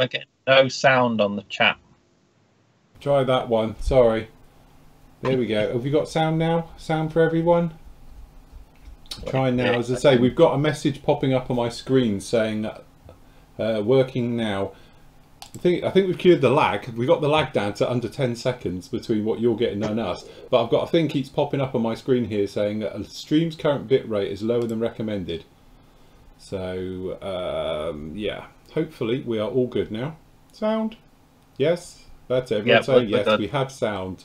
We're getting no sound on the chat. Try that one. Sorry. There we go. Have we got sound now? Sound for everyone? Try now. As I say, we've got a message popping up on my screen saying uh, working now. I think I think we've cured the lag. We got the lag down to under 10 seconds between what you're getting and us. But I've got a thing keeps popping up on my screen here saying that a stream's current bit rate is lower than recommended. So um, yeah, hopefully we are all good now. Sound? Yes, that's. Everyone Yeah, saying yes. good. We have sound.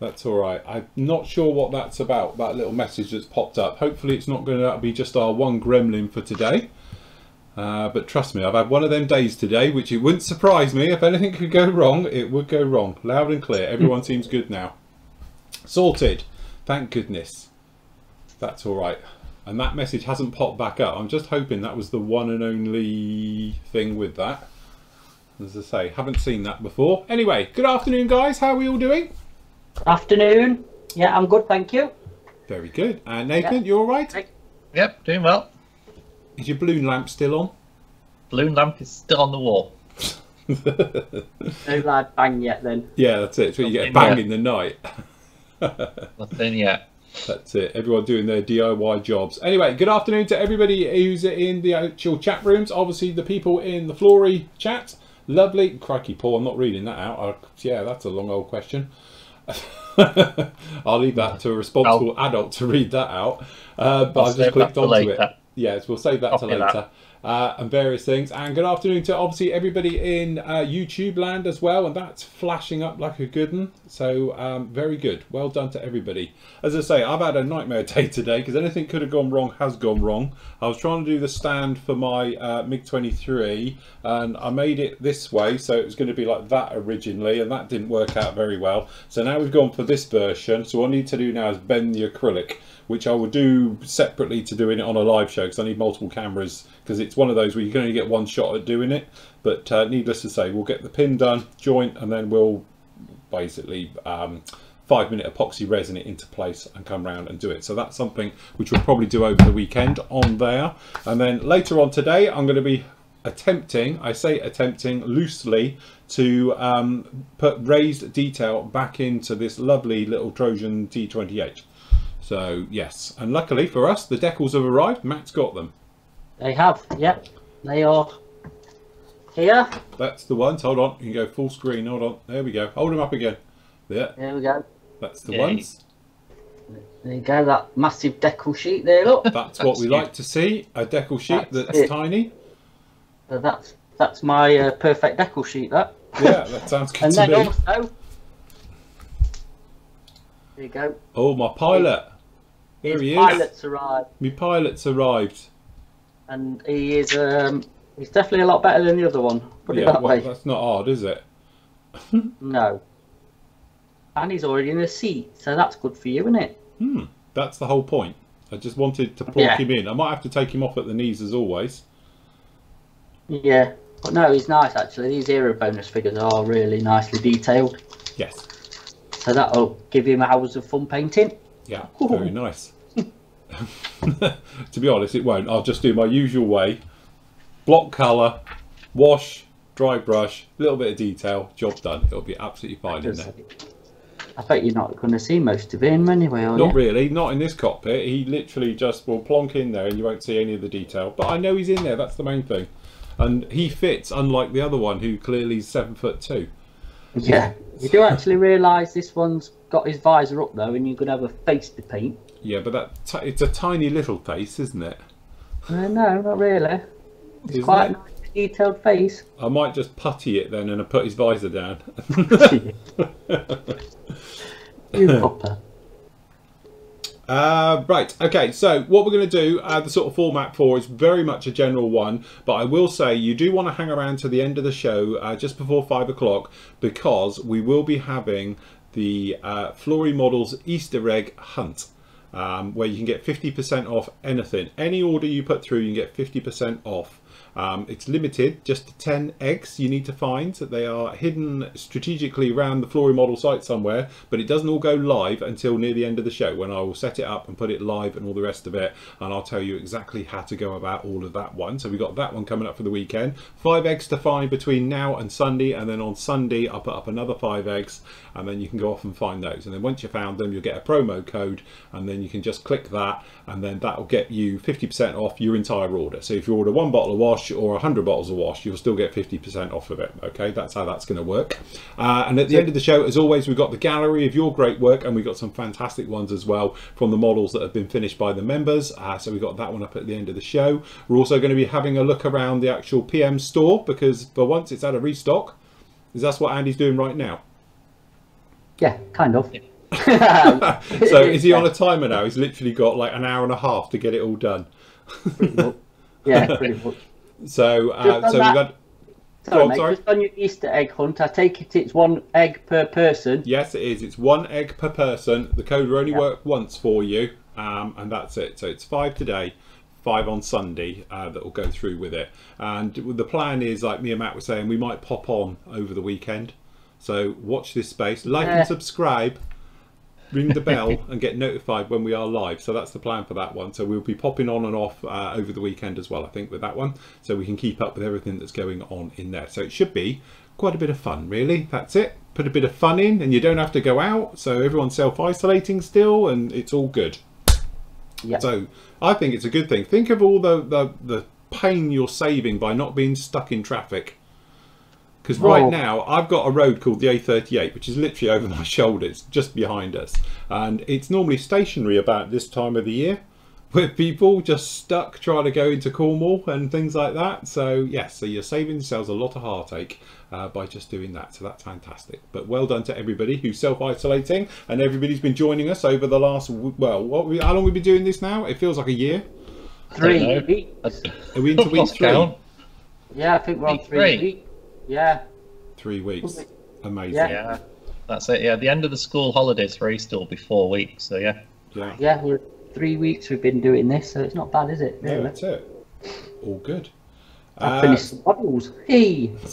That's all right. I'm not sure what that's about. That little message that's popped up. Hopefully, it's not going to be just our one gremlin for today. Uh, but trust me, I've had one of them days today, which it wouldn't surprise me if anything could go wrong. It would go wrong, loud and clear. Everyone seems good now. Sorted. Thank goodness. That's all right. And that message hasn't popped back up. I'm just hoping that was the one and only thing with that. As I say, haven't seen that before. Anyway, good afternoon, guys. How are we all doing? Afternoon. Yeah, I'm good, thank you. Very good. And Nathan, Yeah. you all right? Yep, doing well. Is your balloon lamp still on? Balloon lamp is still on the wall. No lad bang yet then. Yeah, that's it. So you get a bang yet. in the night. Nothing yet. That's it. Everyone doing their DIY jobs. Anyway, good afternoon to everybody who's in the actual chat rooms. Obviously, the people in the Flory chat. Lovely. Crikey, Paul, I'm not reading that out. I, yeah, that's a long old question. I'll leave that to a responsible adult to read that out. Uh, but I'll I've just clicked onto it. later. Yes, we'll save that to later. that. Uh, and various things. And good afternoon to obviously everybody in uh, YouTube land as well. And that's flashing up like a good one. So um, very good. Well done to everybody. As I say, I've had a nightmare day today because anything could have gone wrong has gone wrong. I was trying to do the stand for my uh, MiG 23 and I made it this way. So it was going to be like that originally and that didn't work out very well. So now we've gone for this version. So what I need to do now is bend the acrylic which I will do separately to doing it on a live show because I need multiple cameras because it's one of those where you can only get one shot at doing it. But uh, needless to say, we'll get the pin done, joint, and then we'll basically um, five minute epoxy resin it into place and come round and do it. So that's something which we'll probably do over the weekend on there. And then later on today, I'm going to be attempting, I say attempting loosely, to um, put raised detail back into this lovely little Trojan T28. So yes, and luckily for us, the decals have arrived. Matt's got them. They have, yep. They are here. That's the ones. Hold on, you can go full screen. Hold on. There we go. Hold them up again. There. There we go. That's the Yay. ones. There you go, that massive decal sheet there, look. That's what we like to see. A decal sheet That's that's tiny. So that's that's my uh, perfect decal sheet, that. Yeah, that sounds good and to then me. also, there you go. Oh, my pilot. There his he is. pilot's arrived, My pilot's arrived. and he is um, he's definitely a lot better than the other one. Put it Yeah, that well, way. that's not hard, is it? No. And he's already in a seat, so that's good for you, isn't it? Hmm. That's the whole point. I just wanted to plonk Yeah. him in. I might have to take him off at the knees as always. Yeah. But no, he's nice actually. These hero bonus figures are really nicely detailed. Yes. So that'll give him hours of fun painting. Yeah, Ooh. very nice. to be honest, it won't. I'll just do my usual way. Block colour, wash, dry brush, a little bit of detail, job done. It'll be absolutely fine in there. I bet you're not going to see most of him anyway, are Not you? really, not in this cockpit. He literally just will plonk in there and you won't see any of the detail. But I know he's in there, that's the main thing. And he fits, unlike the other one who clearly is seven foot two. Yeah. You do actually realise this one's got his visor up though, and you could have a face to paint. Yeah, but that it's a tiny little face, isn't it? Uh, no, not really. It's Isn't quite it? nice detailed face. I might just putty it then and put his visor down. you popper. Uh, right, okay, so what we're going to do, uh, the sort of format for is very much a general one, but I will say you do want to hang around to the end of the show, uh, just before five o'clock, because we will be having the uh, Flory Models Easter egg hunt. Um, where you can get 50% off anything. Any order you put through, you can get 50% off. Um, it's limited just to 10 eggs you need to find. They are hidden strategically around the Flory model site somewhere, but it doesn't all go live until near the end of the show when I will set it up and put it live and all the rest of it. And I'll tell you exactly how to go about all of that one. So we've got that one coming up for the weekend. Five eggs to find between now and Sunday. And then on Sunday, I'll put up another five eggs and then you can go off and find those. And then once you found them, you'll get a promo code and then you can just click that and then that will get you 50% off your entire order. So if you order one bottle of wash or 100 bottles of wash, you'll still get 50% off of it. Okay, that's how that's going to work. Uh, and at the end of the show, as always, we've got the gallery of your great work and we've got some fantastic ones as well from the models that have been finished by the members. Uh, so we've got that one up at the end of the show. We're also going to be having a look around the actual PM store because for once it's at a restock. Is that's what Andy's doing right now? Yeah, kind of. so is he on a timer now? He's literally got like an hour and a half to get it all done. yeah, pretty much. So, uh, so we got. Sorry, on, mate, sorry. just on your Easter egg hunt, I take it it's one egg per person. Yes, it is. It's one egg per person. The code will only Yeah. work once for you, um, and that's it. So it's five today, five on Sunday uh, that will go through with it. And the plan is, like me and Matt were saying, we might pop on over the weekend. So watch this space, like Yeah. and subscribe, ring the bell, and get notified when we are live. So that's the plan for that one. So we'll be popping on and off uh, over the weekend as well, I think, with that one. So we can keep up with everything that's going on in there. So it should be quite a bit of fun, really. That's it. Put a bit of fun in, and you don't have to go out. So everyone's self isolating still, and it's all good. Yeah. So I think it's a good thing. Think of all the, the, the pain you're saving by not being stuck in traffic. Because right Oh. now I've got a road called the A38, which is literally over my shoulders, just behind us, and it's normally stationary about this time of the year, with people just stuck trying to go into Cornwall and things like that. So yes, so you're saving yourselves a lot of heartache uh, by just doing that. So that's fantastic. But well done to everybody who's self-isolating, and everybody's been joining us over the last well, what we, how long we've we been doing this now? It feels like a year. Three weeks. Are we into week three? count. Yeah, I think we're on three, three. Weeks. Yeah. Three weeks. Amazing. Yeah. Yeah, that's it. Yeah, the end of the school holidays for Easter will be four weeks. So yeah, Yeah. Yeah, we're three weeks we've been doing this, so it's not bad, is it? No, that's it. All good. I Uh, finished some models. Hey!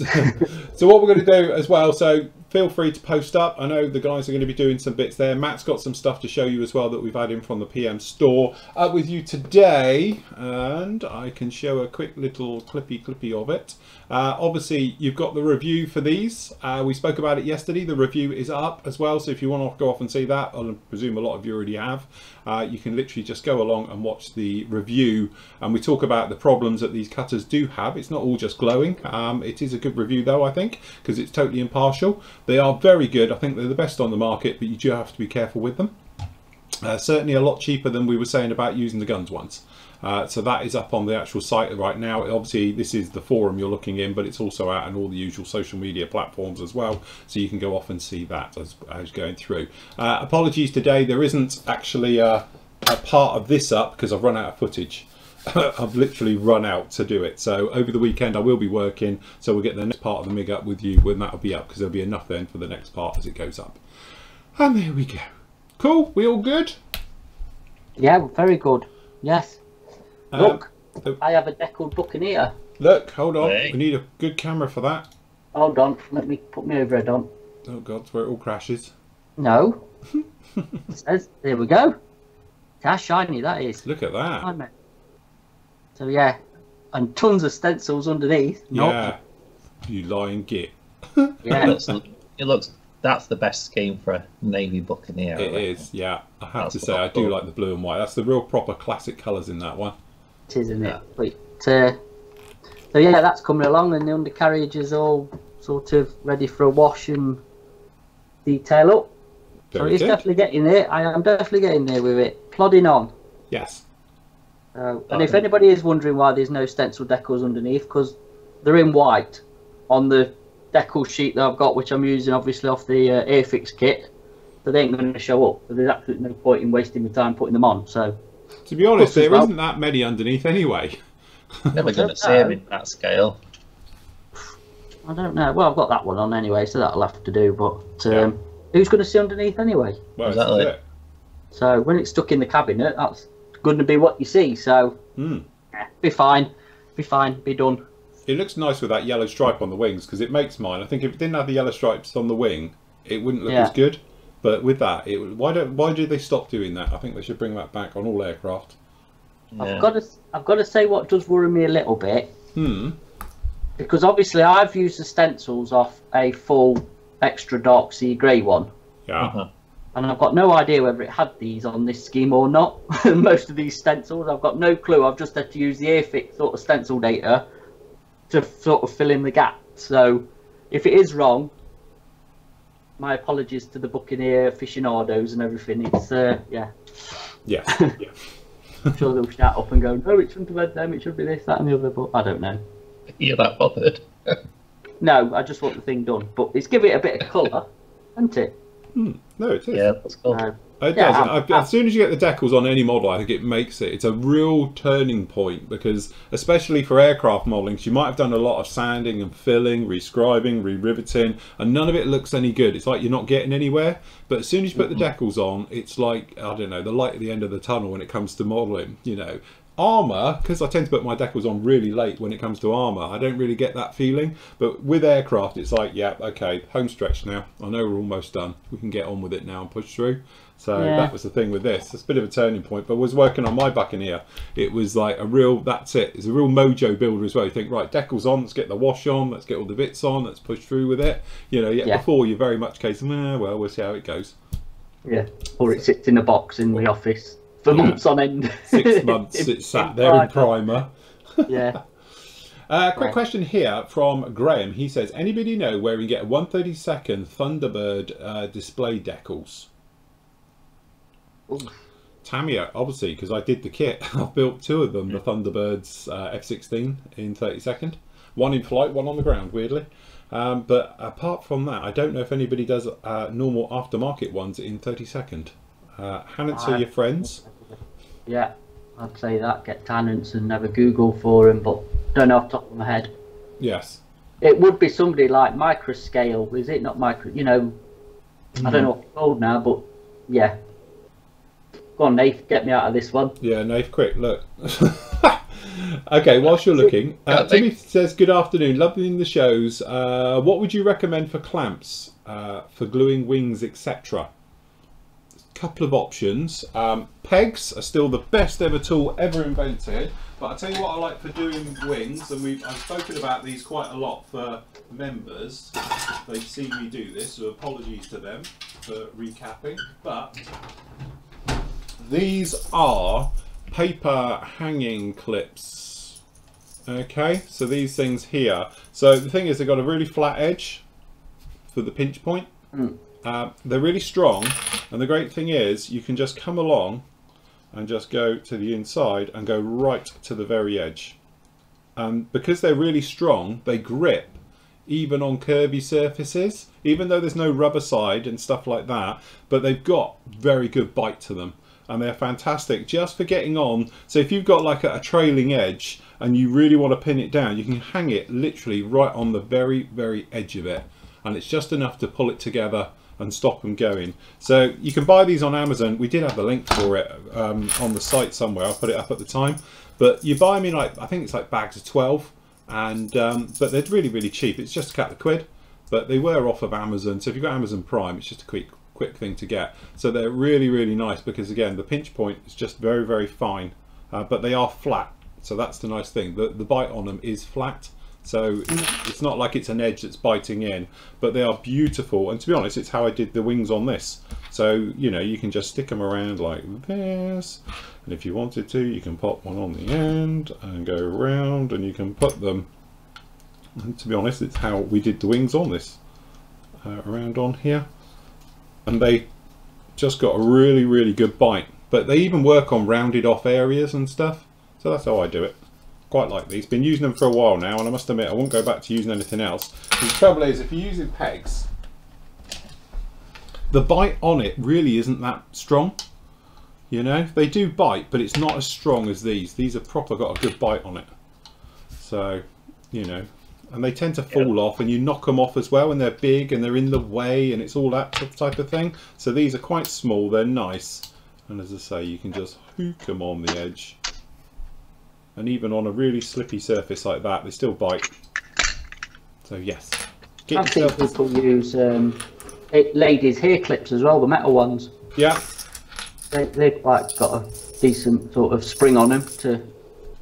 so what we're going to do as well so feel free to post up i know the guys are going to be doing some bits there matt's got some stuff to show you as well that we've had in from the pm store up with you today and i can show a quick little clippy clippy of it uh, obviously you've got the review for these. Uh, we spoke about it yesterday. The review is up as well so if you want to go off and see that i presume a lot of you already have uh, you can literally just go along and watch the review. And we talk about the problems that these cutters do have. It's not all just glowing. Um, it is a good review though i think because it's totally impartial. They are very good. I think they're the best on the market but you do have to be careful with them. Uh, certainly a lot cheaper than we were saying about using the guns once. Uh, so that is up on the actual site right now. Obviously, this is the forum you're looking in, but it's also out on all the usual social media platforms as well. So you can go off and see that as, as going through. Uh, apologies today, there isn't actually a, a part of this up because I've run out of footage. I've literally run out to do it. So over the weekend I will be working. So we'll get the next part of the MIG up with you when that'll be up because there'll be enough then for the next part as it goes up. And there we go. Cool. We all good? Yeah, very good. Yes. Um, Look, oh. I have a decaled buccaneer. Look, hold on. Hey. We need a good camera for that. Hold on, let me put me over it on. Oh god, where it all crashes. No. It says, there we go. How shiny that is. Look at that. So yeah, and tons of stencils underneath. Nope. Yeah. You lying git. it Yeah. looks. It looks. That's the best scheme for a navy buccaneer. I It reckon. is, yeah. I have That's to say, I I do thought. like the blue and white. That's the real proper classic colours in that one. It is, isn't it? But, uh, so yeah, that's coming along, and the undercarriage is all sort of ready for a wash and detail up. so it's good. definitely getting there. I am definitely getting there with it, plodding on. Yes. Uh, and if anybody is wondering why there's no stencil decals underneath, because they're in white on the decal sheet that I've got, which I'm using obviously off the uh, Airfix kit. So they ain't going to show up. So there's absolutely no point in wasting my time putting them on. So To be honest, Plus as there well- not that many underneath anyway. Never going to see him in that scale. I don't know. Well, I've got that one on anyway, so that'll have to do. But um, who's going to see underneath anyway? Well, Exactly. that's it. So when it's stuck in the cabinet, that's going to be what you see. So Hmm. eh, be fine, be fine, be done. It looks nice with that yellow stripe on the wings because it makes mine. I think if it didn't have the yellow stripes on the wing, it wouldn't look Yeah. as good. But with that, it why don't why did they stop doing that? I think they should bring that back on all aircraft. Yeah. I've got to, I've got to say what does worry me a little bit Hmm. because obviously I've used the stencils off a full extra dark sea grey one, Yeah. Uh-huh. and I've got no idea whether it had these on this scheme or not. Most of these stencils, I've got no clue. I've just had to use the Airfix sort of stencil data to sort of fill in the gap. So if it is wrong, my apologies to the Buccaneer aficionados and everything. It's uh, yeah, Yeah. yeah. I'm sure they'll shout up and go, no, it shouldn't have had them. It should be this, that, and the other. But I don't know. You're that bothered. No, I just want the thing done. But it's give it a bit of colour, isn't it? No, it is. Yeah, that's cool. Uh, It Yeah, does. I'm- um, as um, soon as you get the decals on any model, I think it makes it. It's a real turning point because, especially for aircraft modelling, you might have done a lot of sanding and filling, rescribing, re-riveting, and none of it looks any good. It's like you're not getting anywhere. But as soon as you put the decals on, it's like I don't know the light at the end of the tunnel when it comes to modelling. You know, armor because I tend to put my decals on really late when it comes to armor. I don't really get that feeling. But with aircraft, it's like yeah, okay, home stretch now. I know we're almost done. We can get on with it now and push through. So Yeah. that was the thing with this. It's a bit of a turning point. But was working on my Buccaneer. It was like a real. That's it. It's a real mojo builder as well. You think right, decals on. Let's get the wash on. Let's get all the bits on. Let's push through with it. You know, yet Yeah. before you're very much case of eh, well, we'll see how it goes. yeah. Or it sits in a box in the office for Yeah. months on end. Six months it's sat there in primer. Yeah. Uh, quick Right. question here from Graham. He says, anybody know where we get 132nd Thunderbird uh, display decals? Ooh. Tamiya, obviously, because I did the kit. I've built two of them, the Thunderbirds uh, F16 in 32nd. One in flight, one on the ground, weirdly. Um, but apart from that, I don't know if anybody does uh, normal aftermarket ones in 32nd. Uh, Hannants are I- your friends. Yeah. I'd say that. Get tenants and have a Google for him, but don't know off the top of my head. Yes. It would be somebody like Microscale, is it? Not Micro. You know, I don't know what it's called now, but yeah. Go on, Nate. Get me out of this one. Yeah, Nave, quick, look. okay, whilst you're looking, uh, Timmy says, Good afternoon, loving the shows. Uh, what would you recommend for clamps, uh, for gluing wings, etc.? Couple of options. Um, pegs are still the best ever tool ever invented, but I'll tell you what I like for doing wings, and we've I've spoken about these quite a lot for members. They've seen me do this, so apologies to them for recapping. But these are paper hanging clips. Okay, so these things here. So the thing is, they've got a really flat edge for the pinch point. Mm. Uh, they're really strong, and the great thing is, you can just come along and just go to the inside and go right to the very edge. And because they're really strong, they grip even on curvy surfaces, even though there's no rubber side and stuff like that, but they've got very good bite to them. And they're fantastic just for getting on. So if you've got like a, a trailing edge and you really want to pin it down, you can hang it literally right on the very, very edge of it. And it's just enough to pull it together and stop them going. So you can buy these on Amazon. We did have the link for it um, on the site somewhere. I'll put it up at the time. But you buy them in like, I think it's like bags of 12 and um, but they're really really cheap. It's just a couple of quid. But they were off of amazon. So if you've got amazon prime it's just a quick quick thing to get. So they're really really nice because again the pinch point is just very very fine. Uh, but they are flat. So that's the nice thing. The, the bite on them is flat so it's not like it's an edge that's biting in but they are beautiful. And to be honest it's how i did the wings on this. So you know you can just stick them around like this. And if you wanted to you can pop one on the end and go around and you can put them. And to be honest it's how we did the wings on this uh, around on here. And they just got a really really good bite. But they even work on rounded off areas and stuff. So that's how I do it Quite like these. Been using them for a while now, and I must admit I won't go back to using anything else. The trouble is, if you're using pegs, the bite on it really isn't that strong. You know, they do bite, but it's not as strong as these. These are proper got a good bite on it. So, you know, and they tend to fall yeah. off, and you knock them off as well, and they're big and they're in the way, and it's all that type of thing. So these are quite small. They're nice, and as I say, you can just hook them on the edge. And even on a really slippy surface like that, they still bite. So yes, get I think people use um, it, ladies' hair clips as well, the metal ones. Yeah, they, they've like got a decent sort of spring on them to,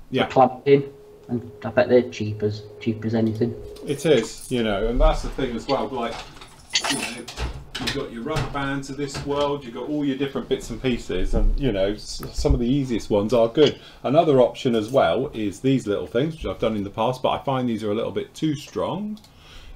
yeah. to clamp in, and I bet they're cheap as cheap as anything. It is, you know, and that's the thing as well. Like, you know, you've got your rubber bands of this world, you've got all your different bits and pieces, and you know, some of the easiest ones are good. Another option as well is these little things, which I've done in the past, but I find these are a little bit too strong.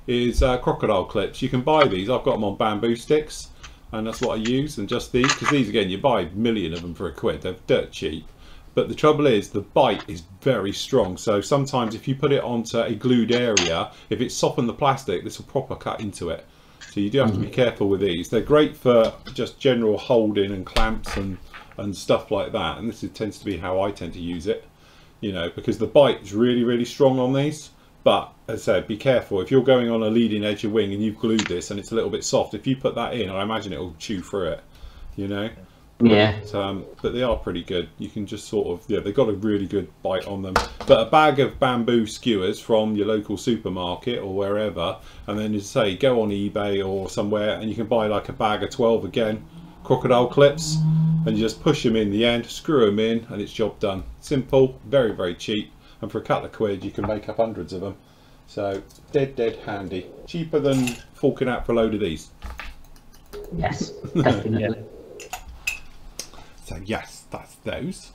Is uh, crocodile clips. You can buy these. I've got them on bamboo sticks and that's what I use and just these because these again you buy a million of them for a quid they're dirt cheap but the trouble is the bite is very strong so sometimes if you put it onto a glued area if it's softened the plastic this will proper cut into it so you do have to be mm. careful with these they're great for just general holding and clamps and and stuff like that and this is, tends to be how I tend to use it you know because the bite is really really strong on these but as I said, be careful. If you're going on a leading edge of wing and you've glued this and it's a little bit soft, if you put that in, I imagine it will chew through it. You know. Yeah. But, um, but they are pretty good. You can just sort of yeah, they've got a really good bite on them. But a bag of bamboo skewers from your local supermarket or wherever, and then as say go on eBay or somewhere, and you can buy like a bag of twelve again, crocodile clips, and you just push them in the end, screw them in, and it's job done. Simple, very very cheap and for a couple of quid you can make up hundreds of them so dead dead handy cheaper than forking out for a load of these yes definitely yeah. So yes that's those.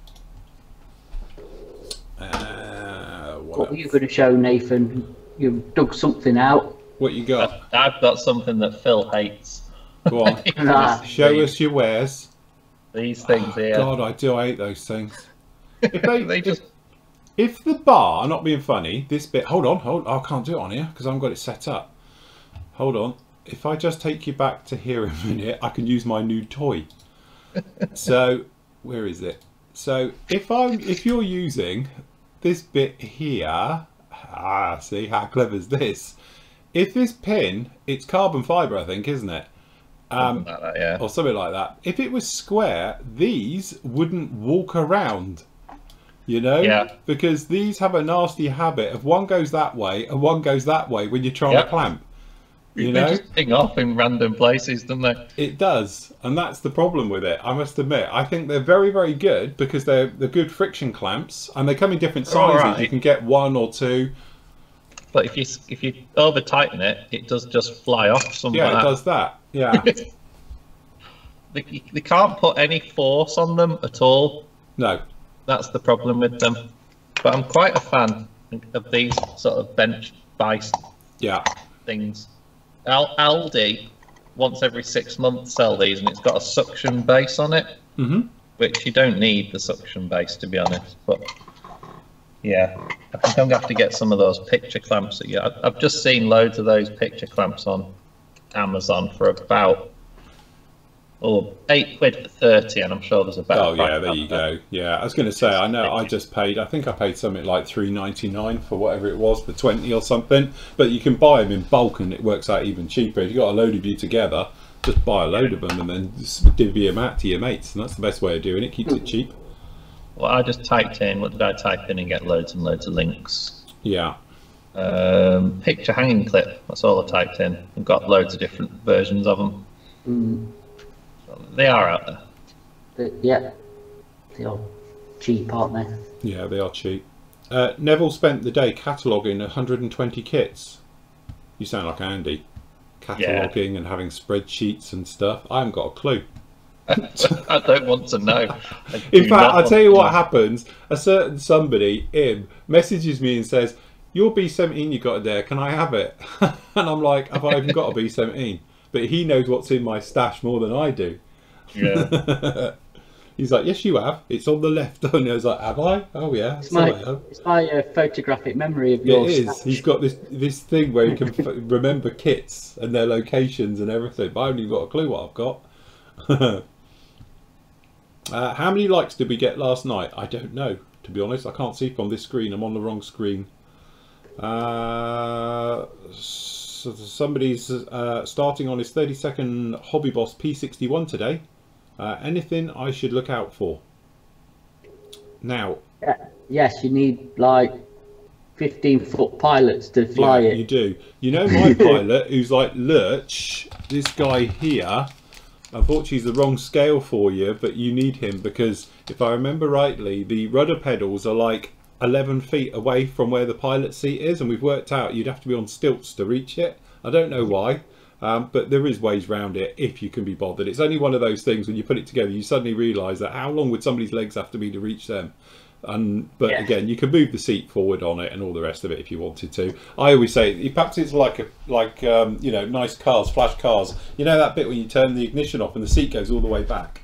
Uh, what, what were you going to show Nathan? You've dug something out? What you got? I've, I've got something that Phil hates. Go on. Ah. show us your wares. These things oh, here. God I do hate those things. If they, they just if the bar, not being funny, this bit, hold on, hold, I can't do it on here because I haven't got it set up. Hold on. If I just take you back to here a minute, I can use my new toy. So, where is it? So, if I'm, if you're using this bit here, ah, see how clever is this? If this pin, it's carbon fibre, I think, isn't it? Um, like that, yeah. Or something like that. If it was square, these wouldn't walk around you know? Yeah. Because these have a nasty habit of one goes that way and one goes that way when you're trying yep. to clamp. You they know? just ping off in random places, don't they? It does, and that's the problem with it. I must admit, I think they're very, very good because they're they're good friction clamps, and they come in different sizes. Right. You can get one or two. But if you if you over tighten it, it does just fly off. Somewhere. Yeah, it does that. Yeah. they, they can't put any force on them at all. No. That's the problem with them. But I'm quite a fan of these sort of bench vice yeah. things. Al- Aldi once every six months sell these, and it's got a suction base on it, mm-hmm. which you don't need the suction base to be honest. But yeah, I think I'm gonna have to get some of those picture clamps. That you, I've just seen loads of those picture clamps on Amazon for about or eight quid for thirty, and I'm sure there's a better. Oh yeah, there you there. go. Yeah, I was going to say, I know I just paid. I think I paid something like three ninety nine for whatever it was for twenty or something. But you can buy them in bulk, and it works out even cheaper. If you got a load of you together, just buy a load of them and then divvy them out to your mates, and that's the best way of doing it. Keeps it cheap. Well, I just typed in what did I type in and get loads and loads of links. Yeah. Um, picture hanging clip. That's all I typed in. I've got loads of different versions of them. Mm. They are out there. But, yeah, they are cheap, aren't they? Yeah, they are cheap. Uh, Neville spent the day cataloguing 120 kits. You sound like Andy. Cataloguing yeah. and having spreadsheets and stuff. I haven't got a clue. I don't want to know. In fact, I'll tell you what happens. A certain somebody, Im, messages me and says, Your B17 you got there, can I have it? and I'm like, Have I even got a B17? But he knows what's in my stash more than I do. Yeah. He's like, yes, you have. It's on the left. And I was like, have I? Oh yeah. It's so I my, have. it's my uh, photographic memory of It your is. snatch. He's got this this thing where he can f- remember kits and their locations and everything. But I haven't even got a clue what I've got. uh, how many likes did we get last night? I don't know. To be honest, I can't see from this screen. I'm on the wrong screen. Uh, s- somebody's uh, starting on his 30 second Hobby Boss P61 today. Uh, anything I should look out for? Now, Yes, you need like 15 foot pilots to fly yeah, it. you do. You know my pilot, who's like Lurch. This guy here. Unfortunately, he's the wrong scale for you, but you need him because if I remember rightly, the rudder pedals are like 11 feet away from where the pilot seat is, and we've worked out you'd have to be on stilts to reach it. I don't know why, um, but there is ways round it if you can be bothered. It's only one of those things when you put it together, you suddenly realise that how long would somebody's legs have to be to reach them? And but Yeah. again, you can move the seat forward on it and all the rest of it if you wanted to. I always say perhaps it's like a like um, you know nice cars, flash cars. You know that bit when you turn the ignition off and the seat goes all the way back,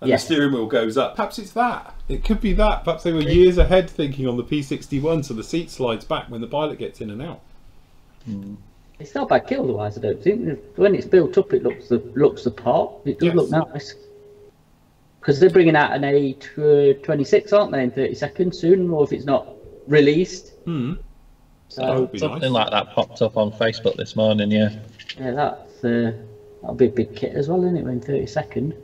and Yeah. the steering wheel goes up. Perhaps it's that. It could be that. Perhaps they were years ahead thinking on the P61, so the seat slides back when the pilot gets in and out. It's not a bad kit otherwise, I don't think. When it's built up, it looks the looks the part. It does Yes. look nice. Because they're bringing out an A26, aren't they, in 30 seconds soon, or if it's not released. Hmm. So, That would be Something nice. like that popped up on Facebook this morning. Yeah. yeah, that's uh, that'll be a big kit as well, isn't it, in 30 second?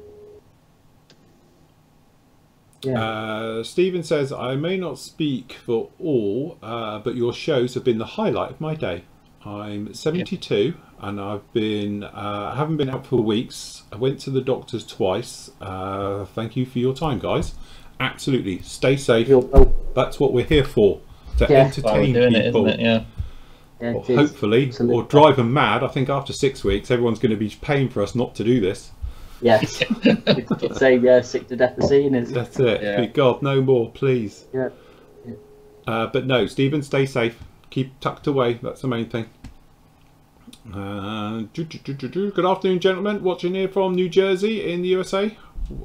Yeah. Uh, Stephen says, I may not speak for all, uh, but your shows have been the highlight of my day. I'm 72 and I've been, uh, I haven't been out for weeks. I went to the doctors twice. Uh, thank you for your time, guys. Absolutely. Stay safe. That's what we're here for. To Yeah. That's why entertain doing people. isn't it? Yeah. yeah, Or hopefully, Absolutely. or drive them mad. I think after six weeks, everyone's going to be paying for us not to do this. Yes. You'd say yeah, sick to death of seeing us. That's it. Yeah. Good God, no more, please. Yeah. Uh, but no, Stephen, stay safe. Keep tucked away. That's the main thing. Uh, do, do, do, do, do. Good afternoon, gentlemen. Watching here from New Jersey in the USA.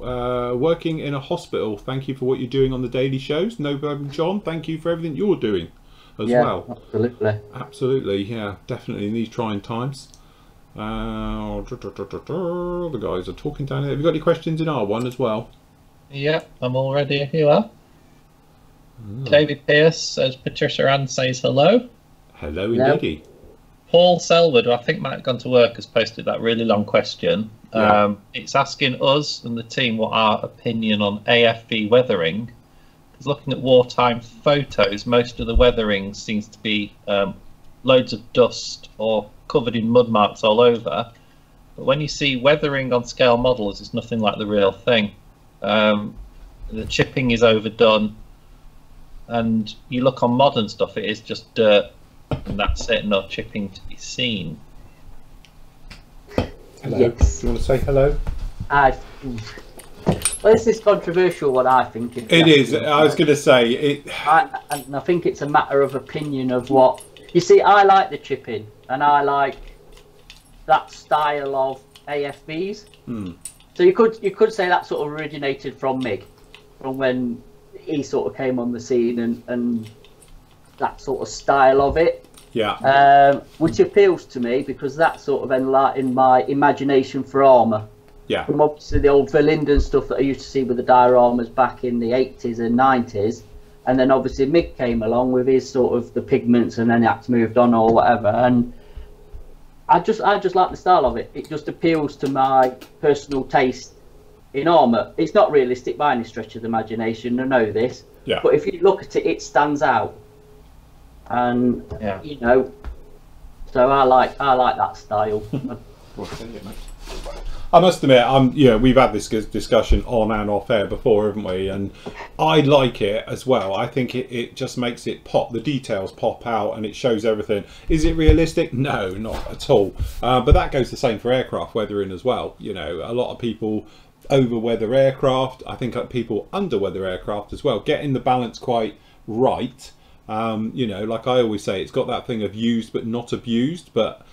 Uh, working in a hospital. Thank you for what you're doing on the daily shows. No problem, John. Thank you for everything you're doing as yeah, well. absolutely. Absolutely, yeah, definitely in these trying times. Uh, the guys are talking down here. Have you got any questions in our one as well? Yeah, I'm all ready if you are. David Pierce says Patricia Ann says hello. Hello, Hello. indeedy. Paul Selwood, who I think might have gone to work, has posted that really long question. Yeah. Um, it's asking us and the team what our opinion on AFV weathering. Because looking at wartime photos, most of the weathering seems to be um, loads of dust or covered in mud marks all over. But when you see weathering on scale models, it's nothing like the real thing. Um, the chipping is overdone, and you look on modern stuff, it is just dirt and that's it, no chipping to be seen. Hello. Yes. Do you want to say hello? I. Well, this is controversial. What I think. if you It ask is. I was going to say it. I, and I think it's a matter of opinion of what you see. I like the chipping, and I like that style of AFVs. Hmm. So you could you could say that sort of originated from Mig, from when he sort of came on the scene and and that sort of style of it, Yeah. um, which appeals to me because that sort of enlightened my imagination for armour Yeah. from obviously the old Verlinden stuff that I used to see with the dioramas back in the 80s and 90s. And then obviously Mig came along with his sort of the pigments and then that's moved on or whatever. And I just I just like the style of it. It just appeals to my personal taste in armour. It's not realistic by any stretch of the imagination, I know this. Yeah. But if you look at it, it stands out. And, Yeah. you know, so I like I like that style. I must admit, I'm yeah. We've had this discussion on and off air before, haven't we? And I like it as well. I think it, it just makes it pop. The details pop out, and it shows everything. Is it realistic? No, not at all. Uh, but that goes the same for aircraft weathering as well. You know, a lot of people over weather aircraft. I think uh, people under weather aircraft as well. Getting the balance quite right. Um, you know, like I always say, it's got that thing of used but not abused. But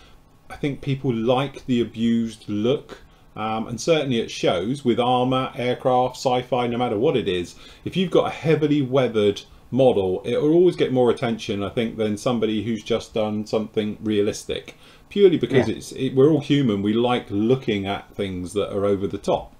I think people like the abused look Um, and certainly it shows with armor, aircraft, sci-fi, no matter what it is, if you've got a heavily weathered model, it will always get more attention, I think, than somebody who's just done something realistic. Purely because Yeah. it's it, we're all human. We like looking at things that are over the top.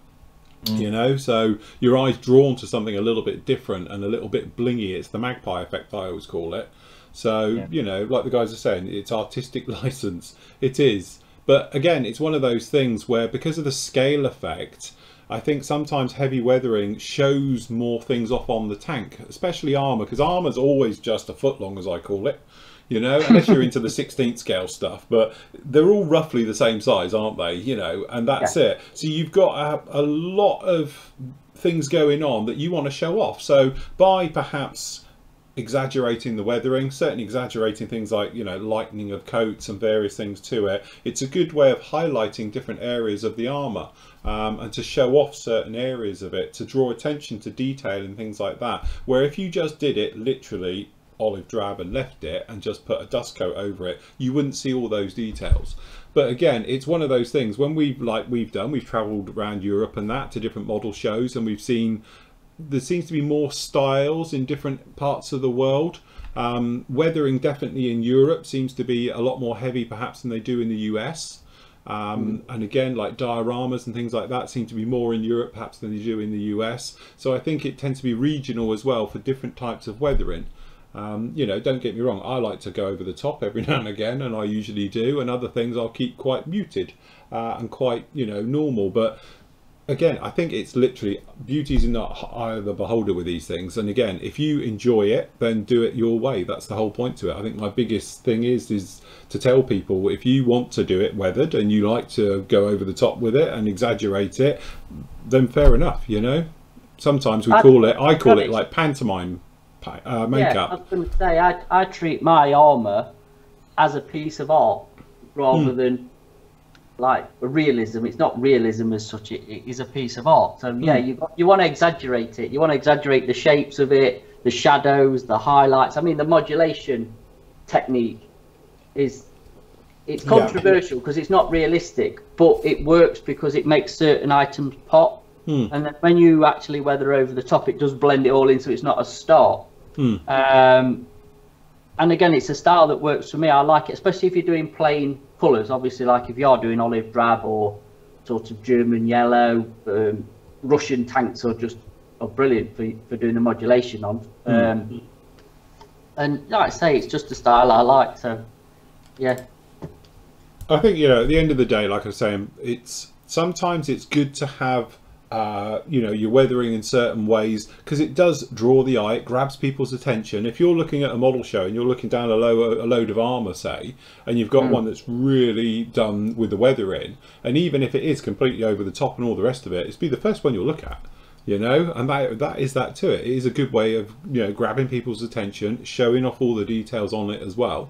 Mm. You know, so your eyes drawn to something a little bit different and a little bit blingy. It's the magpie effect, I always call it. So Yeah. you know, like the guys are saying, it's artistic license. It is, but again, it's one of those things where because of the scale effect, I think sometimes heavy weathering shows more things off on the tank, especially armor, because armor's always just a foot long, as I call it. You know, unless you're into the 16th scale stuff, but they're all roughly the same size, aren't they? You know, and that's it. So you've got a, a lot of things going on that you want to show off. So by perhaps exaggerating the weathering, certainly exaggerating things like, you know, lightening of coats and various things to it. It's a good way of highlighting different areas of the armour um, and to show off certain areas of it, to draw attention to detail and things like that. Where if you just did it literally olive drab and left it and just put a dust coat over it, you wouldn't see all those details. But again, it's one of those things when we've like we've done, we've travelled around Europe and that to different model shows and we've seen there seems to be more styles in different parts of the world. Um, weathering definitely in Europe seems to be a lot more heavy perhaps than they do in the US. Um, and again, like dioramas and things like that seem to be more in Europe perhaps than they do in the US. So I think it tends to be regional as well for different types of weathering. Um, you know, don't get me wrong, I like to go over the top every now and again, and I usually do, and other things I'll keep quite muted uh, and quite, you know, normal. But again, I think it's literally beauty's in the eye of the beholder with these things. And again, if you enjoy it, then do it your way. That's the whole point to it. I think my biggest thing is is to tell people if you want to do it weathered and you like to go over the top with it and exaggerate it, then fair enough. You know, sometimes we I- call it. I call it like pantomime uh, Yeah, I was going to say, I, I treat my armour as a piece of art rather Hmm. than like a realism. It's not realism as such, it, it is a piece of art. So, yeah, Hmm. you, you want to exaggerate it. You want to exaggerate the shapes of it, the shadows, the highlights. I mean, the modulation technique is. It's controversial because it's not realistic, but it works because it makes certain items pop. Hmm. And then when you actually weather over the top, it does blend it all in, so it's not a stark. Hmm. Um, and again, it's a style that works for me. I like it, especially if you're doing plain colours. Obviously, like if you are doing olive drab or sort of German yellow, um, Russian tanks are just are brilliant for for doing the modulation on. Um, and like I say, it's just a style I like. So, yeah, I think you know at the end of the day, like I was saying, it's sometimes it's good to have uh, you know your weathering in certain ways because it does draw the eye. It grabs people's attention. If you're looking at a model show and you're looking down a, low, a load of armor, say, and you've got one that's really done with the weathering, and even if it is completely over the top and all the rest of it, it's be the first one you'll look at. You know, and that that is that to it. It is a good way of you know grabbing people's attention, showing off all the details on it as well.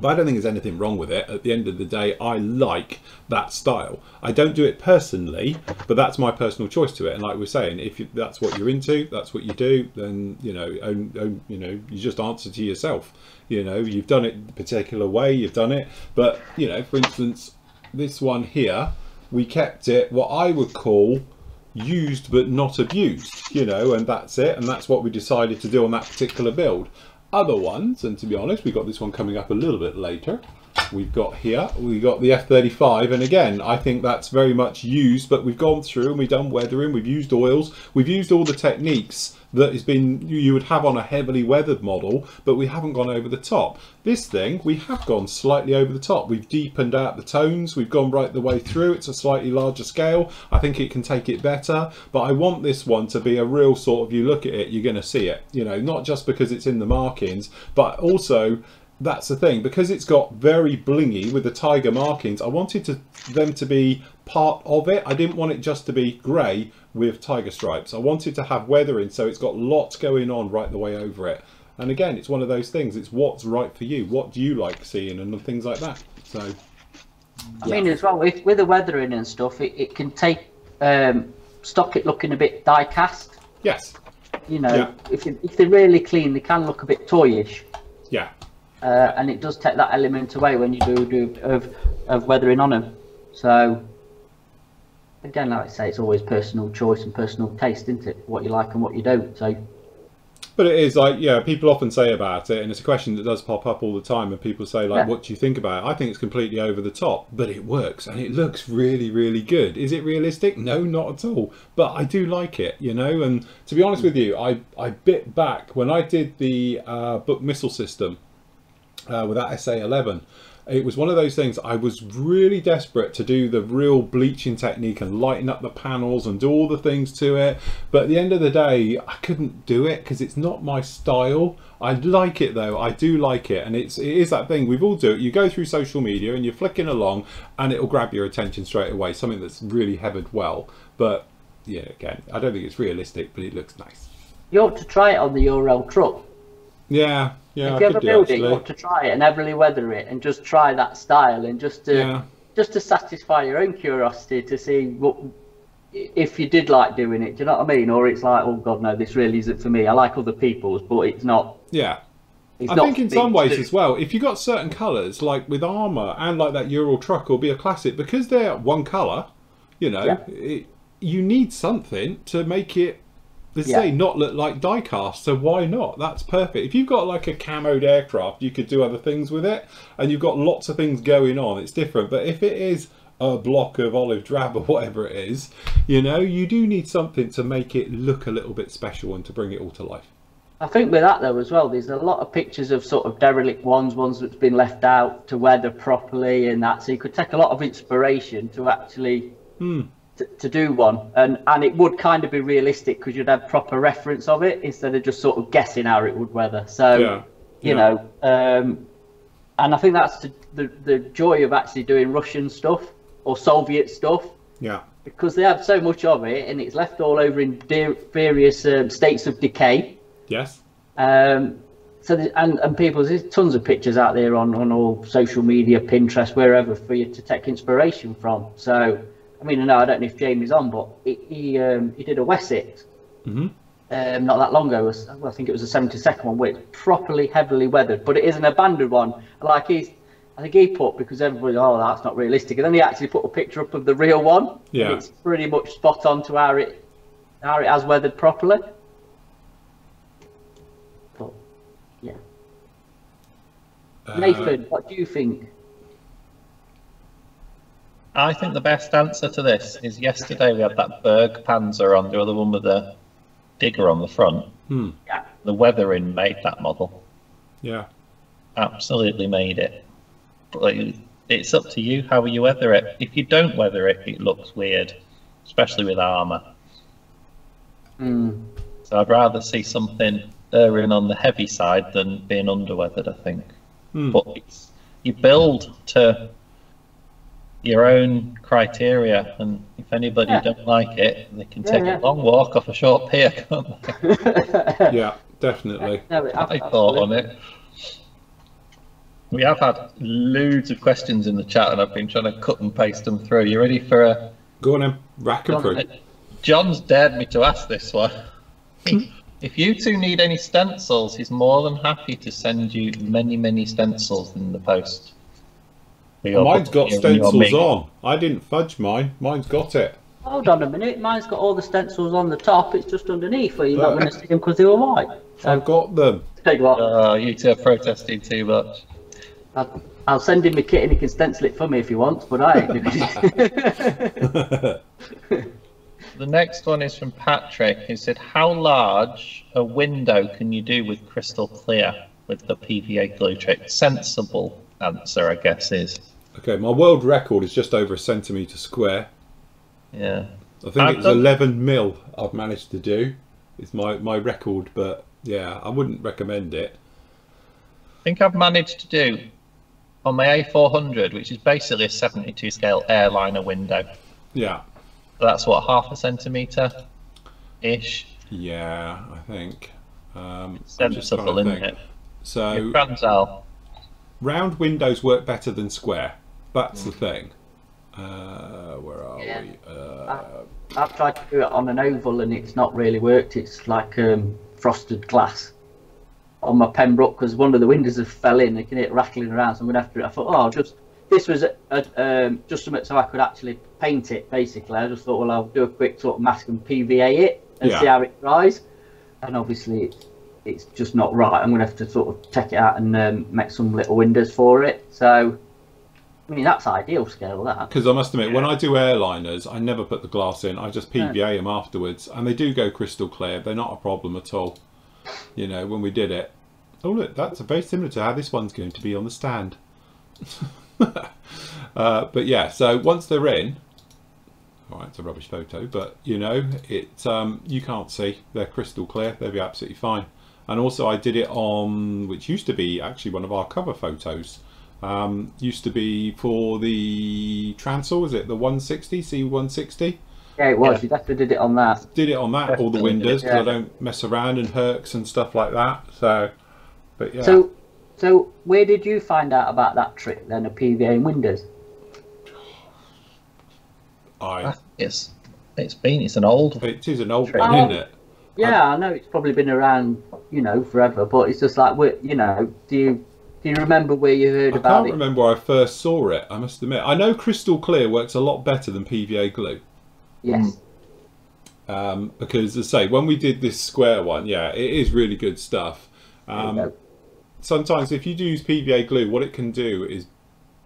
But I don't think there's anything wrong with it. At the end of the day, I like that style. I don't do it personally, but that's my personal choice to it. And like we're saying, if you, that's what you're into, that's what you do, then you know, own, own, you know, you just answer to yourself. You know, you've done it a particular way, you've done it. But you know, for instance, this one here, we kept it what I would call used but not abused, you know, and that's it. And that's what we decided to do on that particular build. Other ones, and to be honest, we've got this one coming up a little bit later. We've got here, we got the F35, and again, I think that's very much used, but we've gone through and we've done weathering, we've used oils, we've used all the techniques that has been you would have on a heavily weathered model, but we haven't gone over the top. This thing, we have gone slightly over the top. We've deepened out the tones, we've gone right the way through. It's a slightly larger scale. I think it can take it better, but I want this one to be a real sort of you look at it, you're going to see it. You know, not just because it's in the markings, but also that's the thing. Because it's got very blingy with the tiger markings i wanted to them to be part of it. I didn't want it just to be grey with tiger stripes. I wanted to have weathering so it's got lots going on right the way over it. And again it's one of those things. It's what's right for you. What do you like seeing and things like that. So I mean as well with with the weathering and stuff, it, it can take um, stop it looking a bit die cast. yes. You know, Yeah. if if they're really clean, they can look a bit toyish. yeah uh, and it does take that element away when you do do of of weathering on them. So again, like I say, it's always personal choice and personal taste, isn't it? What you like and what you don't. So But it is like, yeah, people often say about it, and it's a question that does pop up all the time. And people say, like, Yeah. what do you think about it? I think it's completely over the top, but it works and it looks really, really good. Is it realistic? No, not at all. But I do like it, you know. And to be honest with you, I, I bit back when I did the uh, Buk missile system uh, with that SA 11. It was one of those things I was really desperate to do the real bleaching technique and lighten up the panels and do all the things to it. But at the end of the day, I couldn't do it because it's not my style. I like it though. I do like it, and it's it is that thing we've all do it. You go through social media and you're flicking along, and it'll grab your attention straight away. Something that's really headed well. But yeah, again, I don't think it's realistic, but it looks nice. you ought to try it on the Ural truck. Yeah, yeah, if you I ever could do build it, you actually. to try it and heavily weather it and just try that style and just to Yeah. just to satisfy your own curiosity to see what if you did like doing it. Do you know what I mean? Or it's like, oh god, no, this really isn't for me. I like other people's, but it's not. Yeah. It's I not think in some ways as well, if you got certain colours, like with armour and like that Ural truck will be a classic, because they're one colour, you know, Yeah. it, you need something to make it, let's Yeah. say, not look like die cast. So why not? That's perfect. If you've got like a camoed aircraft, you could do other things with it, and you've got lots of things going on. It's different. But if it is a block of olive drab or whatever it is, you know, you do need something to make it look a little bit special and to bring it all to life. I think with that though as well, there's a lot of pictures of sort of derelict ones, ones that's been left out to weather properly and that. So you could take a lot of inspiration to actually Hmm. To, to do one, and and it would kind of be realistic because you'd have proper reference of it instead of just sort of guessing how it would weather. So Yeah. you Yeah. know, um, and I think that's the, the joy of actually doing Russian stuff or Soviet stuff Yeah. because they have so much of it and it's left all over in de- various um, states of decay. Yes. Um, so and and people, there's tons of pictures out there on on all social media, Pinterest, wherever for you to take inspiration from. So, I mean, no, I don't know if Jamie's on, but he he, um, he did a Wessex. Mhm. Um, not that long ago, was- well, I think it was the 72nd one, where it's properly heavily weathered, but it is an abandoned one. Like he's, I think he put because everybody, oh, that's not realistic, and then he actually put a picture up of the real one. Yeah. it's pretty much spot on to how it, how it has weathered properly. But yeah, Uh, Nathan, what do you think? I think the best answer to this is yesterday we had that Berg Panzer on the other one with the digger on the front. Hmm. Yeah, The weathering made that model. Yeah. Absolutely made it. But it's up to you how you weather it. If you don't weather it, it looks weird, especially with armour. mm, So I'd rather see something erring on the heavy side than being underweathered, I think. Hmm. But it's, you build to your own criteria, and if anybody Yeah. don't like it, they can take yeah. a long walk off a short pier, can't they? Yeah, definitely. no, it- I thought on it. We have had loads of questions in the chat, and I've been trying to cut and paste them through. You ready for a? Go on then, rack and through. John's dared me to ask this one. Hmm? if you two need any stencils, he's more than happy to send you many, many stencils in the post. For your Mine's book, got your- your stencils on. I didn't fudge mine. Mine's got it. Hold on a minute, mine's got all the stencils on the top. It's just underneath where you're not Uh, going to see them because they were white. I've got them. Take you what, Oh, you two are protesting too much. I'll, I'll send him my kit and he can stencil it for me if he wants, but I ain't doing it. The next one is from Patrick, who said, "How large a window can you do with crystal clear with the PVA glue trick?" Sensible answer, I guess, is okay, my world record is just over a centimetre square. yeah. I think I've it's done- 11 mil I've managed to do. It's my, my record, but yeah, I wouldn't recommend it. I think I've managed to do on my A400, which is basically a 72 scale airliner window. Yeah. That's what half a centimetre ish. Yeah, I think. Um, Sensible, isn't it? So, Franzel. Round windows work better than square. That's the thing. Uh, where are Yeah. we? Uh, I've tried to do it on an oval and it's not really worked. It's like um, frosted glass on my Pembroke because one of the windows have fell in. I can hear it rattling around. So I'm going to have to. I thought, oh, I'll just this was a, a, um, just something so I could actually paint it. Basically, I just thought, well, I'll do a quick sort of mask and PVA it and Yeah. see how it dries. And obviously, it's, it's just not right. I'm gonna have to sort of take it out and um, make some little windows for it. So, I mean, that's ideal scale. That. Because I must admit, when I do airliners, I never put the glass in. I just PVA them afterwards, and they do go crystal clear. They're not a problem at all. You know, when we did it. Oh look, that's very similar to how this one's going to be on the stand. uh, but yeah, so once they're in, all right, it's a rubbish photo, but you know, it um, you can't see. They're crystal clear. They'll be absolutely fine. And also, I did it on which used to be actually one of our cover photos. Um, used to be for the Transall, is it the 160 C160? Yeah, it was. Yeah. You definitely did it on that. Did it on that, all the Definitely did it, windows, because yeah. I don't mess around and herks and stuff like that. So, but yeah. So, so where did you find out about that trick then, of PVA in windows? I, It's it's been it's an old it is an old Trick. one, Oh. isn't it? Yeah, I know it's probably been around, you know, forever, but it's just like, you know, do you do you remember where you heard I about it? I can't remember where I first saw it. I must admit, I know crystal clear works a lot better than PVA glue. Yes. Um, because as I say, when we did this square one, yeah, it is really good stuff. Um, There you go. sometimes if you do use PVA glue, what it can do is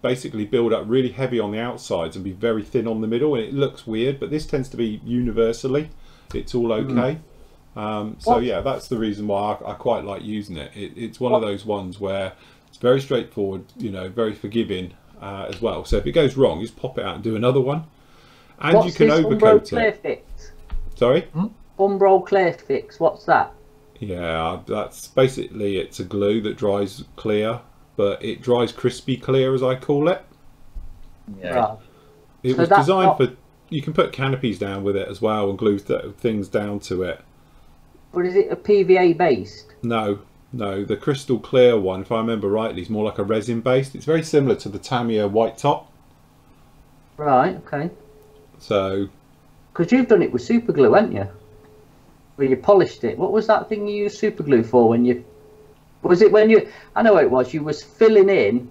basically build up really heavy on the outsides and be very thin on the middle, and it looks weird. But this tends to be universally, it's all okay. Um, so yeah, that's the reason why I, I quite like using it. it. It's one of those ones where it's very straightforward, you know, very forgiving uh, as well. So if it goes wrong, just pop it out and do another one, and What's you can this Humbrol overcoat Clear it. Fix? Sorry. Humbrol Clear Fix, what's that? Yeah, that's basically it's a glue that dries clear, but it dries crispy clear as I call it. yeah. Right. It So was designed not- for you can put canopies down with it as well and glue th- things down to it. But is it a PVA based? No, no, the crystal clear one, if I remember rightly, is more like a resin based. It's very similar to the Tamiya white top. Right, okay. So Because you've done it with super glue, haven't you? Where you polished it. What was that thing you used super glue for when you? Was it when you? I know what it was. You was filling in.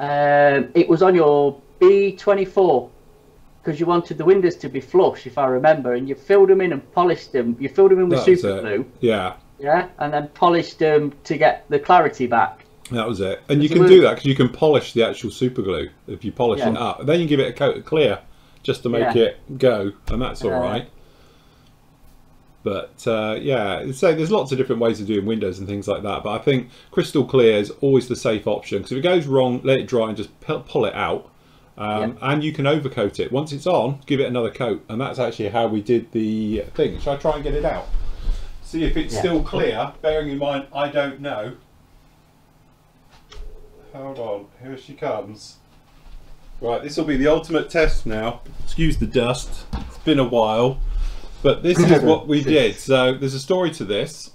Um, it was on your B twenty four because you wanted the windows to be flush, if I remember, and you filled them in and polished them. You filled them in with super it. glue, Yeah, yeah, and then polished them to get the clarity back. that was it. And you can do that because you can polish the actual super glue if you polish Yeah. it up. Then you give it a coat of clear just to make Yeah. it go, and that's all Yeah. right. But uh, yeah, so there's lots of different ways of doing windows and things like that. But I think crystal clear is always the safe option because if it goes wrong, let it dry and just pull it out. Um, And you can overcoat it. Once it's on, give it another coat. And that's actually how we did the thing. Shall I try and get it out? See if it's Yeah. still clear. Bearing in mind, I don't know. Hold on, here she comes. Right, this will be the ultimate test now. Excuse the dust. It's been a while. But this is what we did. So there's a story to this.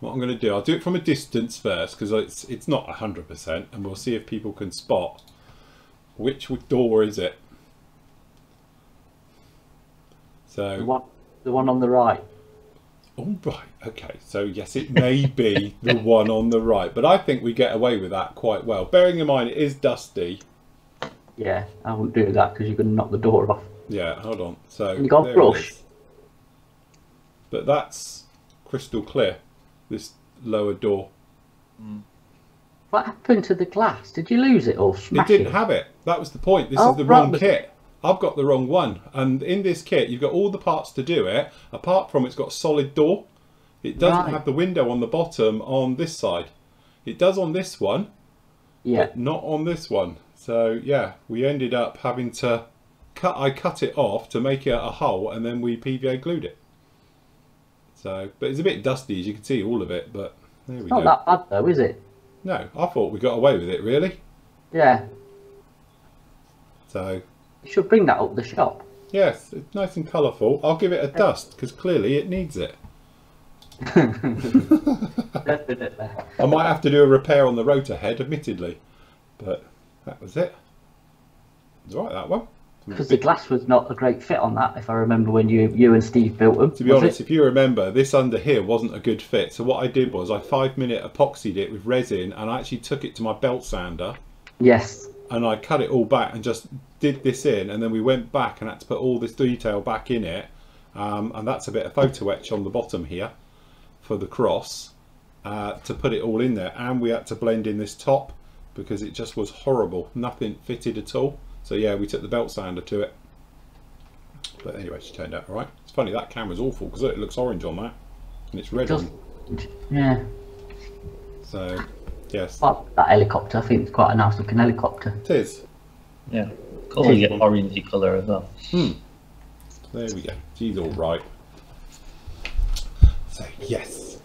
What I'm going to do, I'll do it from a distance first because it's it's not 100%, and we'll see if people can spot which door is it. So The So, one, the one on the right. all right, okay. So yes, it may be the one on the right, but I think we get away with that quite well. Bearing in mind it is dusty. Yeah, I wouldn't do that because you're going to knock the door off. Yeah, hold on. So You got there brush? But that's crystal clear. This lower door. Mm. What happened to the glass? Did you lose it or It smash didn't have it. That was the point. This Oh, is the right, wrong but- kit. I've got the wrong one. And in this kit, you've got all the parts to do it. Apart from it's got a solid door. It doesn't Right. have the window on the bottom on this side. It does on this one, Yeah. but not on this one. So yeah, we ended up having to cut. I cut it off to make it a hole, and then we PVA glued it. So, but it's a bit dusty, as you can see, all of it. But there we It's not go. that bad though, is it? No, I thought we got away with it, really. Yeah. So You should bring that up the shop. Yes, it's nice and colourful. I'll give it a dust because clearly it needs it. Definitely. I might have to do a repair on the rotor head, admittedly, but that was it. It's right that one. Because the glass was not a great fit on that, if I remember when you you and Steve built them. To be was honest, it? if you remember, this under here wasn't a good fit. So what I did was I five minute epoxied it with resin, and I actually took it to my belt sander, Yes. and I cut it all back and just did this in, and then we went back and had to put all this detail back in it, um, and that's a bit of photo etch on the bottom here for the cross uh, to put it all in there, and we had to blend in this top because it just was horrible, nothing fitted at all. So yeah, we took the belt sander to it. But anyway, she turned out all right. It's funny that camera's awful because it looks orange on that, and it's red Just- on. Yeah. So yes, Like that helicopter. I think it's quite a nice looking helicopter. it is. Yeah. Colour get orangey colour as well. Hmm. There we go. She's all right. So yes,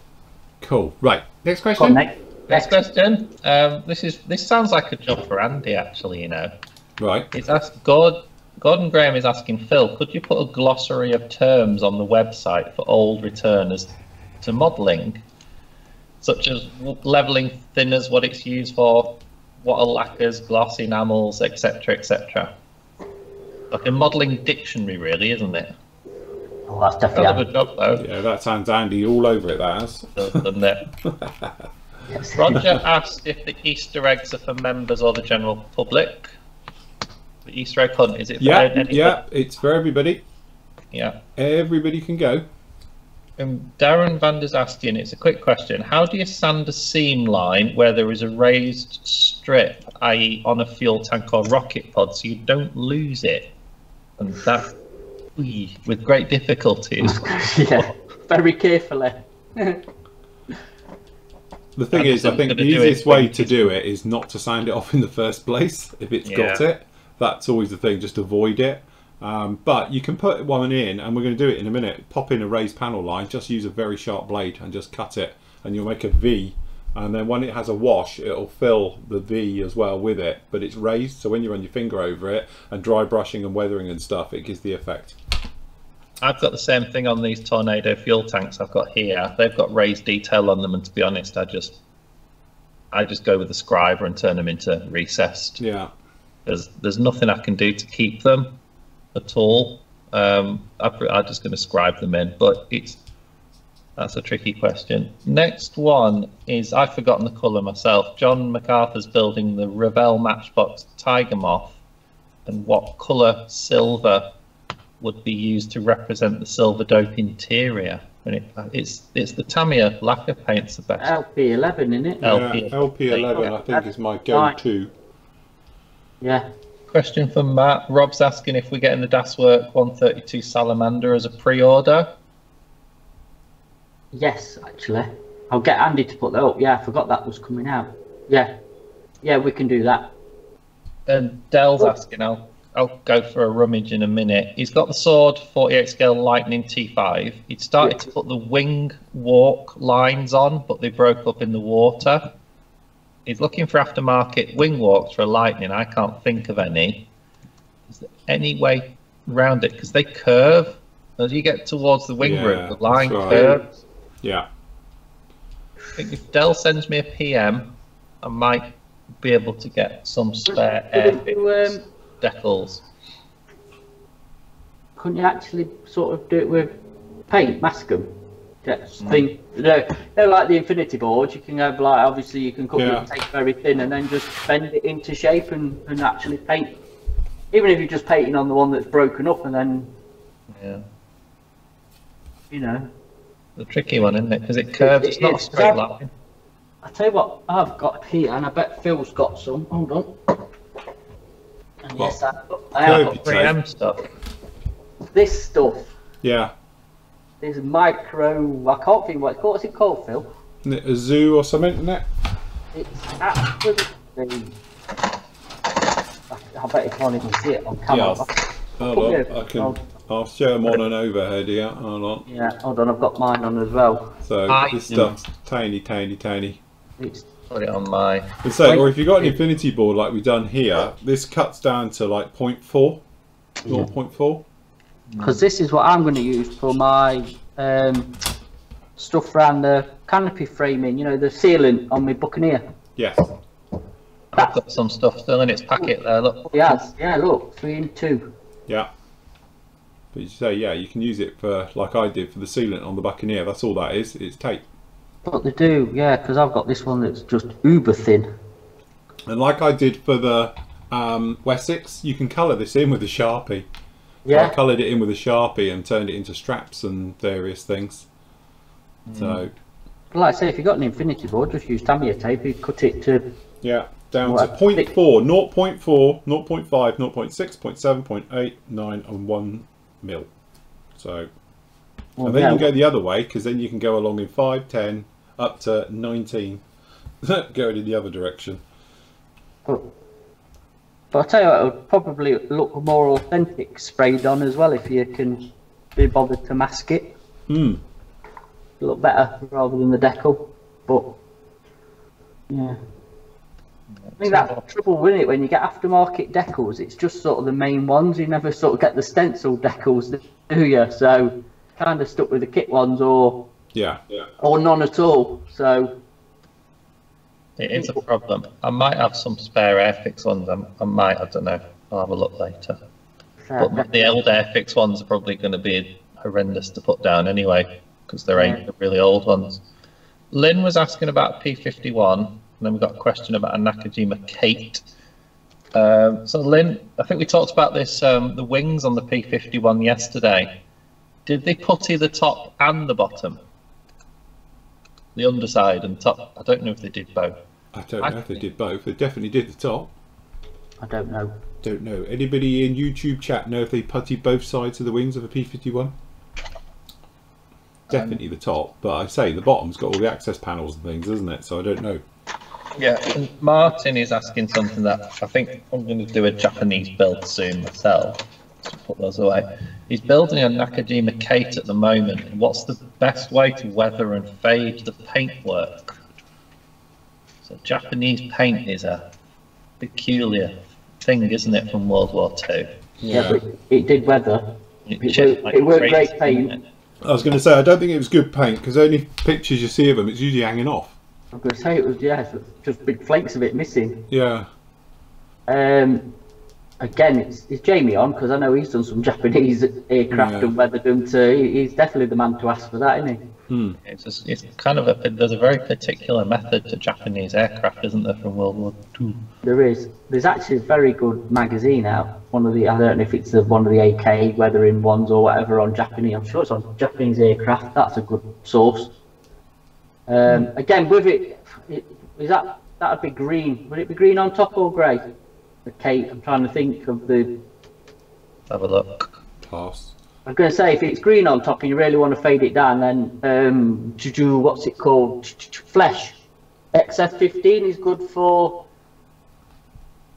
cool. Right, next Go on, question. next. Next question. Um, this is this sounds like a job for Andy actually. You know, Right. it's asked Gord, Gordon Graham is asking Phil, could you put a glossary of terms on the website for old returners to modelling, such as levelling thinners, what it's used for, what are lacquers, gloss enamels, etc., etc. Like a modelling dictionary, really, isn't it? Oh, that's Hell of definitely. a job, though. Yeah, that sounds Andy all over it. That has. doesn't it? Roger asked if the Easter eggs are for members or the general public. The Easter egg hunt is it? For Yeah, yeah. It's for everybody. yeah. Everybody can go. Um, Darren Vander's asking, it's a quick question. How do you sand a seam line where there is a raised strip, i.e., on a fuel tank or rocket pod, so you don't lose it? And that, wee, with great difficulties. yeah. Very carefully. The thing I'm is, I think the easiest way to do it is not to sand it off in the first place. If it's got it, that's always the thing. Just avoid it. Um, but you can put one in, and we're going to do it in a minute. Pop in a raised panel line. Just use a very sharp blade and just cut it, and you'll make a V. And then when it has a wash, it'll fill the V as well with it. But it's raised, so when you run your finger over it and dry brushing and weathering and stuff, it gives the effect. I've got the same thing on these tornado fuel tanks I've got here. They've got raised detail on them, and to be honest, I just I just go with the scriber and turn them into recessed. Yeah. There's there's nothing I can do to keep them at all. Um, I, I'm just going to scribe them in, but it's that's a tricky question. Next one is I've forgotten the colour myself. John MacArthur's building the Revell Matchbox Tiger Moth, and what colour silver would be used to represent the silver dope interior? And it, it's it's the Tamiya lacquer paint's the best. LP11 in it. LP. Yeah, LP11, I think, is my go-to. Yeah. Question from Matt. Rob's asking if we're getting the Das Werk 132 Salamander as a pre-order. Yes, actually. I'll get Andy to put that up. Yeah, I forgot that was coming out. Yeah. Yeah, we can do that. And Dell's oh. asking, I'll, I'll go for a rummage in a minute. He's got the sword 48 scale Lightning T5. He'd started to put the wing walk lines on, but they broke up in the water. He's looking for aftermarket wing walks for a Lightning. I can't think of any. Is there any way around it? Because they curve. As you get towards the wing Yeah, root, the line right. curves. Yeah. I think if Dell sends me a PM, I might be able to get some spare air um, decals. couldn't you actually sort of do it with paint, mask them? That thing, you know, you know, like the infinity boards, you can have like, obviously you can cut Yeah. the tape very thin and then just bend it into shape and, and actually paint. Even if you're just painting on the one that's broken up and then, Yeah, you know, the tricky one, isn't it? Because it curves. It's not a It's- straight line. I tell you what, I've got here, and I bet Phil's got some. Hold on. And yes, I, I have got 3M stuff. this stuff. Yeah. This micro. I can't think what it's called. What's it called, Phil? Isn't it a zoo or something, isn't it? It's absolutely. I, I bet you can't even see it on camera. Yeah. Hold Yeah, on, I can. I'll- I'll show them on an overhead here. Hold on. Yeah, hold on, I've got mine on as well. So I- this stuff's tiny, tiny, tiny. It's Put it on my. And so, or if you've got an infinity board like we've done here, this cuts down to like 0.4, 0.4. because this is what I'm going to use for my um, stuff around the canopy framing. You know, the sealant on my Buccaneer. Yes. I've got some stuff still in its packet there. Look, Yes, yeah. Look, three and two. Yeah. But you say, yeah, you can use it for, like I did, for the sealant on the Buccaneer. That's all that is. It's tape. But they do, yeah, because I've got this one that's just uber thin. And like I did for the um, Wessex, you can colour this in with a Sharpie. So I Yeah. coloured it in with a Sharpie and turned it into straps and various things. Mm. So, Like I say, if you've got an infinity board, just use Tamiya tape. You cut it to yeah, down What? to 0.4, 0.4, 0.5, 0.6, 0.7, 0.8, 9 and 1 mil. So, well, and then yeah, you can go the other way because then you can go along in 5, 10, up to 19, going in the other direction. But I tell you what, it would probably look more authentic sprayed on as well if you can be bothered to mask it. Hmm. Look better rather than the decal. But yeah. I think that's the trouble with it when you get aftermarket decals. It's just sort of the main ones. You never sort of get the stencil decals, do you? So kind of stuck with the kit ones or Yeah, yeah. or none at all. So It is a problem. I might have some spare Airfix ones. I, I might, I don't know. I'll have a look later. But the old Airfix ones are probably going to be horrendous to put down anyway, because they're ain't the really old ones. Lynn was asking about P51, and then we got a question about a Nakajima Kate. Um, so Lynn, I think we talked about this, um, the wings on the P51 yesterday. Did they putty the top and the bottom? The underside and top? I don't know if they did both. I don't know if they did both. They definitely did the top. I don't know. Don't know. Anybody in YouTube chat know if they putty both sides of the wings of a P51? Um, definitely the top, but I say the bottom's got all the access panels and things, isn't it? So I don't know. Yeah, and Martin is asking something that I think I'm going to do a Japanese build soon myself. To put those away. He's building a Nakajima Kate at the moment. What's the best way to weather and fade the paintwork? So Japanese paint is a peculiar thing, isn't it, from World War Two? Yeah, but it did weather. It, It chipped worked- it worked great crazy, paint. I was going to say I don't think it was good paint because only pictures you see of them, it's usually hanging off. I'm going to say it was yeah, just big flakes of it missing. Yeah, Um, again, it's, it's Jamie on because I know he's done some Japanese aircraft Yeah. and weathered them. To he- he's definitely the man to ask for that, isn't he? It's, just, it's kind of a there's a very particular method to Japanese aircraft, isn't there, from World War Two? There is. There's actually a very good magazine out. One of the I don't know if it's the, one of the AK weathering ones or whatever on Japanese. I'm sure it's on Japanese aircraft. That's a good source. Um, again, with it, it, is that that'd be green? Would it be green on top or grey? The Kate. I'm trying to think of the. Have a look. pass. I was going to say if it's green on top and you really want to fade it down, then um, to do what's it called? Flesh. XF15 is good for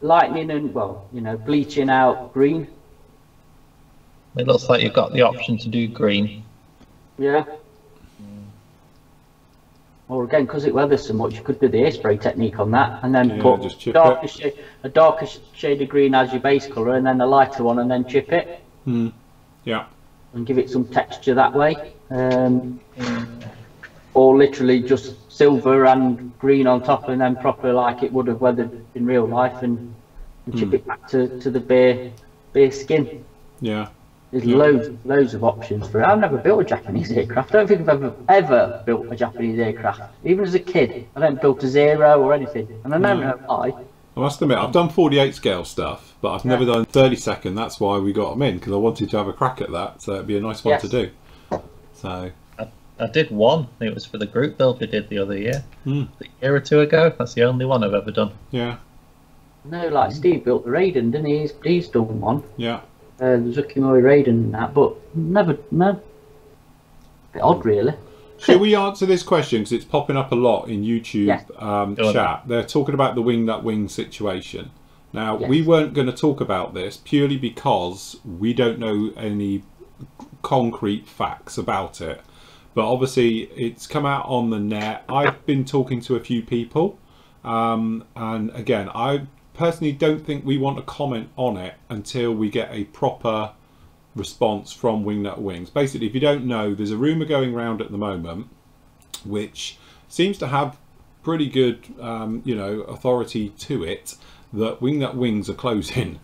lightning and well, you know, bleaching out green. It looks like you've got the option to do green. Yeah. Or again, because it weathers so much, you could do the hairspray technique on that, and then Yeah, put just chip darker it. shade, a darker shade of green as your base colour, and then a lighter one, and then chip it hmm. Yeah, and give it some texture that way. Um, hmm. or literally just silver and green on top, and then proper like it would have weathered in real life, and, and chip hmm. it back to, to the bare bare skin. yeah. There's Yeah. loads, loads of options for it. I've never built a Japanese aircraft. I don't think I've ever, ever built a Japanese aircraft. Even as a kid, I don't built a zero or anything. And I don't know why. I must admit, I've done 48 scale stuff, but I've never done 30 second. That's why we got them in because I wanted to have a crack at that. So it'd be a nice one Yes. to do. So I did one. It was for the group build we did the other year, Hmm. a year or two ago. That's the only one I've ever done. yeah, No, like Steve built the Raiden, didn't he? He's, he's done one. yeah. Uh, the Zoukei-Mura Raiden and that, but never, no. Bit odd, really. Should we answer this question because it's popping up a lot in YouTube Yeah. um, Go on. chat? They're talking about the wing that wing situation. Now Yes. we weren't going to talk about this purely because we don't know any concrete facts about it. But obviously, it's come out on the net. I've been talking to a few people, um, and again, I personally don't think we want to comment on it until we get a proper response from Wingnut Wings. Basically, if you don't know, there's a rumor going around at the moment which seems to have pretty good, um, you know, authority to it that Wingnut Wings are closing.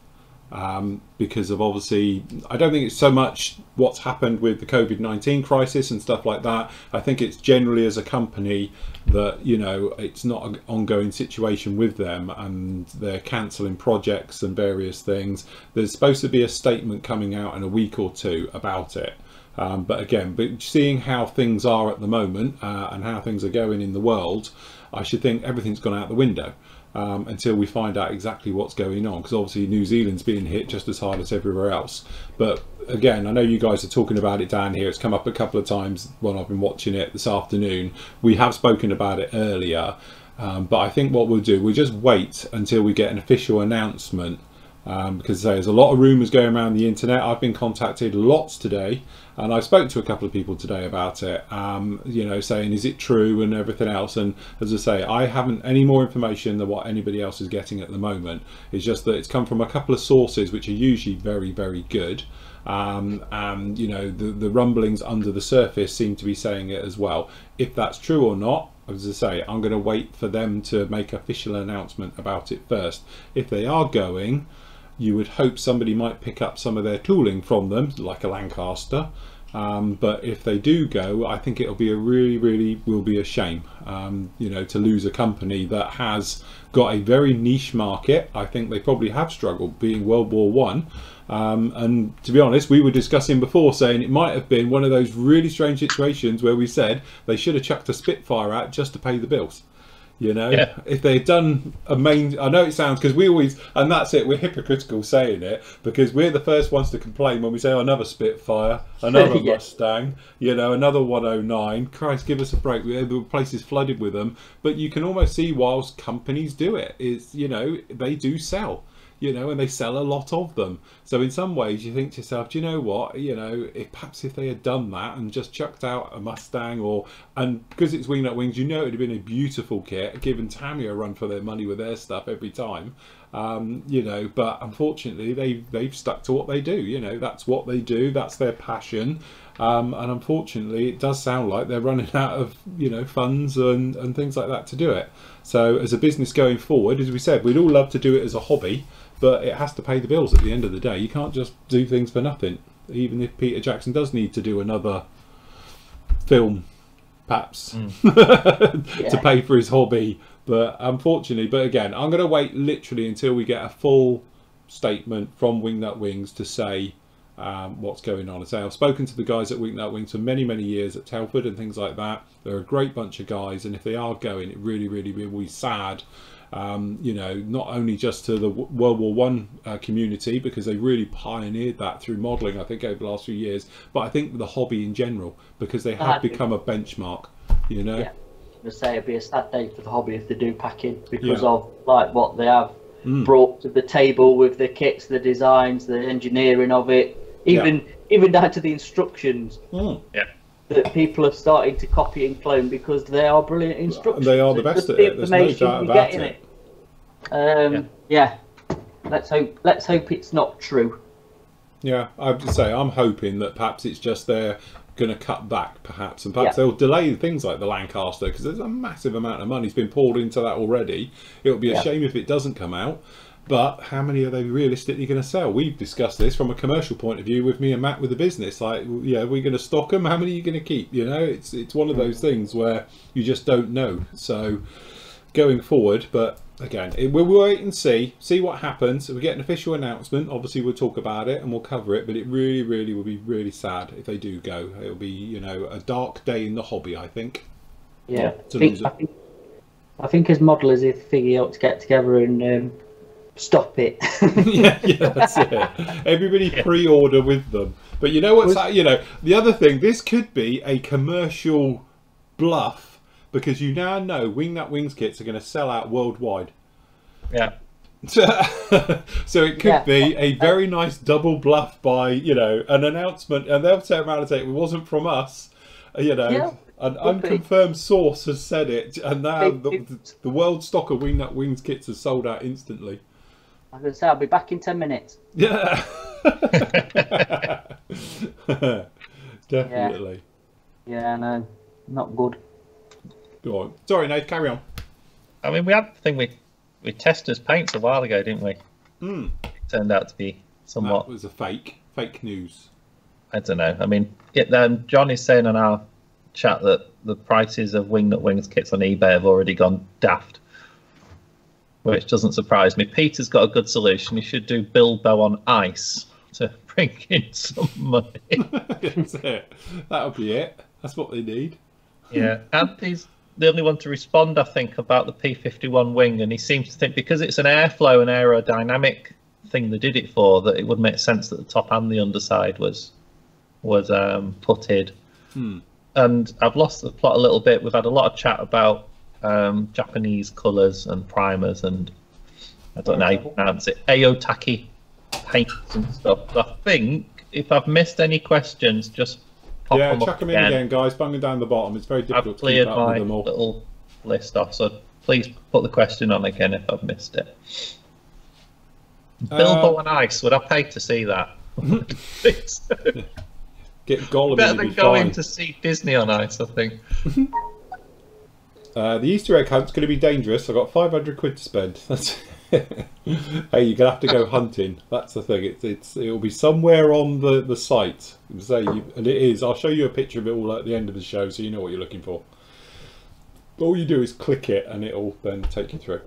Um, because of obviously, I don't think it's so much what's happened with the COVID 19 crisis and stuff like that. I think it's generally as a company that, you know, it's not an ongoing situation with them and they're cancelling projects and various things. There's supposed to be a statement coming out in a week or two about it. Um, but again, but seeing how things are at the moment uh, and how things are going in the world, I should think everything's gone out the window um, until we find out exactly what's going on. Because obviously New Zealand's being hit just as hard as everywhere else. But again, I know you guys are talking about it down here. It's come up a couple of times when I've been watching it this afternoon. We have spoken about it earlier. Um, but I think what we'll do, we'll just wait until we get an official announcement um, because there's a lot of rumours going around the internet. I've been contacted lots today, and I spoke to a couple of people today about it. Um, you know, saying is it true and everything else. And as I say, I haven't any more information than what anybody else is getting at the moment. It's just that it's come from a couple of sources which are usually very, very good. Um, and you know the the rumblings under the surface seem to be saying it as well. If that's true or not, as I say, I'm going to wait for them to make official announcement about it first. If they are going, you would hope somebody might pick up some of their tooling from them, like a Lancaster. Um, but if they do go, I think it'll be a really, really will be a shame, um, you know, to lose a company that has got a very niche market. I think they probably have struggled, being World War One. Um, and to be honest, we were discussing before saying it might have been one of those really strange situations where we said they should have chucked a Spitfire out just to pay the bills. You know, Yeah. if they had done a main, I know it sounds because we always, and that's it, we're hypocritical saying it because we're the first ones to complain when we say oh, another Spitfire, another Yeah. Mustang, you know, another 109. Christ, give us a break. We- The place is flooded with them, but you can almost see whilst companies do it, is you know they do sell. You know, and they sell a lot of them. So in some ways, you think to yourself, do you know what? You know, if perhaps if they had done that and just chucked out a Mustang, or and because it's Wingnut Wings, you know, it'd have been a beautiful kit, given Tamiya a run for their money with their stuff every time. Um, you know, but unfortunately, they they've stuck to what they do. You know, that's what they do. That's their passion. Um, and unfortunately, it does sound like they're running out of you know funds and, and things like that to do it. So, as a business going forward, as we said, we'd all love to do it as a hobby, but it has to pay the bills at the end of the day. You can't just do things for nothing. Even if Peter Jackson does need to do another film, perhaps mm. to Yeah. pay for his hobby, but unfortunately, but again, I'm going to wait literally until we get a full statement from Wingnut Wings to say um, what's going on. I say I've spoken to the guys at Wingnut Wings for many, many years at Telford and things like that. They're a great bunch of guys, and if they are going, it really, really will be sad. Um, you know, not only just to the World War One uh, community because they really pioneered that through modelling, I think over the last few years, but I think the hobby in general because they have become a benchmark. You know, Yeah. I say it'd be a sad day for the hobby if they do pack in because Yeah. of like what they have Mm. brought to the table with the kits, the designs, the engineering of it, even even down to the instructions Mm. that people are starting to copy and clone because they are brilliant instructions. And they are the best just at the it, there's no information doubt you about get in it. Um, yeah. Let's hope. Let's hope it's not true. Yeah, I have to say, I'm hoping that perhaps it's just they're going to cut back, perhaps, and perhaps Yeah. they'll delay things like the Lancaster because there's a massive amount of money's been poured into that already. It would be a Yeah. shame if it doesn't come out. But how many are they realistically going to sell? We've discussed this from a commercial point of view with me and Matt with the business. Like, yeah, we're going to stock them. How many are you going to keep? You know, it's it's one of those things where you just don't know. So going forward, but again, it, we'll wait and see, see what happens. If we get an official announcement, obviously we'll talk about it and we'll cover it. But it really, really will be really sad if they do go. It'll be, you know, a dark day in the hobby. I think. Yeah. I, think. I think. I think as modelers, if figure ought to get together and um, stop it. yeah, yeah, that's it. Everybody pre-order with them. But you know what's Was- You know, the other thing, this could be a commercial bluff because you now know Wingnut Wings kits are going to sell out worldwide. Yeah. so it could Yeah. be a very nice double bluff by you know an announcement, and they'll turn around and say it wasn't from us. You know, Yeah, an unconfirmed source has said it, and now the, the world stock of Wingnut Wings kits has sold out instantly. I'm going to say I'll be back in ten minutes. Yeah. Definitely. Yeah, no, not good. Go on. Sorry, Nate, carry on. I mean, we had the thing with with Testors paints a while ago, didn't we? Mm. turned out to be That somewhat. was a fake, fake news. I don't know. I mean, it, then John is saying on our chat that the prices of Wingnut Wings kits on eBay have already gone daft, which doesn't surprise me. Peter's got a good solution. He should do Bilbo on ice to bring in some money. That'll be it. That's what they need. yeah, Andy's the only one to respond, I think, about the P51 wing, and he seems to think because it's an airflow and aerodynamic thing they did it for, that it would make sense that the top and the underside was was um, putted. Hmm. And I've lost the plot a little bit. We've had a lot of chat about um, Japanese colours and primers, and I don't know how you pronounce it, Aotake paints and stuff. So I think if I've missed any questions, just pop yeah, them chuck them in again. again, guys. Bung them down the bottom. It's very I've difficult to keep cleared up my with them all. little list off, so please put the question on again if I've missed it. Bilbo Uh, on ice, would I pay to see that? Get Gollum Better than be going fine. to see Disney on ice, I think. Uh, the Easter egg hunt's going to be dangerous. I've got 500 quid to spend. That's hey, you're gonna have to go hunting. That's the thing. It's it's it'll be somewhere on the the site. Say you, and it is. I'll show you a picture of it all at the end of the show, so you know what you're looking for. All you do is click it, and it'll then take you through.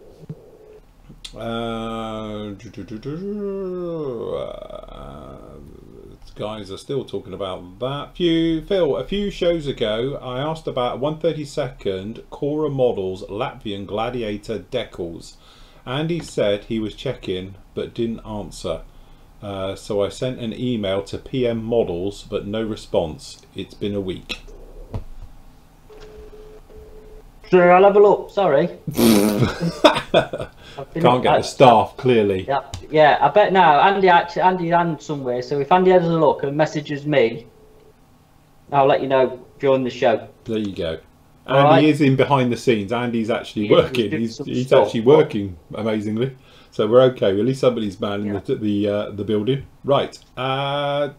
Uh, guys are still talking about that. Few Phil, a few shows ago, I asked about 132nd Cora Models Latvian Gladiator decals. Andy said he was checking but didn't answer. Uh, so I sent an email to PM Models but no response. It's been a week. Sure, I'll have a look. Sorry. Can't get the staff clearly. Yeah, yeah. I bet now Andy actually Andy and somewhere. So if Andy has a look and messages me, I'll let you know during the show. There you go. Andy right. is in behind the scenes. Andy's actually He is, he's working. He's, he's actually working amazingly. So we're okay. At least somebody's manning Yeah. the the, uh, the building. Right. Uh,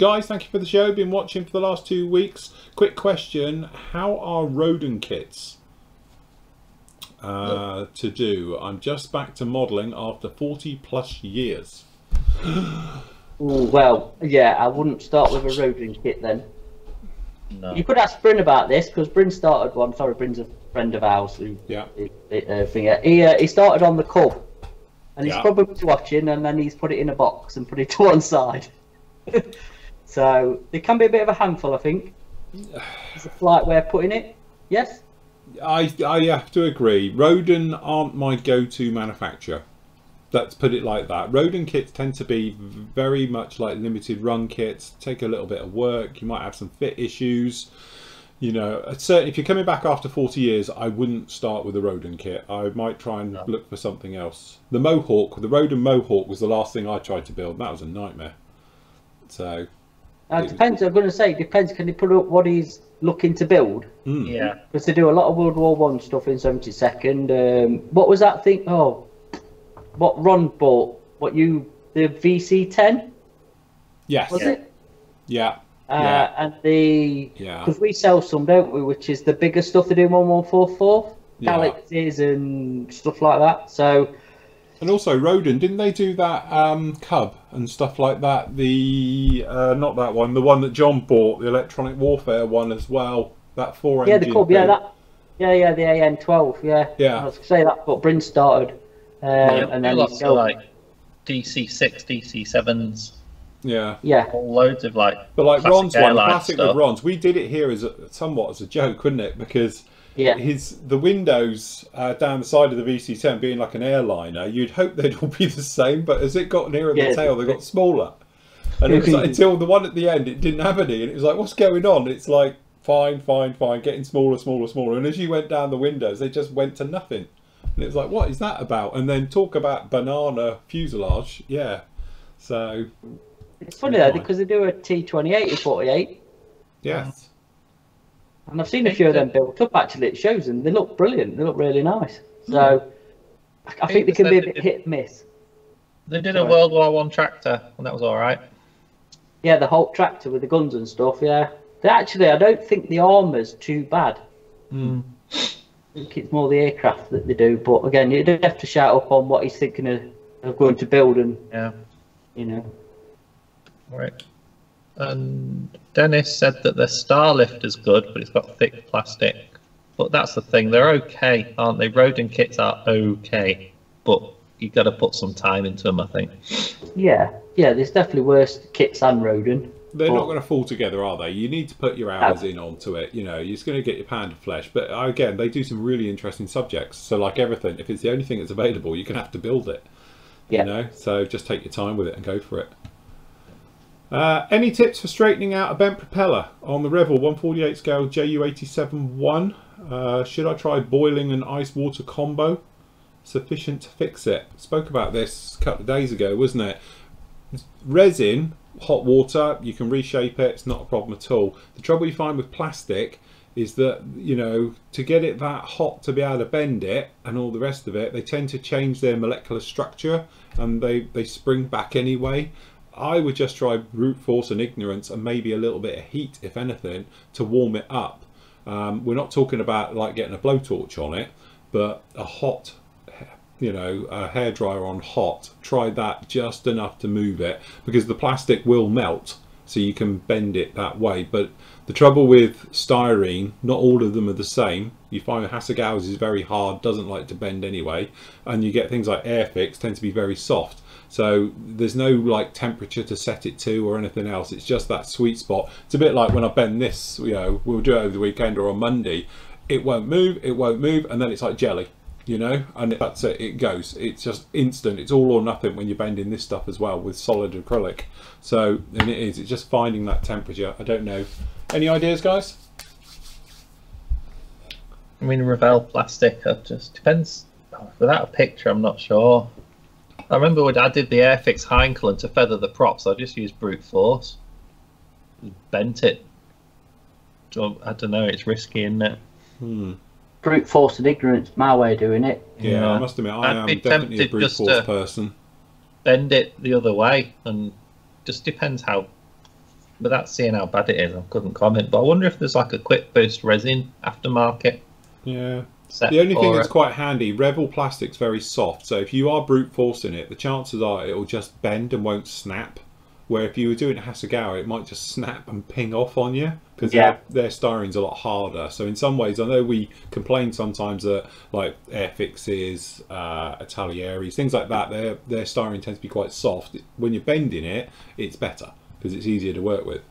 guys, thank you for the show. Been watching for the last two weeks. Quick question: How are Roden kits uh, to do? I'm just back to modelling after 40 plus years. Ooh, well, yeah, I wouldn't start with a Roden kit then. No. You could ask Bryn about this because Bryn started one. Sorry, Bryn's a friend of ours. Who, Yeah. uh, thing. He uh, he started on the Cub, and he's Yeah. probably watching, and then he's put it in a box and put it to one side. so it can be a bit of a handful, I think. It's a polite way of putting it. Yes. I I have to agree. Roden aren't my go-to manufacturer. Let's put it like that. Roden kits tend to be very much like limited run kits. Take a little bit of work. You might have some fit issues. You know, certainly if you're coming back after 40 years, I wouldn't start with a Roden kit. I might try and No. look for something else. The Mohawk, the Roden Mohawk was the last thing I tried to build. That was a nightmare. So, Uh, it depends. I'm going to say it depends. Can he put up what he's looking to build? mm. Yeah. Because they do a lot of World War One stuff in 72nd. Um, what was that thing? Oh, what Ron bought? What you the VC10 yes, was Yeah. it? yeah, Uh, Yeah. And the yeah, because we sell some, don't we? Which is the bigger stuff they do in 1144 Yeah. galaxies and stuff like that. So And also Roden, didn't they do that um, Cub and stuff like that? The uh, not that one, the one that John bought, the electronic warfare one as well. That four yeah, the Cub, yeah, that, yeah, yeah, the AN12, yeah. Yeah. I was gonna say that, but Bryn started, um, yeah and then lots he of like DC6, DC7s, Yeah, yeah, all loads of like. but like Ron's one, the classic stuff. with Ron's, we did it here as a, somewhat as a joke, wouldn't it? Because yeah. his the windows uh, down the side of the VC10 being like an airliner, you'd hope they'd all be the same, but as it got nearer Yeah. the tail, they got smaller. And it was like, until the one at the end, it didn't have any, and it was like, what's going on? It's like fine, fine, fine, getting smaller, smaller, smaller, and as you went down the windows, they just went to nothing. And it was like, what is that about? And then talk about banana fuselage, yeah. So It's funny though because they do a T28 in 48, yes, and I've seen a few of them built up. Actually, it shows them. They look brilliant. They look really nice. So I, I think they can be a bit hit and miss. They did a World War One tractor, and that was all right. Yeah, the Holt tractor with the guns and stuff. Yeah, they actually, I don't think the armor's too bad. Mm. I think it's more the aircraft that they do. But again, you'd have to shout up on what he's thinking of of going to build and Yeah. you know. Right. And Dennis said that the Starlift is good, but it's got thick plastic. But that's the thing, they're okay, aren't they? Roden kits are okay, but you've got to put some time into them, I think. Yeah, yeah. There's definitely worse kits than Roden. They're Well- not going to fall together, are they? You need to put your hours in onto it. You know, you're just going to get your pound of flesh. But again, they do some really interesting subjects. So, like everything, if it's the only thing that's available, you're going to have to build it. Yeah. You know, so just take your time with it and go for it. Uh, any tips for straightening out a bent propeller on the Revell 148 scale JU87-1? Uh, should I try boiling an ice water combo? Sufficient to fix it. Spoke about this a couple of days ago, wasn't it? Resin, hot water, you can reshape it. It's not a problem at all. The trouble you find with plastic is that you know to get it that hot to be able to bend it and all the rest of it, they tend to change their molecular structure and they they spring back anyway. I would just try brute force and ignorance and maybe a little bit of heat, if anything, to warm it up. Um, we're not talking about like getting a blowtorch on it, but a hot, you know, a hairdryer on hot. Try that just enough to move it because the plastic will melt, so you can bend it that way. But the trouble with styrene, not all of them are the same. You find Hasegawa's is very hard, doesn't like to bend anyway, and you get things like Airfix tend to be very soft. So there's no like temperature to set it to or anything else. It's just that sweet spot. It's a bit like when I bend this, you know, we'll do it over the weekend or on Monday. It won't move, it won't move, and then it's like jelly, you know, and that's it, it goes. It's just instant. It's all or nothing when you're bending this stuff as well with solid acrylic. So, and it is, it's just finding that temperature. I don't know. Any ideas, guys? I mean, Revell plastic, just depends. Without a picture, I'm not sure. I remember when I did the Airfix Heinkel and to feather the props, I just used brute force. Just bent it. So, I don't know, it's risky, isn't it? Hmm. Brute force and ignorance, my way of doing it. Yeah, Yeah. I must admit, I I'd am definitely a brute just force to- person. Bend it the other way, and just depends how. Without seeing how bad it is, I couldn't comment. But I wonder if there's like a quick boost resin aftermarket Yeah. Set. The only thing that's it. quite handy, Revell plastic's very soft, so if you are brute forcing it, the chances are it'll just bend and won't snap. Where if you were doing Hasegawa, it might just snap and ping off on you because Yeah. their, their styrene's a lot harder. So in some ways, I know we complain sometimes that like Airfixes, uh, Italeri's, things like that, their their styrene tends to be quite soft. When you're bending it, it's better because it's easier to work with.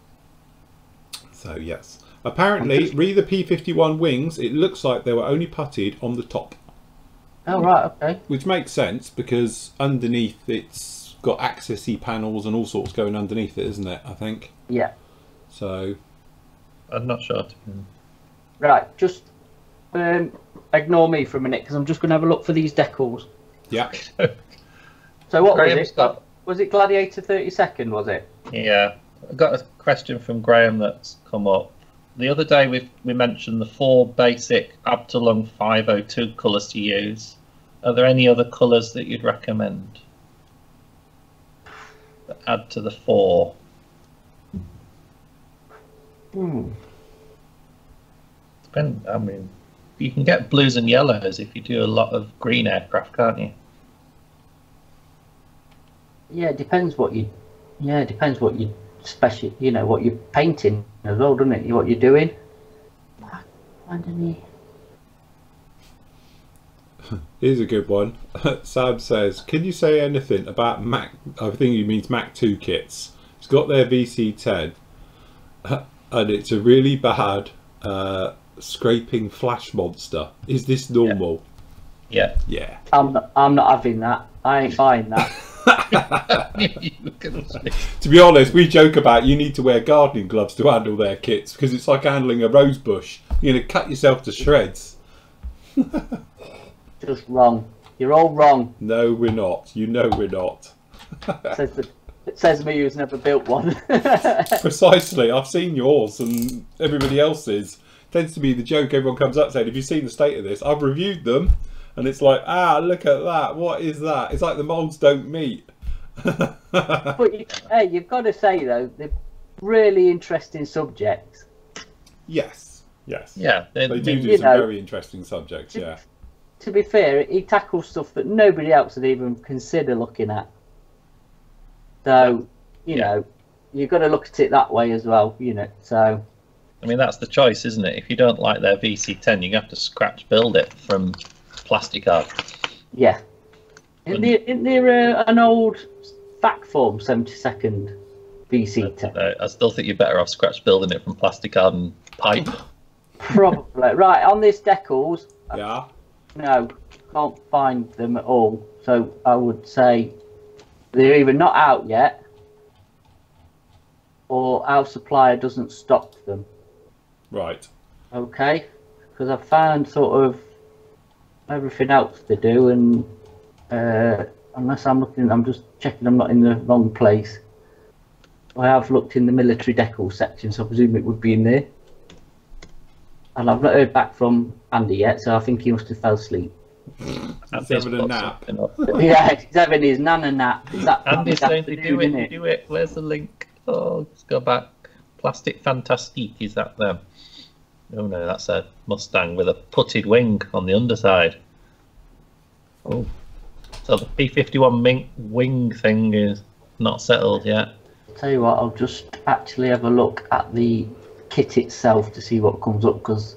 So yes. Apparently, re the P51 wings, it looks like they were only putted on the top, Oh right, okay. which makes sense because underneath it's got accessy panels and all sorts going underneath it, isn't it? I think Yeah. so. I'm not sure. Right, just um, ignore me for a minute because I'm just going to have a look for these decals. Yeah, So what Graham's was it? got- Was it Gladiator 32nd? Was it? Yeah, I got a question from Graham that's come up. The other day we we mentioned the four basic Abteilung 502 colours to use. Are there any other colours that you'd recommend? That add to the four. Hmm. Depend. I mean, you can get blues and yellows if you do a lot of green aircraft, can't you? Yeah, it depends what you. Yeah, it depends what you special. You know what you're painting as well, doesn't it? What you're doing. Find here's a good one. Sam says, "Can you say anything about Mach? I think he means Mach Two kits. It's got their VC10, and it's a really bad uh, scraping flash monster. Is this normal? Yeah. yeah. I'm not, I'm not having that. I ain't buying that. You can speak. To be honest, we joke about you need to wear gardening gloves to handle their kits because it's like handling a rose bush. You're going to cut yourself to shreds. Just wrong. You're all wrong. No, we're not. You know we're not. Says the, it says me who's never built one. Precisely. I've seen yours and everybody else's. Tends to be the joke everyone comes up saying, Have you seen the state of this? I've reviewed them. And it's like, ah, look at that. What is that? It's like the molds don't meet. but you, hey, you've got to say though, they're really interesting subjects. yes. Yes. Yeah, they, They do do some know- very interesting subjects, yeah. to be fair, he tackles stuff that nobody else would even consider looking at. So, you Yeah. know, you've got to look at it that way as well, you know. So, I mean, that's the choice, isn't it? If you don't like their VC10, you have to scratch build it from plasticard. yeah. Isn't there, isn't there uh, an old fact form 72nd VC tech? Uh, I still think you're better off scratch building it from plasticard and pipe. Probably. right, on this decals, Yeah. no, can't find them at all. So I would say they're either not out yet or our supplier doesn't stock them. Right. Okay? Because I've found sort of everything else to do, and uh, unless I'm looking, I'm just checking I'm not in the wrong place. I have looked in the military decal section, so I presume it would be in there. And I've not heard back from Andy yet, so I think he must have fell asleep. Andy's having a nap. yeah, he's having his nana nap. That Andy's that saying to do afternoon, it, do it. Where's the link? Oh, let's go back. Plastic Fantastique, is that them? Oh no, that's a Mustang with a putted wing on the underside. Oh, so the P51 wing, wing thing is not settled yet. Tell you what, I'll just actually have a look at the kit itself to see what comes up because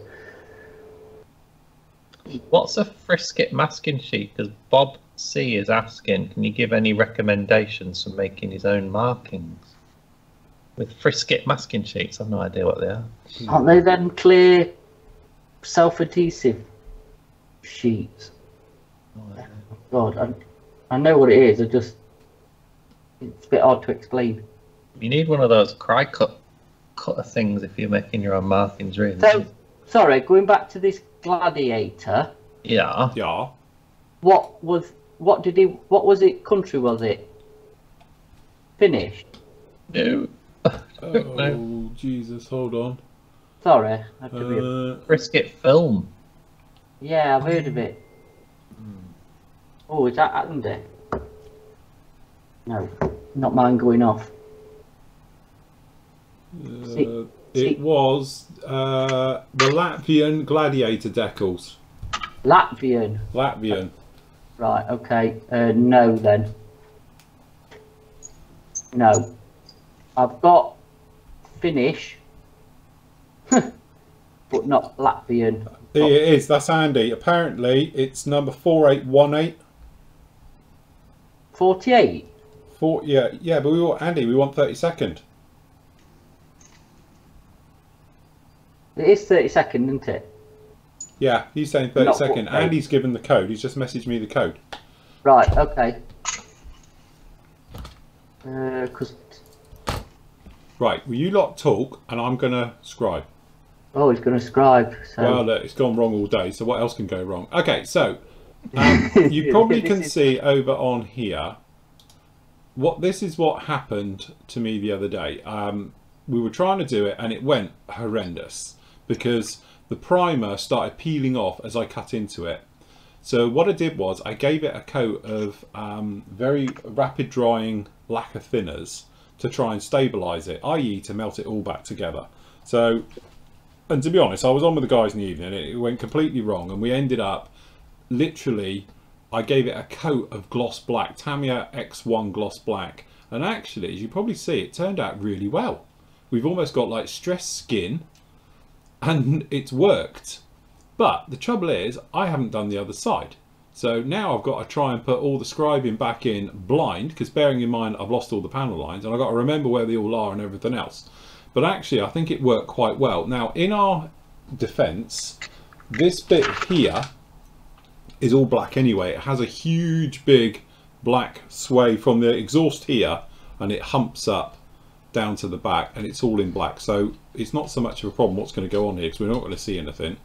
What's a frisket masking sheet? Because Bob C is asking, can you give any recommendations for making his own markings? With frisket masking sheets, I've no idea what they are. aren't they then clear self-adhesive sheets? God, I, I know what it is. I just it's a bit hard to explain. You need one of those Cricut cutter things if you're making your own markings, really. So, sorry, going back to this gladiator. yeah. Yeah. What was what did he? What was it? Country was it? Finished. No. Oh, Jesus. Hold on. Sorry, I have to be a- Uh, Frisket film. yeah, I've heard of it. Oh, is that Andy? No, not mine going off. Uh, see- it was uh, the Latvian gladiator decals. Latvian. Latvian. Right, okay. Uh, no, then. No. I've got Finnish, but not Latvian. It is. That's Andy. Apparently, it's number four eight one eight. 48? Four. Yeah, yeah. But we want Andy. We want thirty second. It is 30 second, isn't it? Yeah, he's saying thirty Not second. Andy's given the code. He's just messaged me the code. Right, okay. Uh, because, Right. Well, you lot talk, and I'm gonna scribe. oh, he's going to scribe. So. Well, look, it's gone wrong all day. So what else can go wrong? Okay, so um, you probably can see over on here. What this is what happened to me the other day. Um, we were trying to do it, and it went horrendous because the primer started peeling off as I cut into it. So what I did was I gave it a coat of um, very rapid drying lacquer thinners to try and stabilise it, i.e. to melt it all back together. So and to be honest, I was on with the guys in the evening. and It went completely wrong, and we ended up literally. I gave it a coat of gloss black, Tamiya X1 gloss black, and actually, as you probably see, it turned out really well. We've almost got like stressed skin, and it's worked. But the trouble is, I haven't done the other side. So now I've got to try and put all the scribing back in blind, because bearing in mind I've lost all the panel lines, and I've got to remember where they all are and everything else. But actually, I think it worked quite well. Now, in our defence, this bit here is all black anyway. It has a huge, big black sway from the exhaust here, and it humps up down to the back, and it's all in black. So it's not so much of a problem what's going to go on here, because we're not going to see anything.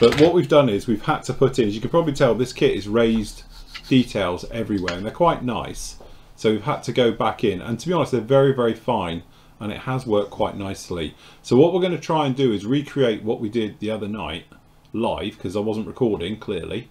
But what we've done is we've had to put in, as you can probably tell, this kit is raised details everywhere, and they're quite nice. So we've had to go back in, and to be honest, they're very, very fine and it has worked quite nicely. So what we're going to try and do is recreate what we did the other night live because I wasn't recording clearly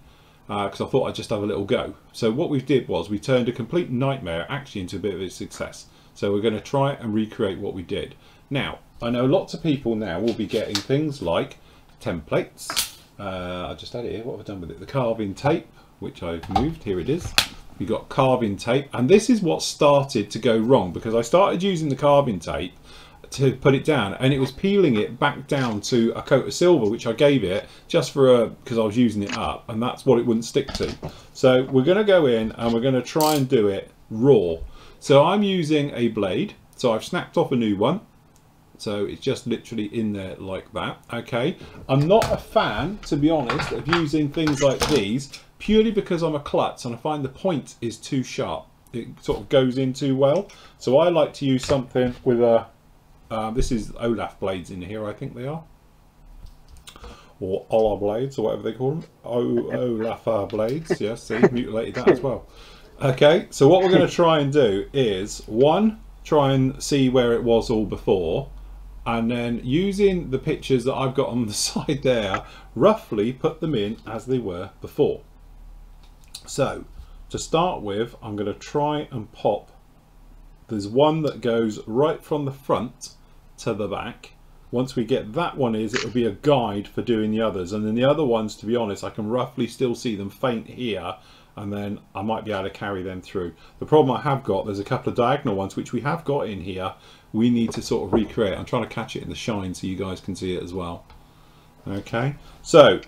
uh, because I thought I'd just have a little go. So what we did was we turned a complete nightmare actually into a bit of a success. So we're going to try and recreate what we did. Now I know lots of people now will be getting things like templates uh, I just had it here. What have I done with it? The carving tape, which I've moved. Here it is. We got carving tape, and this is what started to go wrong because I started using the carving tape to put it down, and it was peeling it back down to a coat of silver, which I gave it just for a because I was using it up, and that's what it wouldn't stick to. So we're going to go in and we're going to try and do it raw. So I'm using a blade. So I've snapped off a new one. So it's just literally in there like that. Okay. I'm not a fan, to be honest, of using things like these purely because I'm a klutz and I find the point is too sharp. It sort of goes in too well. So I like to use something with a, uh, this is Olaf blades in here, I think they are. Or Ola blades, or whatever they call them. O Olaf blades, yes, see, mutilated that as well. Okay, so what we're going to try and do is, one, try and see where it was all before, and then using the pictures that I've got on the side there, roughly put them in as they were before. So, to start with, I'm going to try and pop. There's one that goes right from the front to the back. Once we get that one is, it'll be a guide for doing the others. And then the other ones, to be honest, I can roughly still see them faint here and then I might be able to carry them through. The problem I have got, there's a couple of diagonal ones which we have got in here. We need to sort of recreate. I'm trying to catch it in the shine so you guys can see it as well. Okay, so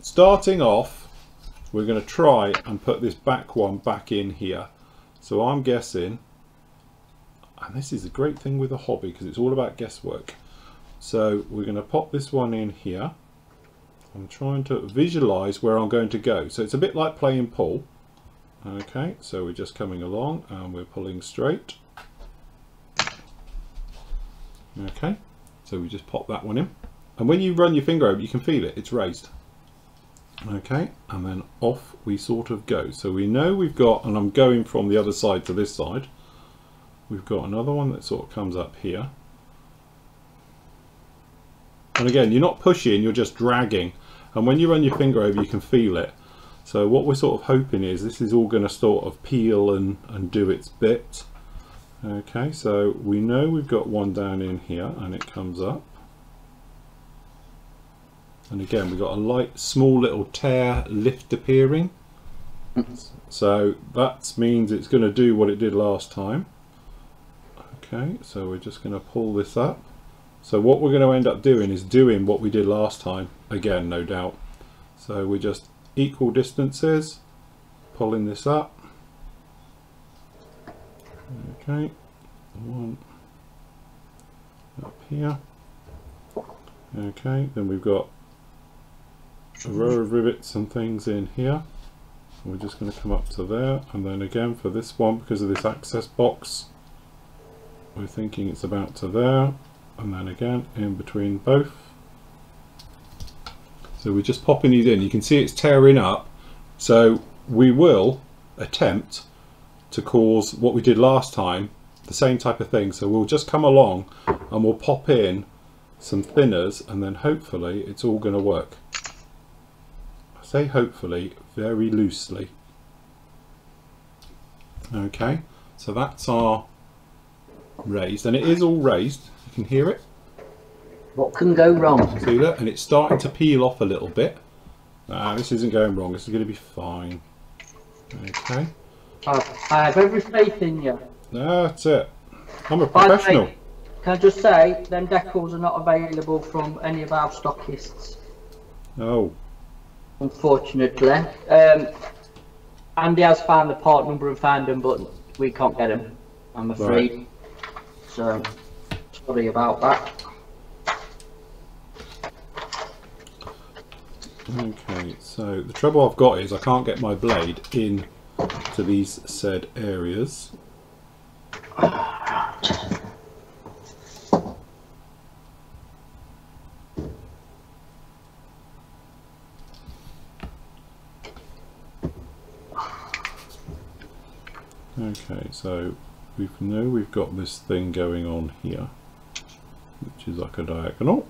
starting off, we're going to try and put this back one back in here. So I'm guessing, and this is a great thing with a hobby because it's all about guesswork. So we're going to pop this one in here. I'm trying to visualize where I'm going to go. So it's a bit like playing pull. Okay, so we're just coming along and we're pulling straight. Okay, so we just pop that one in. And when you run your finger over, you can feel it, it's raised. Okay, and then off we sort of go. So we know we've got, and I'm going from the other side to this side, we've got another one that sort of comes up here. And again, you're not pushing, you're just dragging and when you run your finger over you can feel it so what we're sort of hoping is this is all going to sort of peel and, and do its bit okay so we know we've got one down in here and it comes up and again we've got a light small little tear lift appearing so that means it's going to do what it did last time okay so we're just going to pull this up so what we're going to end up doing is doing what we did last time, again no doubt. So we're just equal distances, pulling this up. Okay, one. Up here. Okay, then we've got a row of rivets and things in here. We're just going to come up to there and then again for this one because of this access box we're thinking it's about to there and then again in between both. So we're just popping these in. You can see it's tearing up. So we will attempt to cause what we did last time the same type of thing so we'll just come along and we'll pop in some thinners and then hopefully it's all going to work I say hopefully very loosely okay so that's our raised and it is all raised You can hear it. What can go wrong? See that? And it's starting to peel off a little bit. Ah, this isn't going wrong. This is going to be fine. Okay. I have every faith in you. That's it. I'm a professional. Way, can I just say, them decals are not available from any of our stockists. Oh. Unfortunately. Um, Andy has found the part number and found them, but we can't get them. I'm afraid. Right. So. Sorry about that. Okay, so the trouble I've got is I can't get my blade in to these said areas. Okay, so we know we've got this thing going on here which is like a diagonal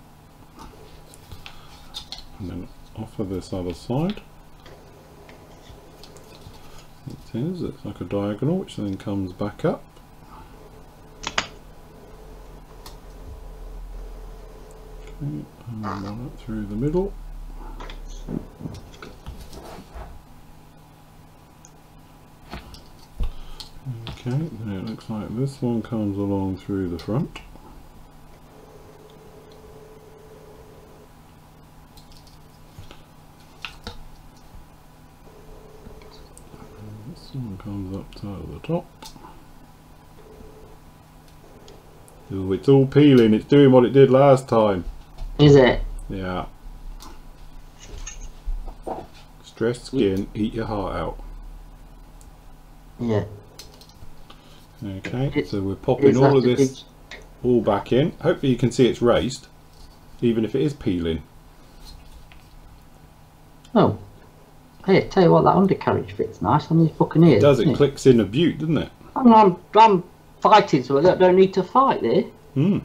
and then off of this other side it is, it's like a diagonal which then comes back up. Okay, and run it through the middle. Okay, then it looks like this one comes along through the front. Comes up to the top. Oh, it's all peeling. It's doing what it did last time. Is it? Yeah. Stressed skin, eat your heart out. Yeah. Okay, so we're popping all of this all back in. Hopefully you can see it's raised, even if it is peeling. Oh. Hey, tell you what, that undercarriage fits nice on these Buccaneers. Does it doesn't clicks in a butte, doesn't it? I'm, I'm, I'm fighting so I don't- don't need to fight there. Hmm.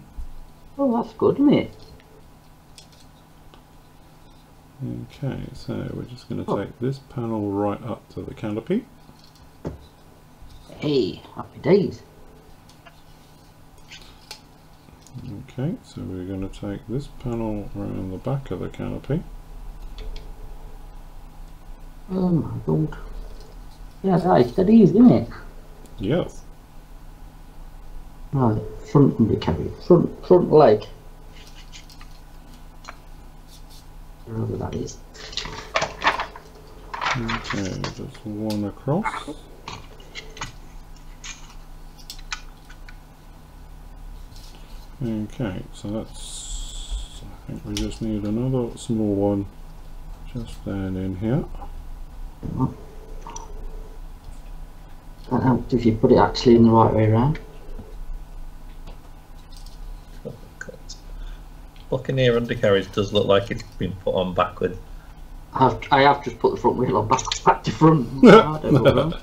Oh, that's good, isn't it? Okay, so we're just going to Oh. take this panel right up to the canopy. Hey, happy days. Okay, so we're going to take this panel around the back of the canopy. Oh my god. Yeah, that is that easy, isn't it? Yes. Right, front undercarriage, front front leg. Wherever that is. Okay, just one across. Okay, so that's. I think we just need another small one just down in here. That helps if you put it actually in the right way around. Buccaneer undercarriage does look like it's been put on backward. I've, I have just put the front wheel on back, back to front. I don't know.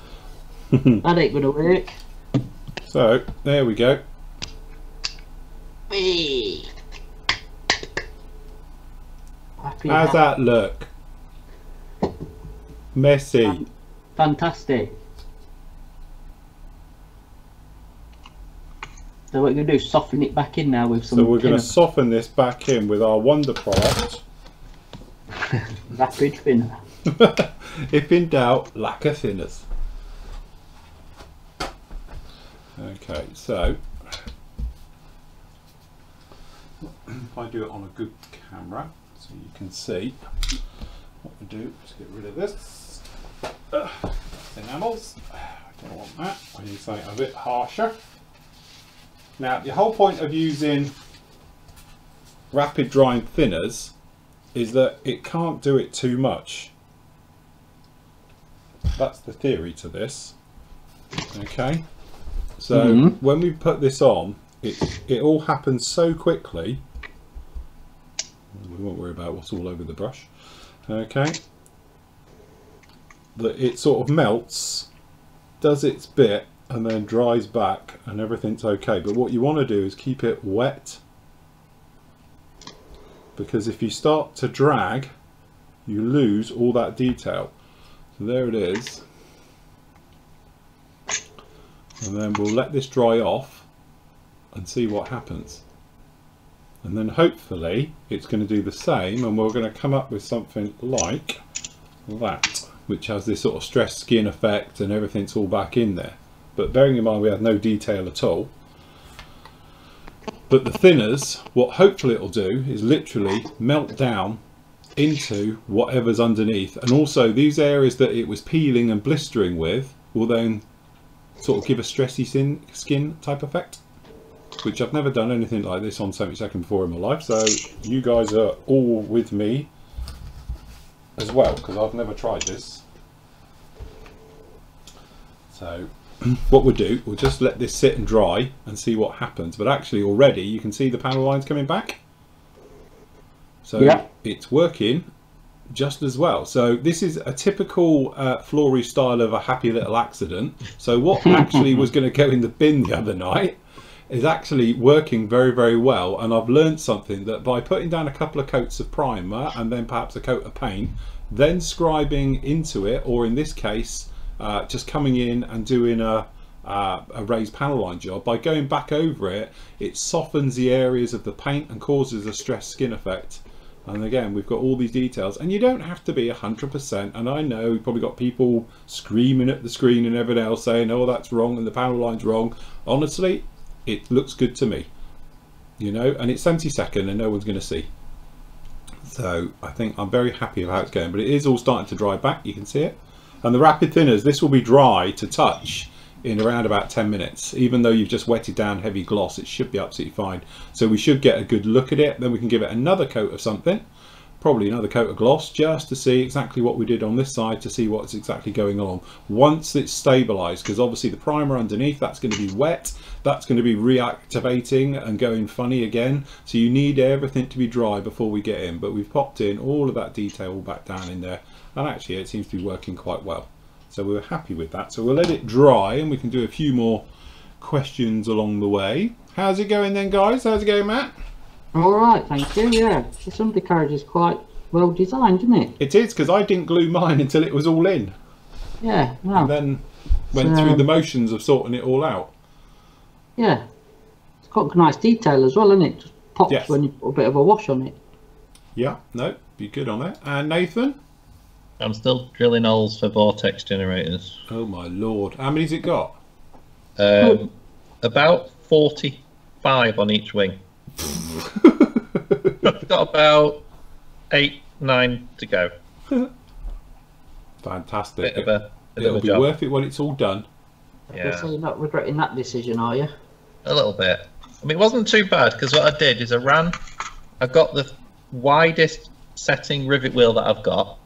that ain't gonna work. So, there we go. Whee! Happy How's that look? Messy. Fantastic. So what you're gonna do is soften it back in now with some So we're going to soften this back in with our Wonder product. rapid thinner. if in doubt, lacquer thinners. Okay, so if I do it on a good camera, so you can see what we do, let's get rid of this. Enamels. I don't want that. I need something a bit harsher. Now, the whole point of using rapid drying thinners is that it can't do it too much. That's the theory to this. Okay. So Mhm. when we put this on, it it all happens so quickly. We won't worry about what's all over the brush. Okay. That it sort of melts, does its bit, and then dries back, and everything's okay. But what you want to do is keep it wet. Because if you start to drag you lose all that detail. So there it is. And then we'll let this dry off and see what happens. And then hopefully it's going to do the same and we're going to come up with something like that which has this sort of stressed skin effect and everything's all back in there but bearing in mind we have no detail at all but the thinners, what hopefully it'll do is literally melt down into whatever's underneath. And also these areas that it was peeling and blistering with will then sort of give a stressy skin, type effect. Which I've never done anything like this on 70 second before in my life. So you guys are all with me as well because I've never tried this. So what we'll do, we'll just let this sit and dry and see what happens. But actually already you can see the panel lines coming back. So Yeah. it's working just as well. So this is a typical uh, Flory style of a happy little accident. So what actually was going to go in the bin the other night is actually working very, very well. And I've learned something that by putting down a couple of coats of primer and then perhaps a coat of paint, then scribing into it, or in this case, uh, just coming in and doing a, uh, a raised panel line job, by going back over it, it softens the areas of the paint and causes a stressed skin effect And again, we've got all these details, and you don't have to be 100%. And I know you've probably got people screaming at the screen and everything else saying, oh, that's wrong and the panel line's wrong. Honestly, it looks good to me. You know, and it's 70 second and no one's going to see. So I think I'm very happy with how it's going, but it is all starting to dry back. You can see it. And the rapid thinners, this will be dry to touch in around about 10 minutes. Even though you've just wetted down heavy gloss, it should be absolutely fine. So we should get a good look at it. Then we can give it another coat of something, probably another coat of gloss, just to see exactly what we did on this side to see what's exactly going on. Once it's stabilized, because obviously the primer underneath, that's going to be wet. That's going to be reactivating and going funny again. So you need everything to be dry before we get in. But we've popped in all of that detail back down in there. And actually it seems to be working quite well. So we were happy with that. So we'll let it dry and we can do a few more questions along the way. How's it going then, guys? How's it going, Matt? All right, thank you. Yeah, the undercarriage is quite well designed, isn't it? It is, because I didn't glue mine until it was all in. Yeah, And then went So- through the motions of sorting it all out. yeah. It's got nice detail as well, isn't it? Just pops Yes. when you put a bit of a wash on it. Yeah, no, be good on that. And Nathan? I'm still drilling holes for vortex generators. Oh my lord. How many's it got? Um, about 45 on each wing. I've got about eight, nine to go. Fantastic. Bit of a, bit It'll of a be job. worth it when it's all done. Yeah. So you're not regretting that decision, are you? A little bit. I mean, it wasn't too bad because what I did is I ran, I got the widest setting rivet wheel that I've got,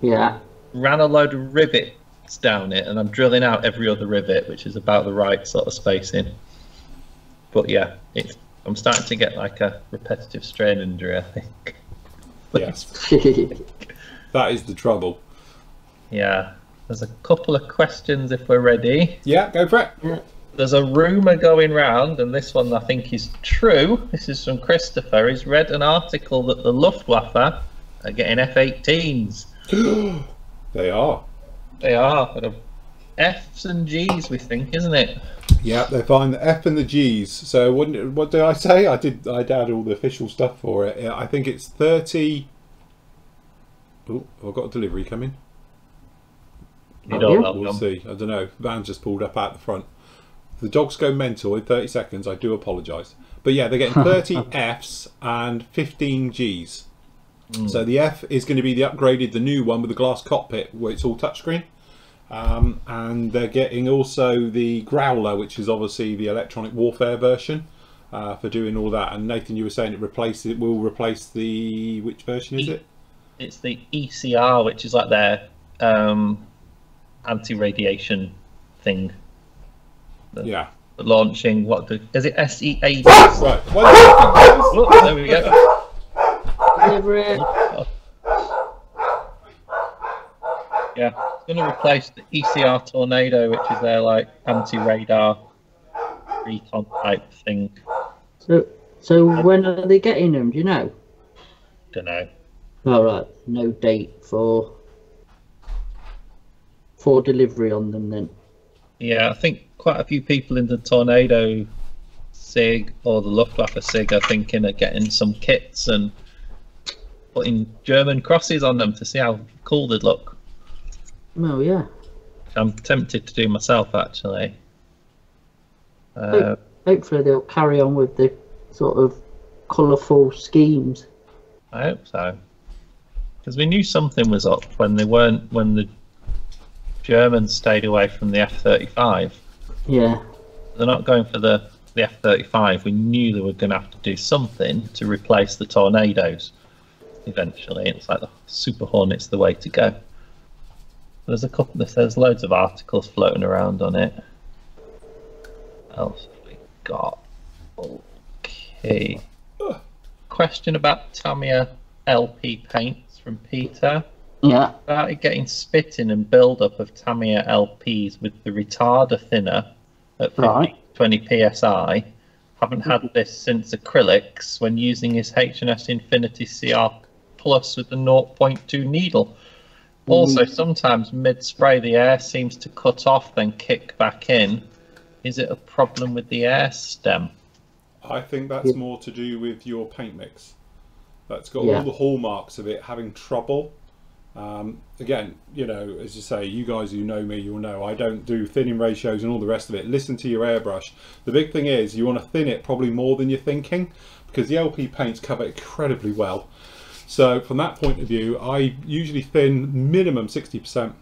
Yeah. ran a load of rivets down it, and I'm drilling out every other rivet, which is about the right sort of spacing. But yeah, it's, I'm starting to get like a repetitive strain injury, I think. Yes. That is the trouble. Yeah. There's a couple of questions if we're ready. Yeah, go for it. There's a rumour going round, and this one I think is true. This is from Christopher. He's read an article that the Luftwaffe are getting F-18s. They are. They are but Fs and Gs, we think, isn't it? Yeah, they find the F and the G's. So what, what did I say? I did. I did all the official stuff for it. I think it's thirty. Oh, I've got a delivery coming. You don't yeah? know We'll them. see. I don't know. Van just pulled up out the front. The dogs go mental in 30 seconds, I do apologise. But yeah, they're getting 30 Fs and 15 Gs. Hmm. So the F is going to be the upgraded, the new one with the glass cockpit where it's all touchscreen. Um, and they're getting also the Growler, which is obviously the electronic warfare version uh, for doing all that. And Nathan, you were saying it replaces it will replace the which version is it? It's the ECR, which is like their um, anti-radiation thing. Yeah. Launching what the, is it SEA? Right. One second, guys. Oh, there we go. Delivery. Yeah, it's going to replace the ECR Tornado, which is their like anti-radar recon type thing. So, so when are they getting them? Do you know? Don't know. All right. No date for for delivery on them then. Yeah, I think quite a few people in the Tornado SIG or the Luftwaffe SIG are thinking of getting some kits and putting German crosses on them to see how cool they'd look. Oh yeah. I'm tempted to do myself actually. Uh, Hopefully they'll carry on with the sort of colourful schemes. I hope so. Because we knew something was up when they weren't when the Germans stayed away from the F-35. Yeah. They're not going for the the F-35. We knew they were going to have to do something to replace the Tornadoes. Eventually, it's like the Super Hornet's the way to go. There's a couple. There's loads of articles floating around on it. What else have we got? Okay. Question about Tamiya LP paints from Peter. Yeah. Started getting spitting and build up of Tamiya LPs with the retarder thinner at 50, Right. 20 psi. Haven't had mm-hmm. this since acrylics when using his H&S Infinity CR Plus with the 0.2 needle. Also, sometimes mid spray the air seems to cut off, then kick back in. Is it a problem with the air stem? I think that's more to do with your paint mix. That's got Yeah. all the hallmarks of it having trouble. Um, again, you know, as you say, you guys who know me, you'll know I don't do thinning ratios and all the rest of it. Listen to your airbrush. The big thing is you want to thin it probably more than you're thinking because the LP paints cover incredibly well. So from that point of view, I usually thin minimum 60%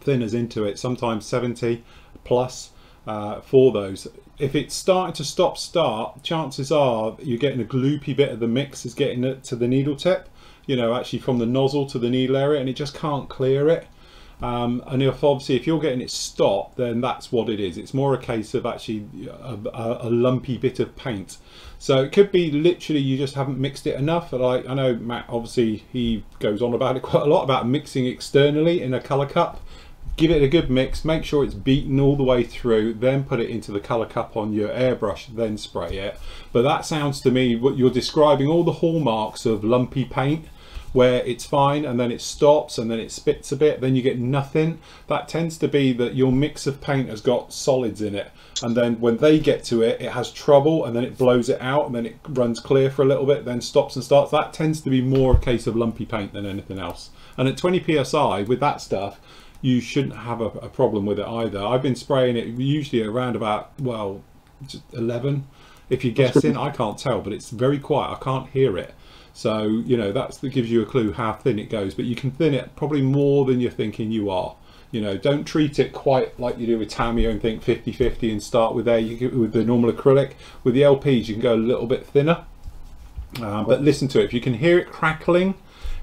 thinners into it, sometimes 70 plus uh, for those. If it's starting to stop start, chances are you're getting a gloopy bit of the mix is getting it to the needle tip, you know, actually from the nozzle to the needle area and it just can't clear it. Um, and if obviously if you're getting it stopped, then that's what it is. It's more a case of actually a, a, a lumpy bit of paint. So it could be literally you just haven't mixed it enough. Like I know Matt, obviously he goes on about it quite a lot about mixing externally in a color cup. Give it a good mix, make sure it's beaten all the way through, then put it into the color cup on your airbrush, then spray it. But that sounds to me what you're describing all the hallmarks of lumpy paint where it's fine and then it stops and then it spits a bit then you get nothing. That tends to be that your mix of paint has got solids in it. And then when they get to it it has trouble and then it blows it out and then it runs clear for a little bit then stops and starts. That tends to be more a case of lumpy paint than anything else. And at 20 psi with that stuff you shouldn't have a, a problem with it either. I've been spraying it usually around about well 11 if you're guessing i can't tell but it's very quiet. I can't hear it so, you know, that's, that gives you a clue how thin it goes, but you can thin it probably more than you're thinking you are. You know, don't treat it quite like you do with Tamiya and think 50-50 and start with there. You can, with the normal acrylic. With the LPs, you can go a little bit thinner. Uh, but listen to it. If you can hear it crackling,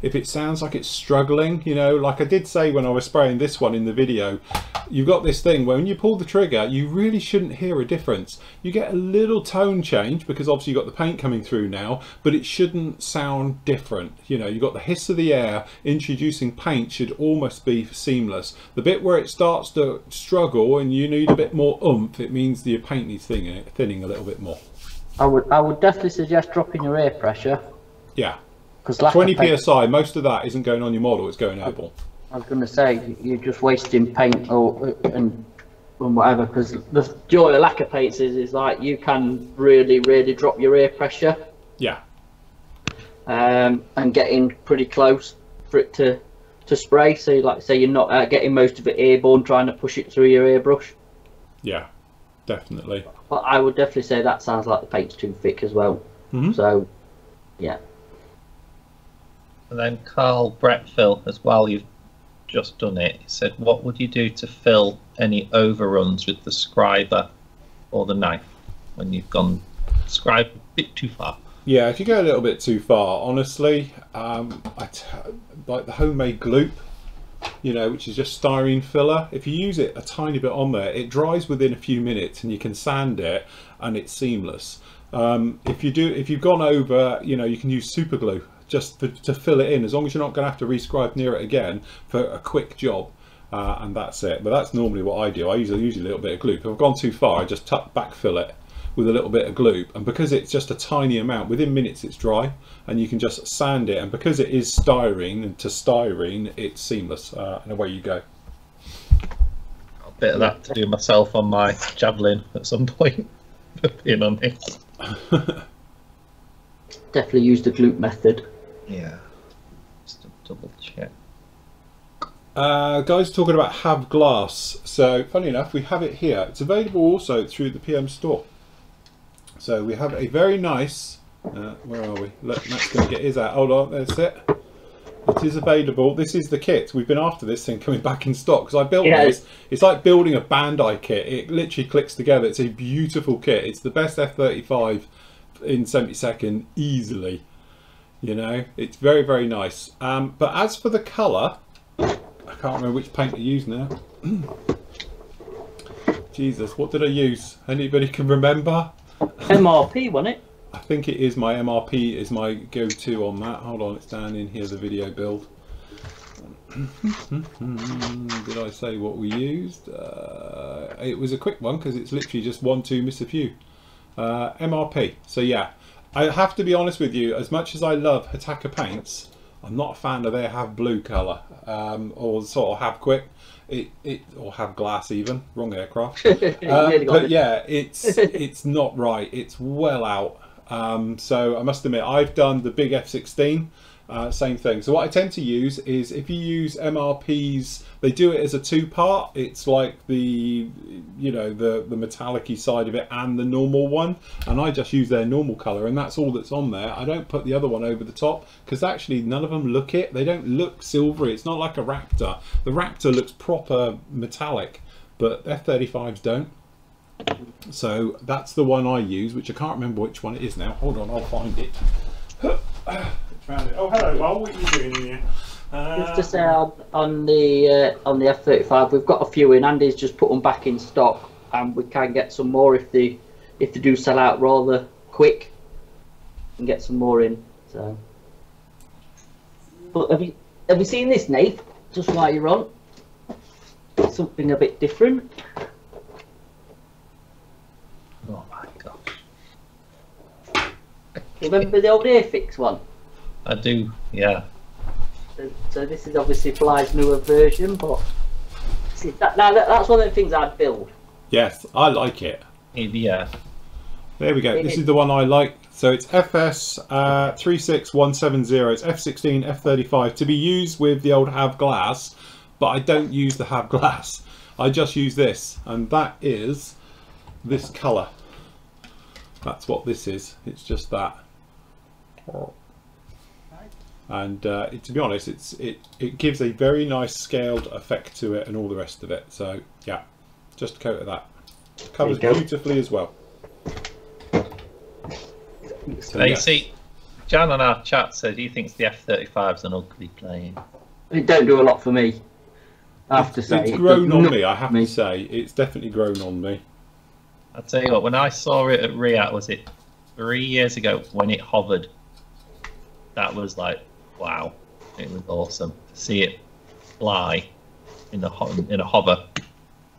if it sounds like it's struggling, you know, like I did say when I was spraying this one in the video, you've got this thing where when you pull the trigger, you really shouldn't hear a difference. You get a little tone change because obviously you've got the paint coming through now, but it shouldn't sound different. You know, you've got the hiss of the air, introducing paint should almost be seamless. The bit where it starts to struggle and you need a bit more oomph, it means your paint needs thinning, thinning a little bit more. I would I would definitely suggest dropping your air pressure Yeah. Because 20 psi, most of that isn't going on your model, it's going Apple. I was going to say you're just wasting paint or and and whatever because the joy of lacquer paints is is like you can really really drop your air pressure Yeah. um, and getting pretty close for it to to spray. So like say you're not uh, getting most of it airborne trying to push it through your airbrush. Yeah. Definitely. But I would definitely say that sounds like the paint's too thick as well. Mhm. So yeah. And then Carl Bretfill, as well, you've just done it. He said, What would you do to fill any overruns with the scriber or the knife when you've gone scribe a bit too far? Yeah, if you go a little bit too far, honestly, um, like the homemade gloop, you know, which is just styrene filler. If you use it a tiny bit on there, it dries within a few minutes, and you can sand it, and it's seamless. Um, if you do, if you've gone over, you know, you can use super glue just for, to fill it in, as long as you're not going to have to rescribe near it again for a quick job. Uh, and that's it. But that's normally what I do. I usually use a little bit of glue. If I've gone too far, I just tuck backfill it with a little bit of glue. And because it's just a tiny amount, within minutes it's dry, and you can just sand it. And because it is styrene and to styrene, it's seamless. Uh, and away you go. A bit of that to do myself on my javelin at some point, being honest. Definitely use the glute method. Yeah. Just double check. Uh, guys talking about have glass. So funny enough, we have it here. It's available also through the PM store. So we have a very nice. Uh, where are we? Look, Matt's going to get his out. Hold on, that's it. It is available. This is the kit. We've been after this thing coming back in stock because I built Yeah. this. It's like building a Bandai kit. It literally clicks together. It's a beautiful kit. It's the best F35 in 70 second easily. You know, it's very very nice. Um, but as for the colour, I can't remember which paint to use now. Jesus, what did I use? Anybody can remember? MRP, wasn't it? I think it is my MRP is my go-to on that. Hold on, it's down in here, the video build. Did I say what we used? Uh, it was a quick one because it's literally just one, two, miss a few. Uh, MRP. So yeah, I have to be honest with you. As much as I love Hataka paints, I'm not a fan of their have blue color um, or sort of have quick. It, it or have glass even wrong aircraft. Got but it. yeah, it's it's not right. It's well out. Um, so I must admit, I've done the big F16, uh, same thing. So what I tend to use is if you use MRPs, they do it as a two-part. It's like the, you know, the the metallic side of it and the normal one, and I just use their normal color, and that's all that's on there. I don't put the other one over the top because actually none of them look it. They don't look silvery. It's not like a Raptor. The Raptor looks proper metallic, but F35s don't. So that's the one I use, which I can't remember which one it is now. Hold on, I'll find it. Found it. Oh, hello, Well, What are you doing here? Uh, Just to say on, on the uh, on the F thirty five, we've got a few in. Andy's just put them back in stock, and we can get some more if they if they do sell out rather quick, and get some more in. So, but have you have you seen this, Nate? Just while you're on, something a bit different. Oh my gosh. Remember the old Airfix one? I do, yeah. So, so this is obviously Fly's newer version, but see, that, now that, that's one of the things I'd build. Yes, I like it. Yeah. There we go. This is the one I like. So it's FS uh, 36170. It's F16, F35 to be used with the old Have Glass, but I don't use the Have Glass. I just use this, and that is this colour. That's what this is. It's just that. And uh, it, to be honest, it's it it gives a very nice scaled effect to it and all the rest of it. So yeah, just a coat of that. Covers beautifully as well. So, Now, you see, Jan on our chat said he thinks the F-35 is an ugly plane. It don't do a lot for me. I have to say, it's grown does on me. I have me. to say, it's definitely grown on me. I'll tell you what, when I saw it at RIAT, was it three years ago when it hovered? That was like, wow, it was awesome to see it fly in the ho- in a hover. Do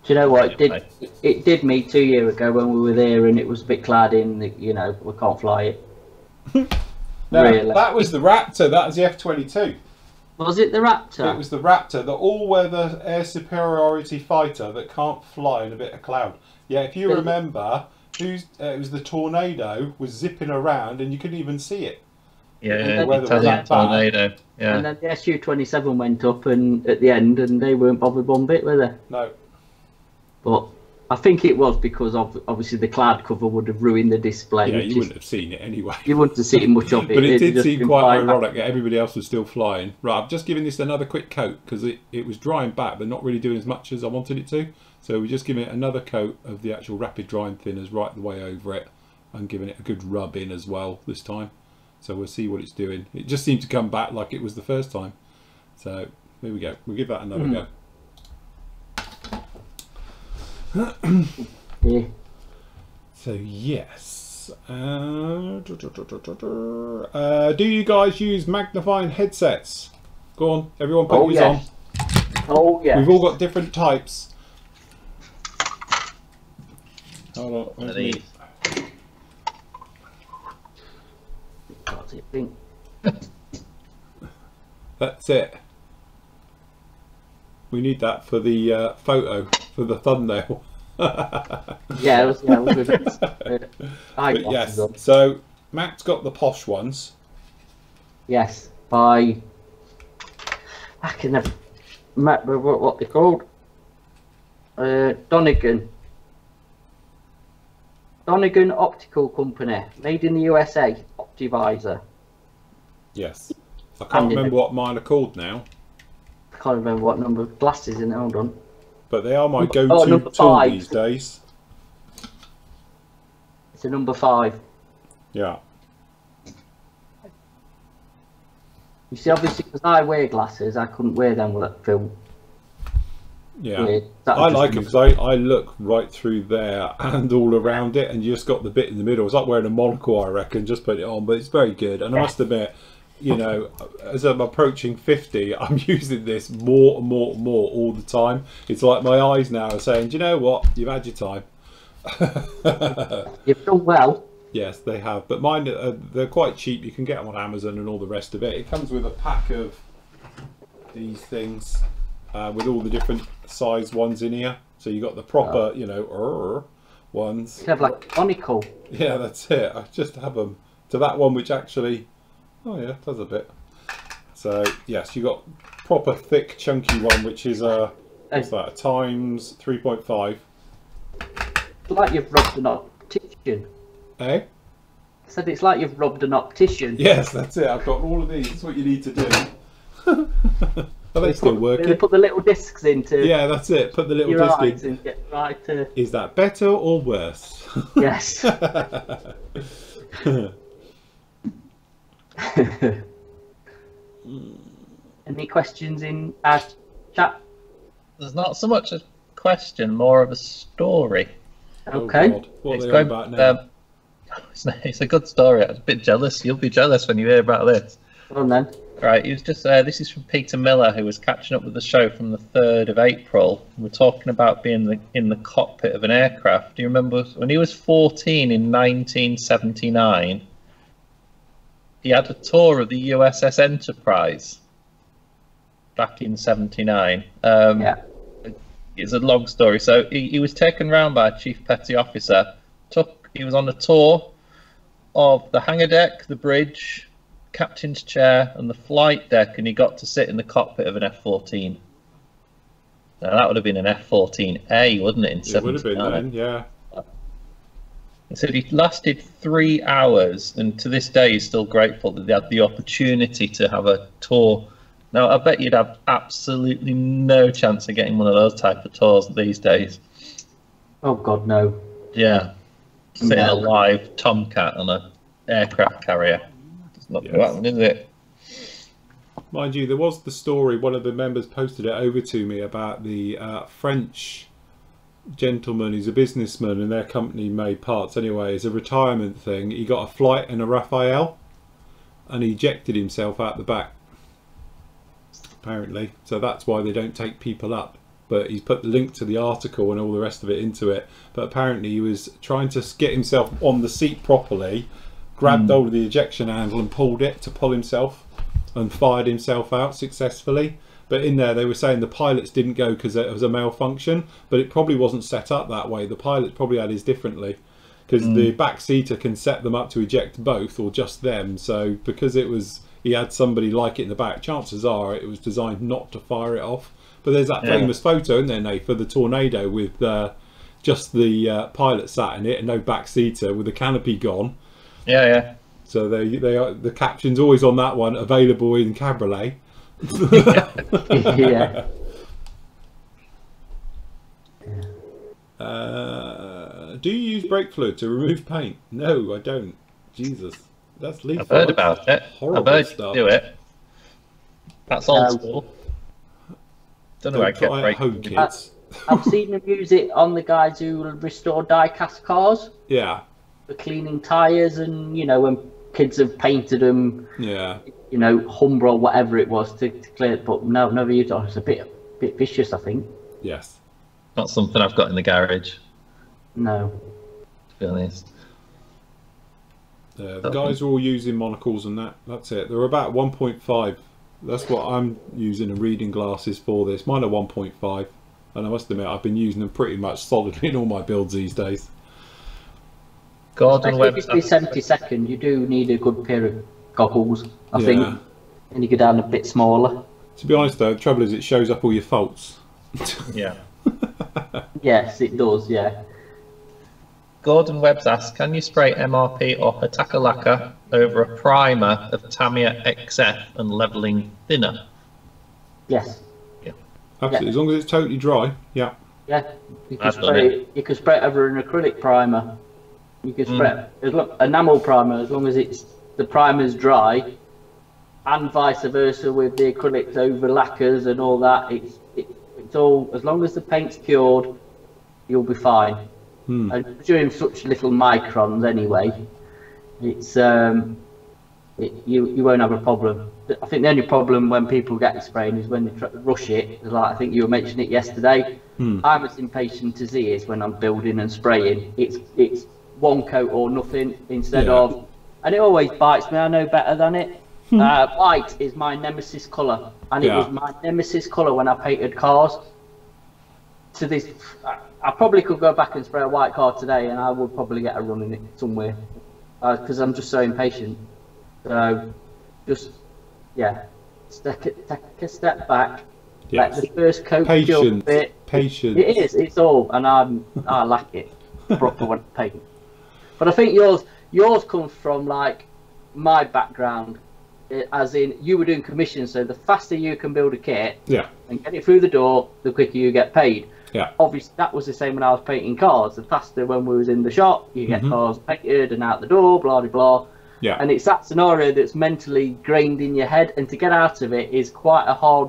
you know what? It did. It, it did me two years ago when we were there, and it was a bit cloudy, and you know we can't fly it. No, Really? that was the Raptor. That was the F22. Was it the Raptor? It was the Raptor, the all-weather air superiority fighter that can't fly in a bit of cloud. Yeah, if you remember, who's uh, it was the tornado was zipping around and you couldn't even see it. Yeah, the weather was Italian that bad. tornado. And Yeah, then the Su twenty seven went up, and at the end, and they weren't bothered one bit, were they? No, But I think it was because of obviously the cloud cover would have ruined the display. yeah, you is- wouldn't have seen it anyway. you wouldn't have seen much of it. But it It'd did seem quite ironic that everybody else was still flying. Right, I've just given this another quick coat because it, it was drying back but not really doing as much as I wanted it to. So we're just giving it another coat of the actual rapid drying thinners right the way over it and giving it a good rub in as well this time. So we'll see what it's doing. It just seemed to come back like it was the first time. So there we go. We'll give that another Hmm. go. Yeah. So yes. Uh, uh, do you guys use magnifying headsets? Go on, everyone put Oh, yours yes. Oh yeah. on. We've all got different types. Hold on. One where's of me? these. What's it think? That's it. We need that for the uh, photo, for the thumbnail. Yeah, it was, yeah, it was good. Uh, yes, so Matt's got the posh ones. Yes, by I can never remember what, what they're called. Uh, Donegan. Donegan Optical Company, made in the USA. Optivisor. Yes. I can't And- remember what mine are called now, I can't remember what number of glasses in it. Hold on. but they are my Oh, go-to number tool five. these days. It's a number five. Yeah. You see, obviously, because I wear glasses, I couldn't wear them. That feel Yeah. That I like it because I, I look right through there and all around it, and you just got the bit in the middle. It's like wearing a monocle, I reckon. Just put it on, but it's very good. And I must admit, you know, as I'm approaching 50, I'm using this more and more and more all the time. It's like my eyes now are saying, Do you know what? You've had your time. You've done well. Yes, they have, but mine uh, they're quite cheap. You can get them on Amazon and all the rest of it. It comes with a pack of these things uh, with all the different size ones in here. So you got the proper, you know, er, ones. You have like conical. Yeah, that's it. I just have them to that one which actually, oh yeah, does a bit. So yes, you got proper thick, chunky one, which is a what's that? A times three point five. It's like you've rubbed an optician. Eh? I said it's like you've rubbed an optician. Yes, that's it. I've got all of these. That's what you need to do. Are they still They working? put the little discs into Yeah, that's it. Put the little your disc eyes in. and get right to Is that better or worse? yes. Any questions in our chat? There's not so much a question, more of a story. Oh, Okay. God. What It's are they going- about now? um, it's, it's a good story. I'm a bit jealous. You'll be jealous when you hear about this. Well then. Right, he was just uh, this is from Peter Miller, who was catching up with the show from the third of April. We're talking about being the, in the cockpit of an aircraft. Do you remember when he was 14 in 1979? He had a tour of the USS Enterprise back in '79. Um, Yeah. it's a long story. So he, he was taken round by a chief petty officer. Took he was on a tour of the hangar deck, the bridge, captain's chair, and the flight deck, and he got to sit in the cockpit of an F-14. Now that would have been an F-14A, wouldn't it? In It would have been 79? then, yeah. He said he lasted three hours, and to this day he's still grateful that they had the opportunity to have a tour. Now, I bet you'd have absolutely no chance of getting one of those type of tours these days. Oh God, no. Yeah, sitting No. a live Tomcat on a aircraft carrier. Not Yes. to happen, is it? Mind you, there was the story, one of the members posted it over to me about the uh, French gentleman who's a businessman and their company made parts anyway. As a retirement thing, he got a flight in a Rafale and he ejected himself out the back. Apparently. So that's why they don't take people up. But he's put the link to the article and all the rest of it into it. But apparently he was trying to get himself on the seat properly, grabbed hold of the ejection handle and pulled it to pull himself and fired himself out successfully. But in there, they were saying the pilots didn't go because it was a malfunction, but it probably wasn't set up that way. The pilots probably had his differently because the back seater can set them up to eject both or just them. So because it was he had somebody like it in the back, chances are it was designed not to fire it off. But there's that Yeah. famous photo, isn't there, Nate, for the tornado with uh, just the uh, pilot sat in it and no back seater with the canopy gone. Yeah, yeah. So they they are the caption's always on that one available in cabriolet. yeah. Uh, do you use brake fluid to remove paint? No, I don't. Jesus, that's leaf. I've heard about it. Horrible I've heard stuff. you do it. That's old Um, school. Don't know where I Don't get try at break. home, kids. I've seen them use it on the guys who restore die-cast cars Yeah, for cleaning tyres and, you know, when kids have painted them, yeah. you know, Humbrol or whatever it was to, to clear it. But no, never used it. It's a bit, bit vicious, I think. Yes. Not something I've got in the garage, No. to be honest. Uh, the guys are all using monocles and that. That's it. They're about 1.5. That's what I'm using and reading glasses for this. Mine are 1.5. And I must admit, I've been using them pretty much solidly in all my builds these days. Gordon Especially Webb. if it's 70 second, you do need a good pair of goggles, I Yeah. think. And you go down a bit smaller. To be honest, though, the trouble is it shows up all your faults. Yeah. Yes, it does, yeah. Gordon Webb's asked, can you spray MRP or Hataka lacquer over a primer of Tamiya XF and leveling thinner? Yes. Yeah. Absolutely. As long as it's totally dry. Yeah. Yeah, you can I've spray it. You can spray it over an acrylic primer. You can spray it, as lo- enamel primer as long as it's the primer's dry, and vice versa with the acrylics over lacquers and all that. It's it, it's all as long as the paint's cured, you'll be fine. Hmm. And doing such little microns anyway, it's um, it, you you won't have a problem. I think the only problem when people get the spraying is when they try to rush it. Like I think you were mentioning it yesterday. Hmm. I'm as impatient as he is when I'm building and spraying. It's it's one coat or nothing instead Yeah. of, and it always bites me. I know better than it. uh, white is my nemesis colour, and it Yeah. was my nemesis colour when I painted cars. to this, I, I probably could go back and spray a white car today, and I would probably get a run in it somewhere because I'm just so impatient. So, just yeah, take, a- take a step back. Yes. Let the first coat Patience. bit. Patience. It is. It's all, and I'm I lack it. Proper one paint. But I think yours yours comes from like my background, as in you were doing commissions. So the faster you can build a kit Yeah. and get it through the door, the quicker you get paid. Yeah. Obviously, that was the same when I was painting cars. The faster when we was in the shop, you get Mhm. cars painted and out the door, blah blah blah. Yeah. And it's that scenario that's mentally grained in your head, and to get out of it is quite a hard.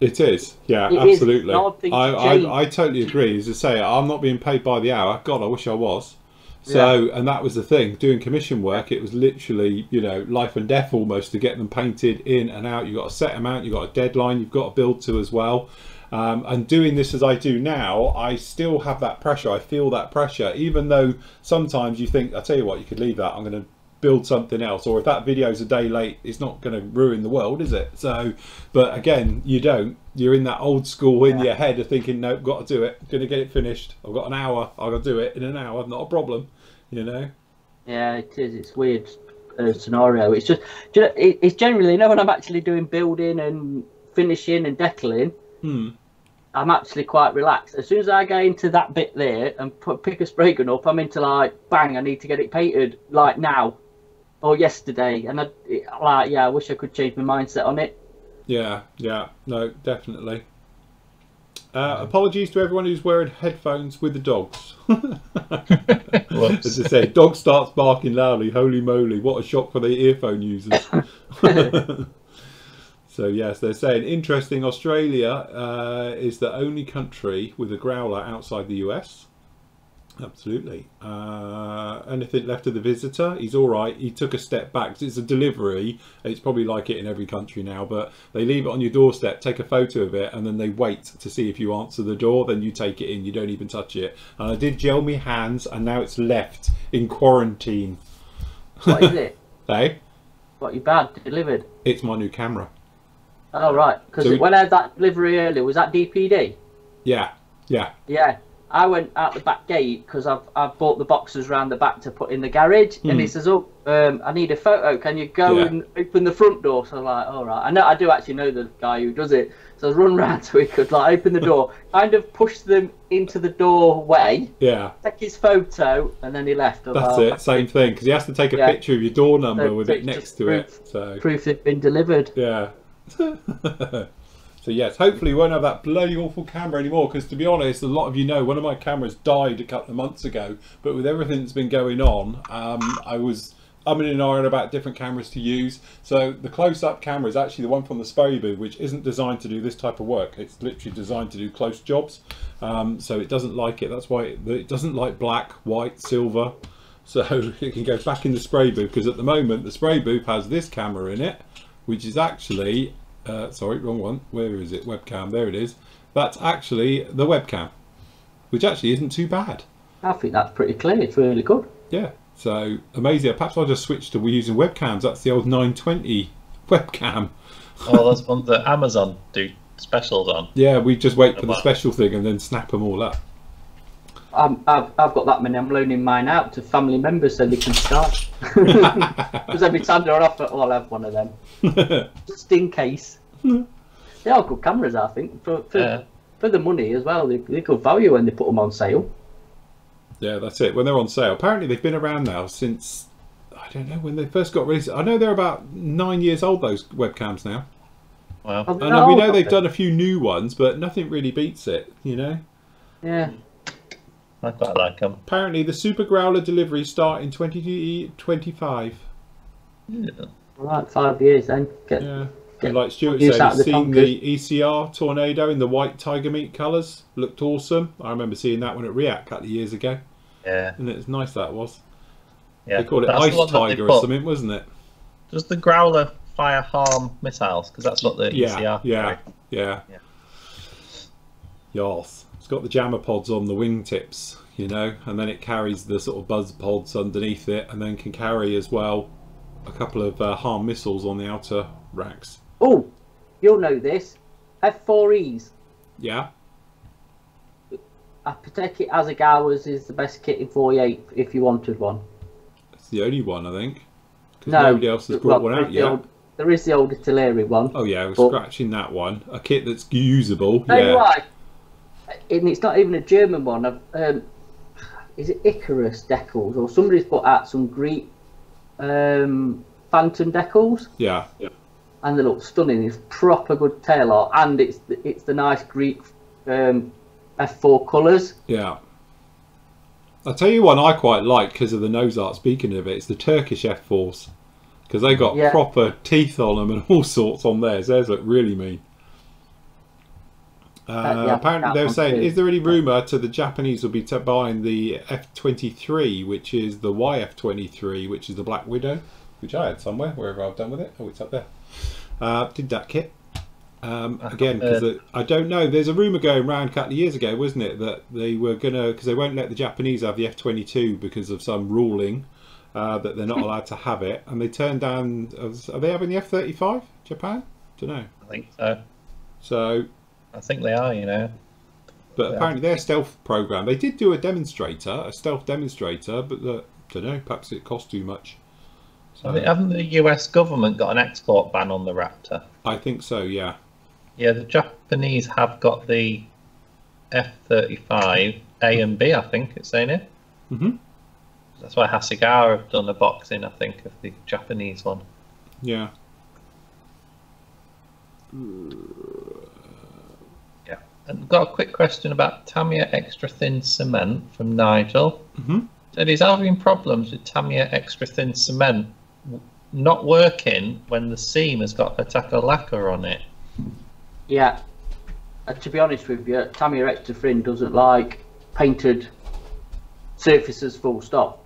It is, yeah, It is absolutely. thing I. I, I totally agree. As I say, I'm not being paid by the hour. God, I wish I was. So, and that was the thing. Doing commission work, it was literally, you know, life and death almost to get them painted in and out. You've got a set amount, you've got a deadline, you've got to build to as well. Um, and doing this as I do now, I still have that pressure. I feel that pressure, even though sometimes you think, I tell you what, you could leave that. I'm going to build something else or if that video's a day late it's not going to ruin the world is it? So but again you don't. You're in that old school in Yeah. your head of thinking nope got to do it. Going to get it finished. I've got an hour. I've got to do it in an hour. Not a problem you know? Yeah, it is. It's weird uh, scenario. It's just, you know, it, it's generally, you know, when I'm actually doing building and finishing and decaling, hmm. I'm actually quite relaxed. As soon as I get into that bit there and put, pick a spray gun up, I'm into like, bang, I need to get it painted like now or yesterday. And I, it, like, yeah, I wish I could change my mindset on it. yeah yeah no definitely uh, apologies to everyone who's wearing headphones with the dogs as I say, dog starts barking loudly holy moly what a shock for the earphone users So yes, they're saying interesting. Australia uh, is the only country with a growler outside the US. Absolutely. Uh, anything left of the visitor? He's all right. He took a step back. It's a delivery. It's probably like it in every country now, but they leave it on your doorstep, take a photo of it, and then they wait to see if you answer the door. Then you take it in. You don't even touch it. And I did gel me hands, and now it's left in quarantine. What is it? Hey, What you bad delivered? it's my new camera. Oh, right. Because So when I had that delivery earlier, was that DPD? Yeah, yeah, Yeah, I went out the back gate because I've I've bought the boxes round the back to put in the garage, and he says, "Oh, um, I need a photo. Can you go Hmm. Yeah. and open the front door?" So I'm like, "All right." I know I do actually know the guy who does it, so I run round so he could like open the door, kind of push them into the doorway, yeah. take his photo, and then he left. I was That's like, it, same thing. Because he has to take a Yeah. picture of your door number So- with it next to proof- it. So Proof it's been delivered. yeah. so yes, hopefully we won't have that bloody awful camera anymore. Because to be honest, a lot of you know one of my cameras died a couple of months ago. But with everything that's been going on, um, I was umming and ahhing about different cameras to use. So the close-up camera is actually the one from the spray booth, which isn't designed to do this type of work. It's literally designed to do close jobs. Um, so it doesn't like it. That's why it, it doesn't like black, white, silver. So it can go back in the spray booth because at the moment the spray booth has this camera in it, which is actually, uh, sorry, wrong one. Where is it? Webcam. There it is. That's actually the webcam, which actually isn't too bad. I think that's pretty clear. It's really good. Yeah. So amazing. Perhaps I'll just switch to we're using webcams. That's the old 920 webcam. oh, those ones that Amazon do specials on. Yeah, we just wait for the special thing and then snap them all up. I'm, I've, I've got that many. I'm loaning mine out to family members so they can start. Because every time they're off, oh, I'll have one of them. Just in case. They are good cameras, I think. For, for, Yeah. for the money as well. They, they good value when they put them on sale. Yeah, that's it. When they're on sale, apparently they've been around now since I don't know when they first got released. I know they're about nine years old. Those webcams now, Wow. And we know old, they've done a few new ones, but nothing really beats it. You know. Yeah. I quite like them. Apparently, the Super Growler deliveries start in 2025. Right, five years then. Get, Yeah. Yeah. And like Stuart said, that he's seen conquer. the ECR Tornado in the white tiger meet colours. Looked awesome. I remember seeing that one at RIAT a couple of years ago, Yeah. and it's nice that was. Yeah. They called it That's Ice one that they Tiger or something, wasn't it? Does the Growler fire harm missiles? Because that's what the Yeah, ECR. yeah, yeah. Yeah. Yes. It's got the jammer pods on the wingtips, you know, and then it carries the sort of buzz pods underneath it, and then can carry as well a couple of uh, harm missiles on the outer racks. Oh, you'll know this. F4Es. Yeah, Apoteki Hasegawa's is the best kit in 48 if you wanted one. It's the only one, I think. Because No, nobody else has brought well, one there out yet. old- there is the old Italeri one. Oh yeah, I was but- scratching that one. A kit that's usable. Tell you yeah. why. And it's not even a German one. I've, Um, is it Icarus decals or somebody's put out some Greek um, Phantom decals, Yeah. Yeah. And they look stunning. It's proper good tail art, and it's the, it's the nice Greek um, F4 colours. Yeah. I'll tell you one I quite like because of the nose art. Speaking of it, it's the Turkish F4s because they got Yeah. proper teeth on them and all sorts on theirs. Theirs look really mean. Uh, Uh, yeah, apparently, they were saying, too. is there any rumor to the Japanese will be buying the F twenty three, which is the YF twenty three, which is the Black Widow, which I had somewhere wherever I've done with it. Oh, it's up there. Uh, did that kit. Um, again, because I don't know. There's a rumor going around a couple of years ago, wasn't it, that they were gonna because they won't let the Japanese have the F22 because of some ruling uh, that they're not allowed to have it, and they turned down. Are they having the F35? Japan? Don't know. I think so. So, I think they are, you know. but apparently their stealth program. They did do a demonstrator, a stealth demonstrator, but the, don't know. Perhaps it cost too much. So I think, haven't the US government got an export ban on the Raptor? I think so. Yeah. Yeah, the Japanese have got the F-35 A and B, I think it's saying it. Mhm. That's why Hasegawa have done a boxing, I think, of the Japanese one. Yeah. Yeah. And got a quick question about Tamiya Extra Thin Cement from Nigel. Mhm. Said he's having problems with Tamiya Extra Thin Cement not working when the seam has got a Hataka lacquer on it. Yeah. Uh, to be honest with you, Tamiya Extra Thin doesn't like painted surfaces full stop.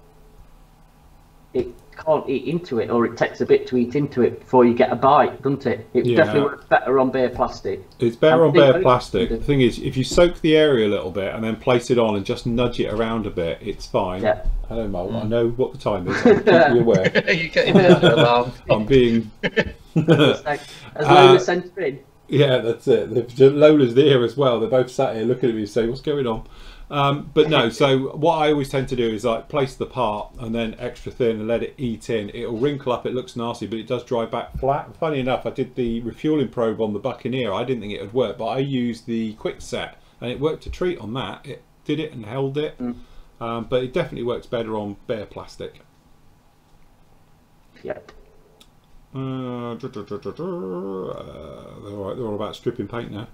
It can't eat into it, or it takes a bit to eat into it before you get a bite, doesn't it? It Yeah. definitely works better on bare plastic. It's better I on bare plastic. The thing is, if you soak the area a little bit and then place it on and just nudge it around a bit, it's fine. Yeah. Hello, Mole. I know what the time is. I'll keep you aware. You're getting the. I'm being. It's like, as Uh, low as centre in. yeah, that's it. Lola's there as well. They're both sat here looking at me saying, "What's going on?" Um, but no. So what I always tend to do is like place the part and then extra thin and let it eat in. It'll wrinkle up. It looks nasty, but it does dry back flat. Funny enough, I did the refueling probe on the Buccaneer. I didn't think it would work, but I used the quick set and it worked a treat on that. It did it and held it. Mm. Um, but it definitely works better on bare plastic. Yep. Uh, all right, they're all about stripping paint now.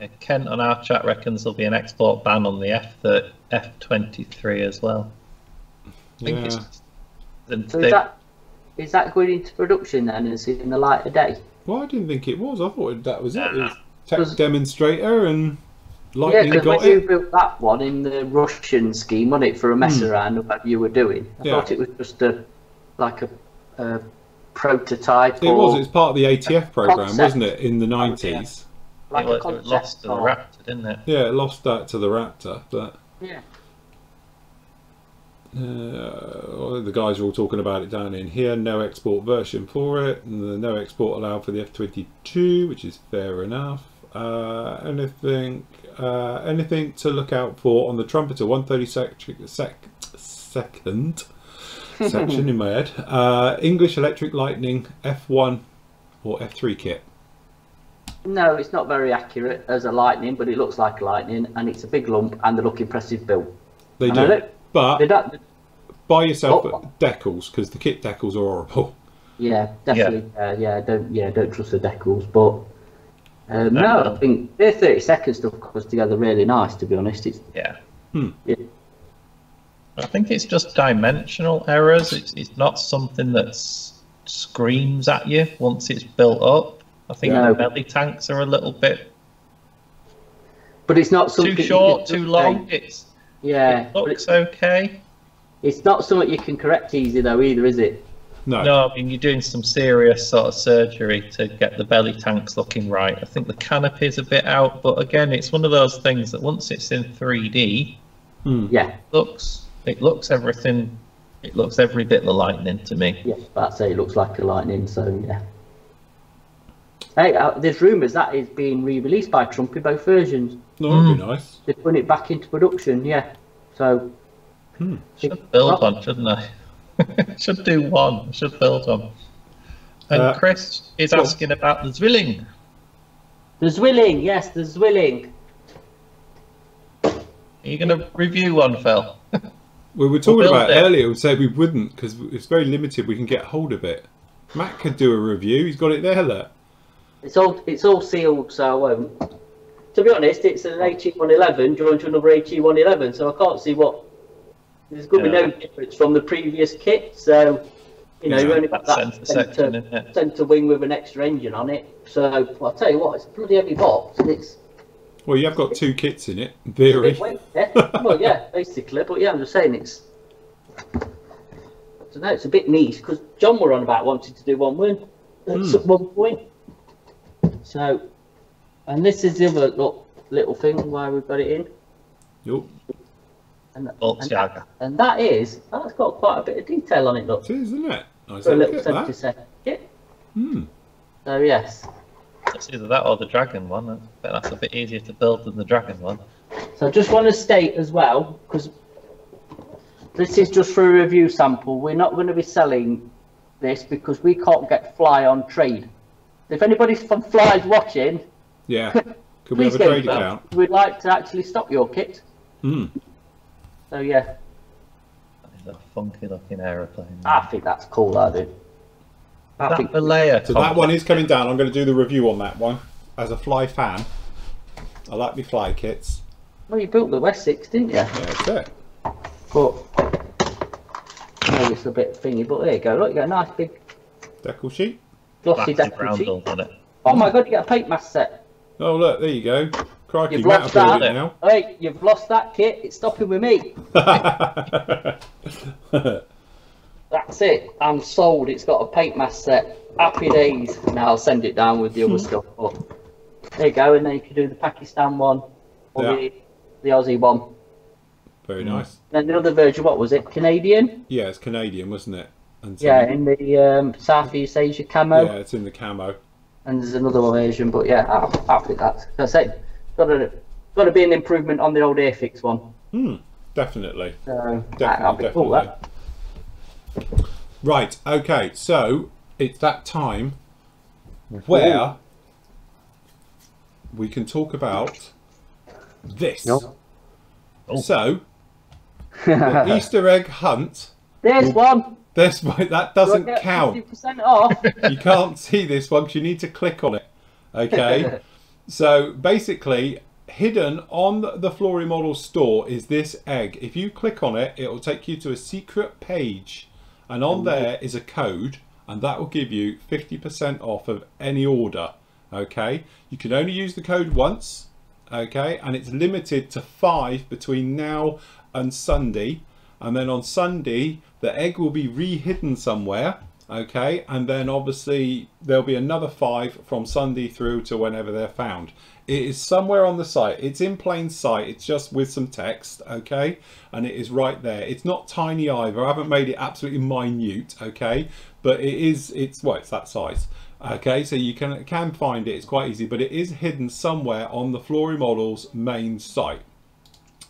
Yeah, Kent on our chat reckons there'll be an export ban on the F F twenty three as well. I think Yeah. it's the, So the- is that is that going into production then and seeing the light of day? Well, I didn't think it was. I thought that was it. It was tech demonstrator and Yeah, lightning because got when you built that one in the Russian scheme, wasn't it, for a mess hmm. around of what you were doing? I Yeah. thought it was just a like a, a prototype It or was. It was part of the ATF program, Concept. wasn't it, in the oh, nineties? Like it, a was- it lost to the Raptor, didn't it? Yeah, it lost that to the Raptor, but Yeah. uh, the guys are all talking about it down in here. No export version for it, and the no export allowed for the F twenty two, which is fair enough. Uh, anything, uh, anything to look out for on the trumpeter one thirty sec- sec- second section in my head. Uh, English Electric Lightning F1 or F3 kit. No, it's not very accurate as a lightning, but it looks like a lightning, and it's a big lump, and they look impressive built. They And I do, don't- but They don't, buy yourself Oh. decals because the kit decals are horrible. yeah, definitely. Yeah, yeah, don't yeah, don't trust the decals, but. Um, no, No. I think their 30 second stuff comes together really nice. To be honest, it's Yeah. Hmm. Yeah. I think it's just dimensional errors. It's, it's not something that screams at you once it's built up. I think No. the belly tanks are a little bit but it's not something too short, too update. long. It's Yeah, it but looks it's, okay. it's not something you can correct easy though either, is it? No, No, I mean you're doing some serious sort of surgery to get the belly tanks looking right. I think the canopy's a bit out, but again, it's one of those things that once it's in 3D, Hmm. Yeah, looks it looks everything. It looks every bit the lightning to me. yeah. But I'd say it looks like a lightning, so yeah. Hey, uh, there's rumours that is being re-released by Trump in both versions. No, that'd be nice. They're putting it back into production, yeah. So Should build one, shouldn't I? should do one. Should build one. And Uh, Chris is go asking about the Zwilling. the Zwilling, yes, the Zwilling. Are you going to review one, Phil? We were talking build about it it. earlier. We said we wouldn't because it's very limited. We can get hold of it. Matt could do a review. He's got it there. Look. It's all it's all sealed, so I won't. To be honest, it's an AT111 joined to another AT111, so I can't see what. There's going to be no difference from the previous kit, so you know Yeah, you've only got that Centre centre, centre wing with an extra engine on it. So well, I'll tell you what, it's a bloody heavy box, and it's Well, you have got two kits in it. in Theory. weight, yeah. well, yeah, basically, but yeah, I'm just saying it's. I don't know, it's a bit niche because John were on about wanting to do one win at hmm. some one point. So, and this is the other look, little thing why we've got it in. Yup. And, and, Volkswagen. and that is, that's got quite a bit of detail on it, look, It is, isn't it? Nice for a little at 70 that. second kit. Hmm. So, yes. It's either that or the Dragon one. I bet that's a bit easier to build than the Dragon one. So I just want to state as well, because this is just for a review sample, we're not going to be selling this because we can't get Fly on trade. If anybody from Fly's watching, Yeah. Could we please have a get trade in touch. account? We'd like to actually stock your kit. Hmm. So yeah, That is a funky looking aeroplane. I think that's cool, I do. I that think the layer. So that one is coming down. I'm going to do the review on that one. As a fly fan, I like my fly kits. well, you built the Wessex, didn't you? Yeah, that's it. But maybe it's a bit thingy. But there you go. Look, you got a nice big Decal sheet. Glossy Plastic decorative sheet. roundel on it. Oh my god, you get a paint mask set. Oh look, there you go. Crikey, You've lost that. it now. Hey, you've lost that kit. It's stopping with me. That's it. I'm sold. It's got a paint mask set. Happy days. Now I'll send it down with the other stuff. But there you go. And then you can do the Pakistan one or Yeah. the, the Aussie one. Very nice. Then the other version, what was it? Canadian? Yeah, it's Canadian, wasn't it? And Yeah, in the um, Southeast Asia camo. yeah, it's in the camo. And there's another version, but yeah, I, I think that's. As I say, got to got to be an improvement on the old Airfix one. Hmm, definitely. So Definitely, that'll be cool. That. Right, okay, so it's that time where we can talk about this. No. Oh. So, the Easter egg hunt, There's one. This that doesn't count. you can't see this one because you need to click on it. Okay. so basically, hidden on the Flory Model store is this egg. If you click on it, it will take you to a secret page, and on there is a code, and that will give you 50% off of any order. Okay. You can only use the code once. Okay, and it's limited to five between now and Sunday. And then on Sunday, the egg will be re-hidden somewhere. Okay, and then obviously there'll be another five from Sunday through to whenever they're found. It is somewhere on the site. It's in plain sight. It's just with some text. Okay, and it is right there. It's not tiny either. I haven't made it absolutely minute. Okay, but it is. It's well, it's that size. Okay, so you can can find it. It's quite easy, but it is hidden somewhere on the Flory Models main site.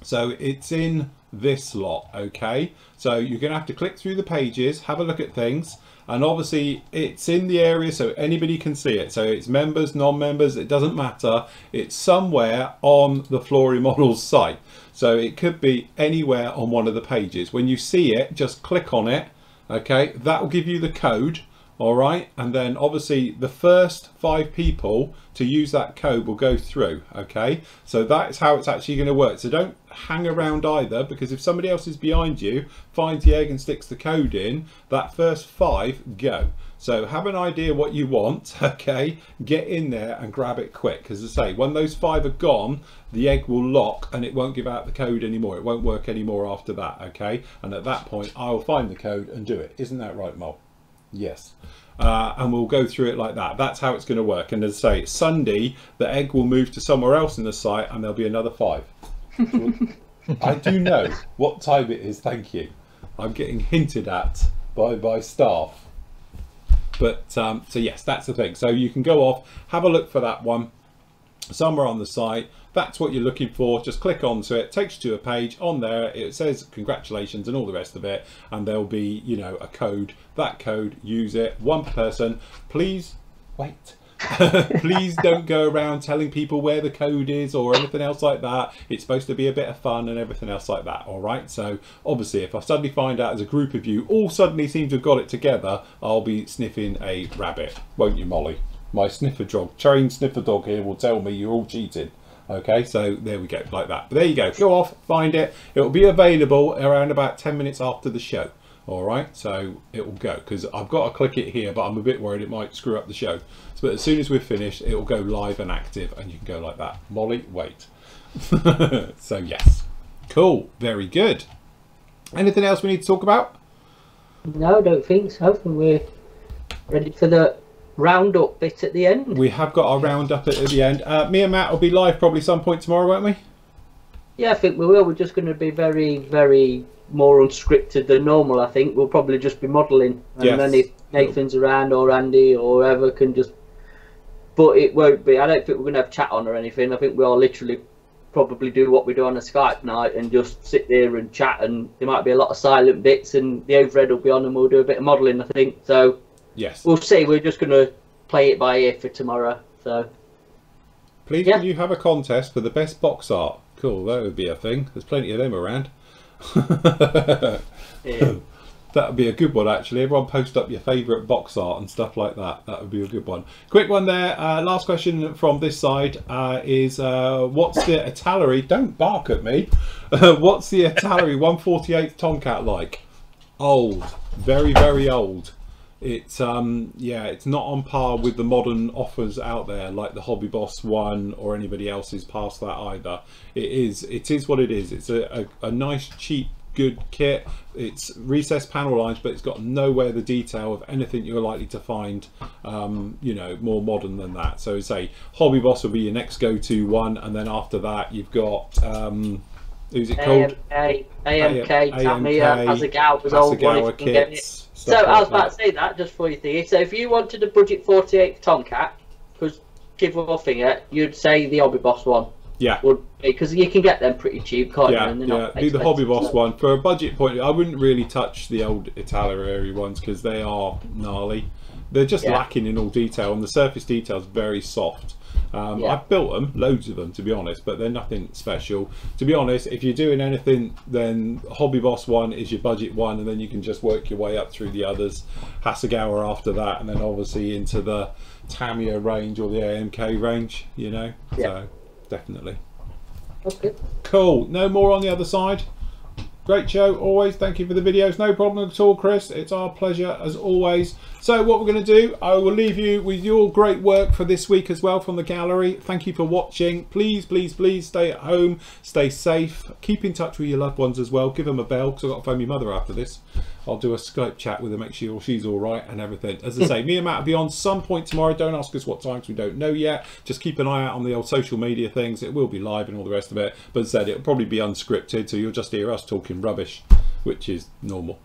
So it's in this lot, okay? So you're to have to click through the pages, have a look at things, and obviously it's in the area so anybody can see it. So it's members, non-members, it doesn't matter. It's somewhere on the Flory Models site. So it could be anywhere on one of the pages. When you see it, just click on it, okay? That will give you the code all right and then obviously the first five people to use that code will go through okay? So that's how it's actually going to work. So don't hang around either because if somebody else is behind you finds the egg and sticks the code in that first five go. So have an idea what you want okay? Get in there and grab it quick. As i say when those five are gone the egg will lock and it won't give out the code anymore. It won't work anymore after that okay? And at that point i will find the code and do it. Isn't that right Mol? Yes. Uh, and we'll go through it like that. That's how it's going to work. And as I say, Sunday, the egg will move to somewhere else in the site and there'll be another five. I do know what time it is, thank you. I'm getting hinted at by, by staff. But um, so yes, that's the thing. So you can go off, have a look for that one somewhere on the site. That's what you're looking for. Just click onto it, takes you to a page on there. It says congratulations and all the rest of it, and there'll be you know a code. That code, use it. One person. Please wait. Please don't go around telling people where the code is or anything else like that. It's supposed to be a bit of fun and everything else like that. All right. So obviously, if I suddenly find out as a group of you all suddenly seem to have got it together, I'll be sniffing a rabbit, won't you, Molly? My sniffer dog, trained sniffer dog here, will tell me you're all cheating. Okay, so there we go, like that. But there you go. Go off, find it. It will be available around about 10 minutes after the show. All right, so it will go because I've got to click it here, but I'm a bit worried it might screw up the show. So, but as soon as we're finished, it will go live and active, and you can go like that. Molly, wait. so yes, cool, very good. Anything else we need to talk about? No, I don't think so. We're ready for the roundup bit at the end. We have got our roundup at, at the end. Uh, me and Matt will be live probably some point tomorrow, won't we? Yeah, I think we will. We're just going to be very, very more unscripted than normal. I think we'll probably just be modelling, and Yes. then if Nathan's around or Andy or whoever can just. But it won't be. I don't think we're going to have chat on or anything. I think we'll literally probably do what we do on a Skype night and just sit there and chat. And there might be a lot of silent bits, and the overhead will be on, and we'll do a bit of modelling. I think so. Yes. We'll see. We're just going to play it by ear for tomorrow. So Please, Yeah. can you have a contest for the best box art? Cool, that would be a thing. There's plenty of them around. yeah. That would be a good one, actually. Everyone post up your favourite box art and stuff like that. That would be a good one. Quick one there. Uh, last question from this side uh, is uh, what's the Italeri? Don't bark at me. what's the Italeri 148th Tomcat like? Old. Very, very old. It's um yeah, it's not on par with the modern offers out there like the Hobby Boss one or anybody else's past that either. It is it is what it is. It's a, a, a nice cheap good kit. It's recessed panel lines, but it's got nowhere the detail of anything you're likely to find, um, you know, more modern than that. So say Hobby Boss will be your next go-to one, and then after that you've got um, who's it called? AMK, AMK, Tamiya, AMK, Hasegawa's old one if Hasegawa you can get it. kits, So stuff I was about to say that just for you thingy. So if you wanted a budget 48 Tomcat, because give or finger, you'd say the Hobby Boss one Yeah. would because you can get them pretty cheap, can't Yeah, you? Yeah. Do the Hobby Boss so- one for a budget point. I wouldn't really touch the old Italeri ones because they are gnarly. They're just Yeah. lacking in all detail, and the surface detail is very soft. Um, Yeah. I've built them, loads of them, to be honest, but they're nothing special. To be honest, if you're doing anything, then Hobby Boss one is your budget one, and then you can just work your way up through the others. Hasegawa after that, and then obviously into the Tamiya range or the AMK range. You know, Yeah. so definitely. Okay. Cool. No more on the other side. Great show, always. Thank you for the videos. No problem at all, Chris. It's our pleasure as always. So, what we're going to do, I will leave you with your great work for this week as well from the gallery. Thank you for watching. Please, please, please stay at home, stay safe, keep in touch with your loved ones as well. Give them a bell because I've got to phone my mother after this. I'll do a Skype chat with her, make sure she's all right and everything. As I say, me and Matt will be on some point tomorrow. Don't ask us what times we don't know yet. Just keep an eye out on the old social media things. It will be live and all the rest of it. But as I said, it'll probably be unscripted, so you'll just hear us talking rubbish, which is normal.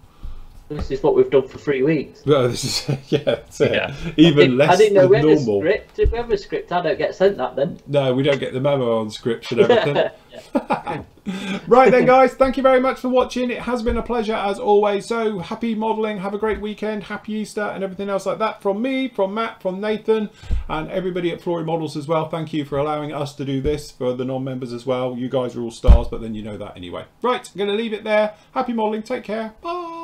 This is what we've done for three weeks. Well, this is yeah. Yeah. even less I didn't know than we had a normal. script. If we have a script, I don't get sent that then. No, we don't get the memo on scripts and everything. right then, guys. Thank you very much for watching. It has been a pleasure as always. So happy modelling. Have a great weekend. Happy Easter and everything else like that from me, from Matt, from Nathan, and everybody at Flory Models as well. Thank you for allowing us to do this for the non-members as well. You guys are all stars, but then you know that anyway. Right, I'm going to leave it there. Happy modelling. Take care. Bye.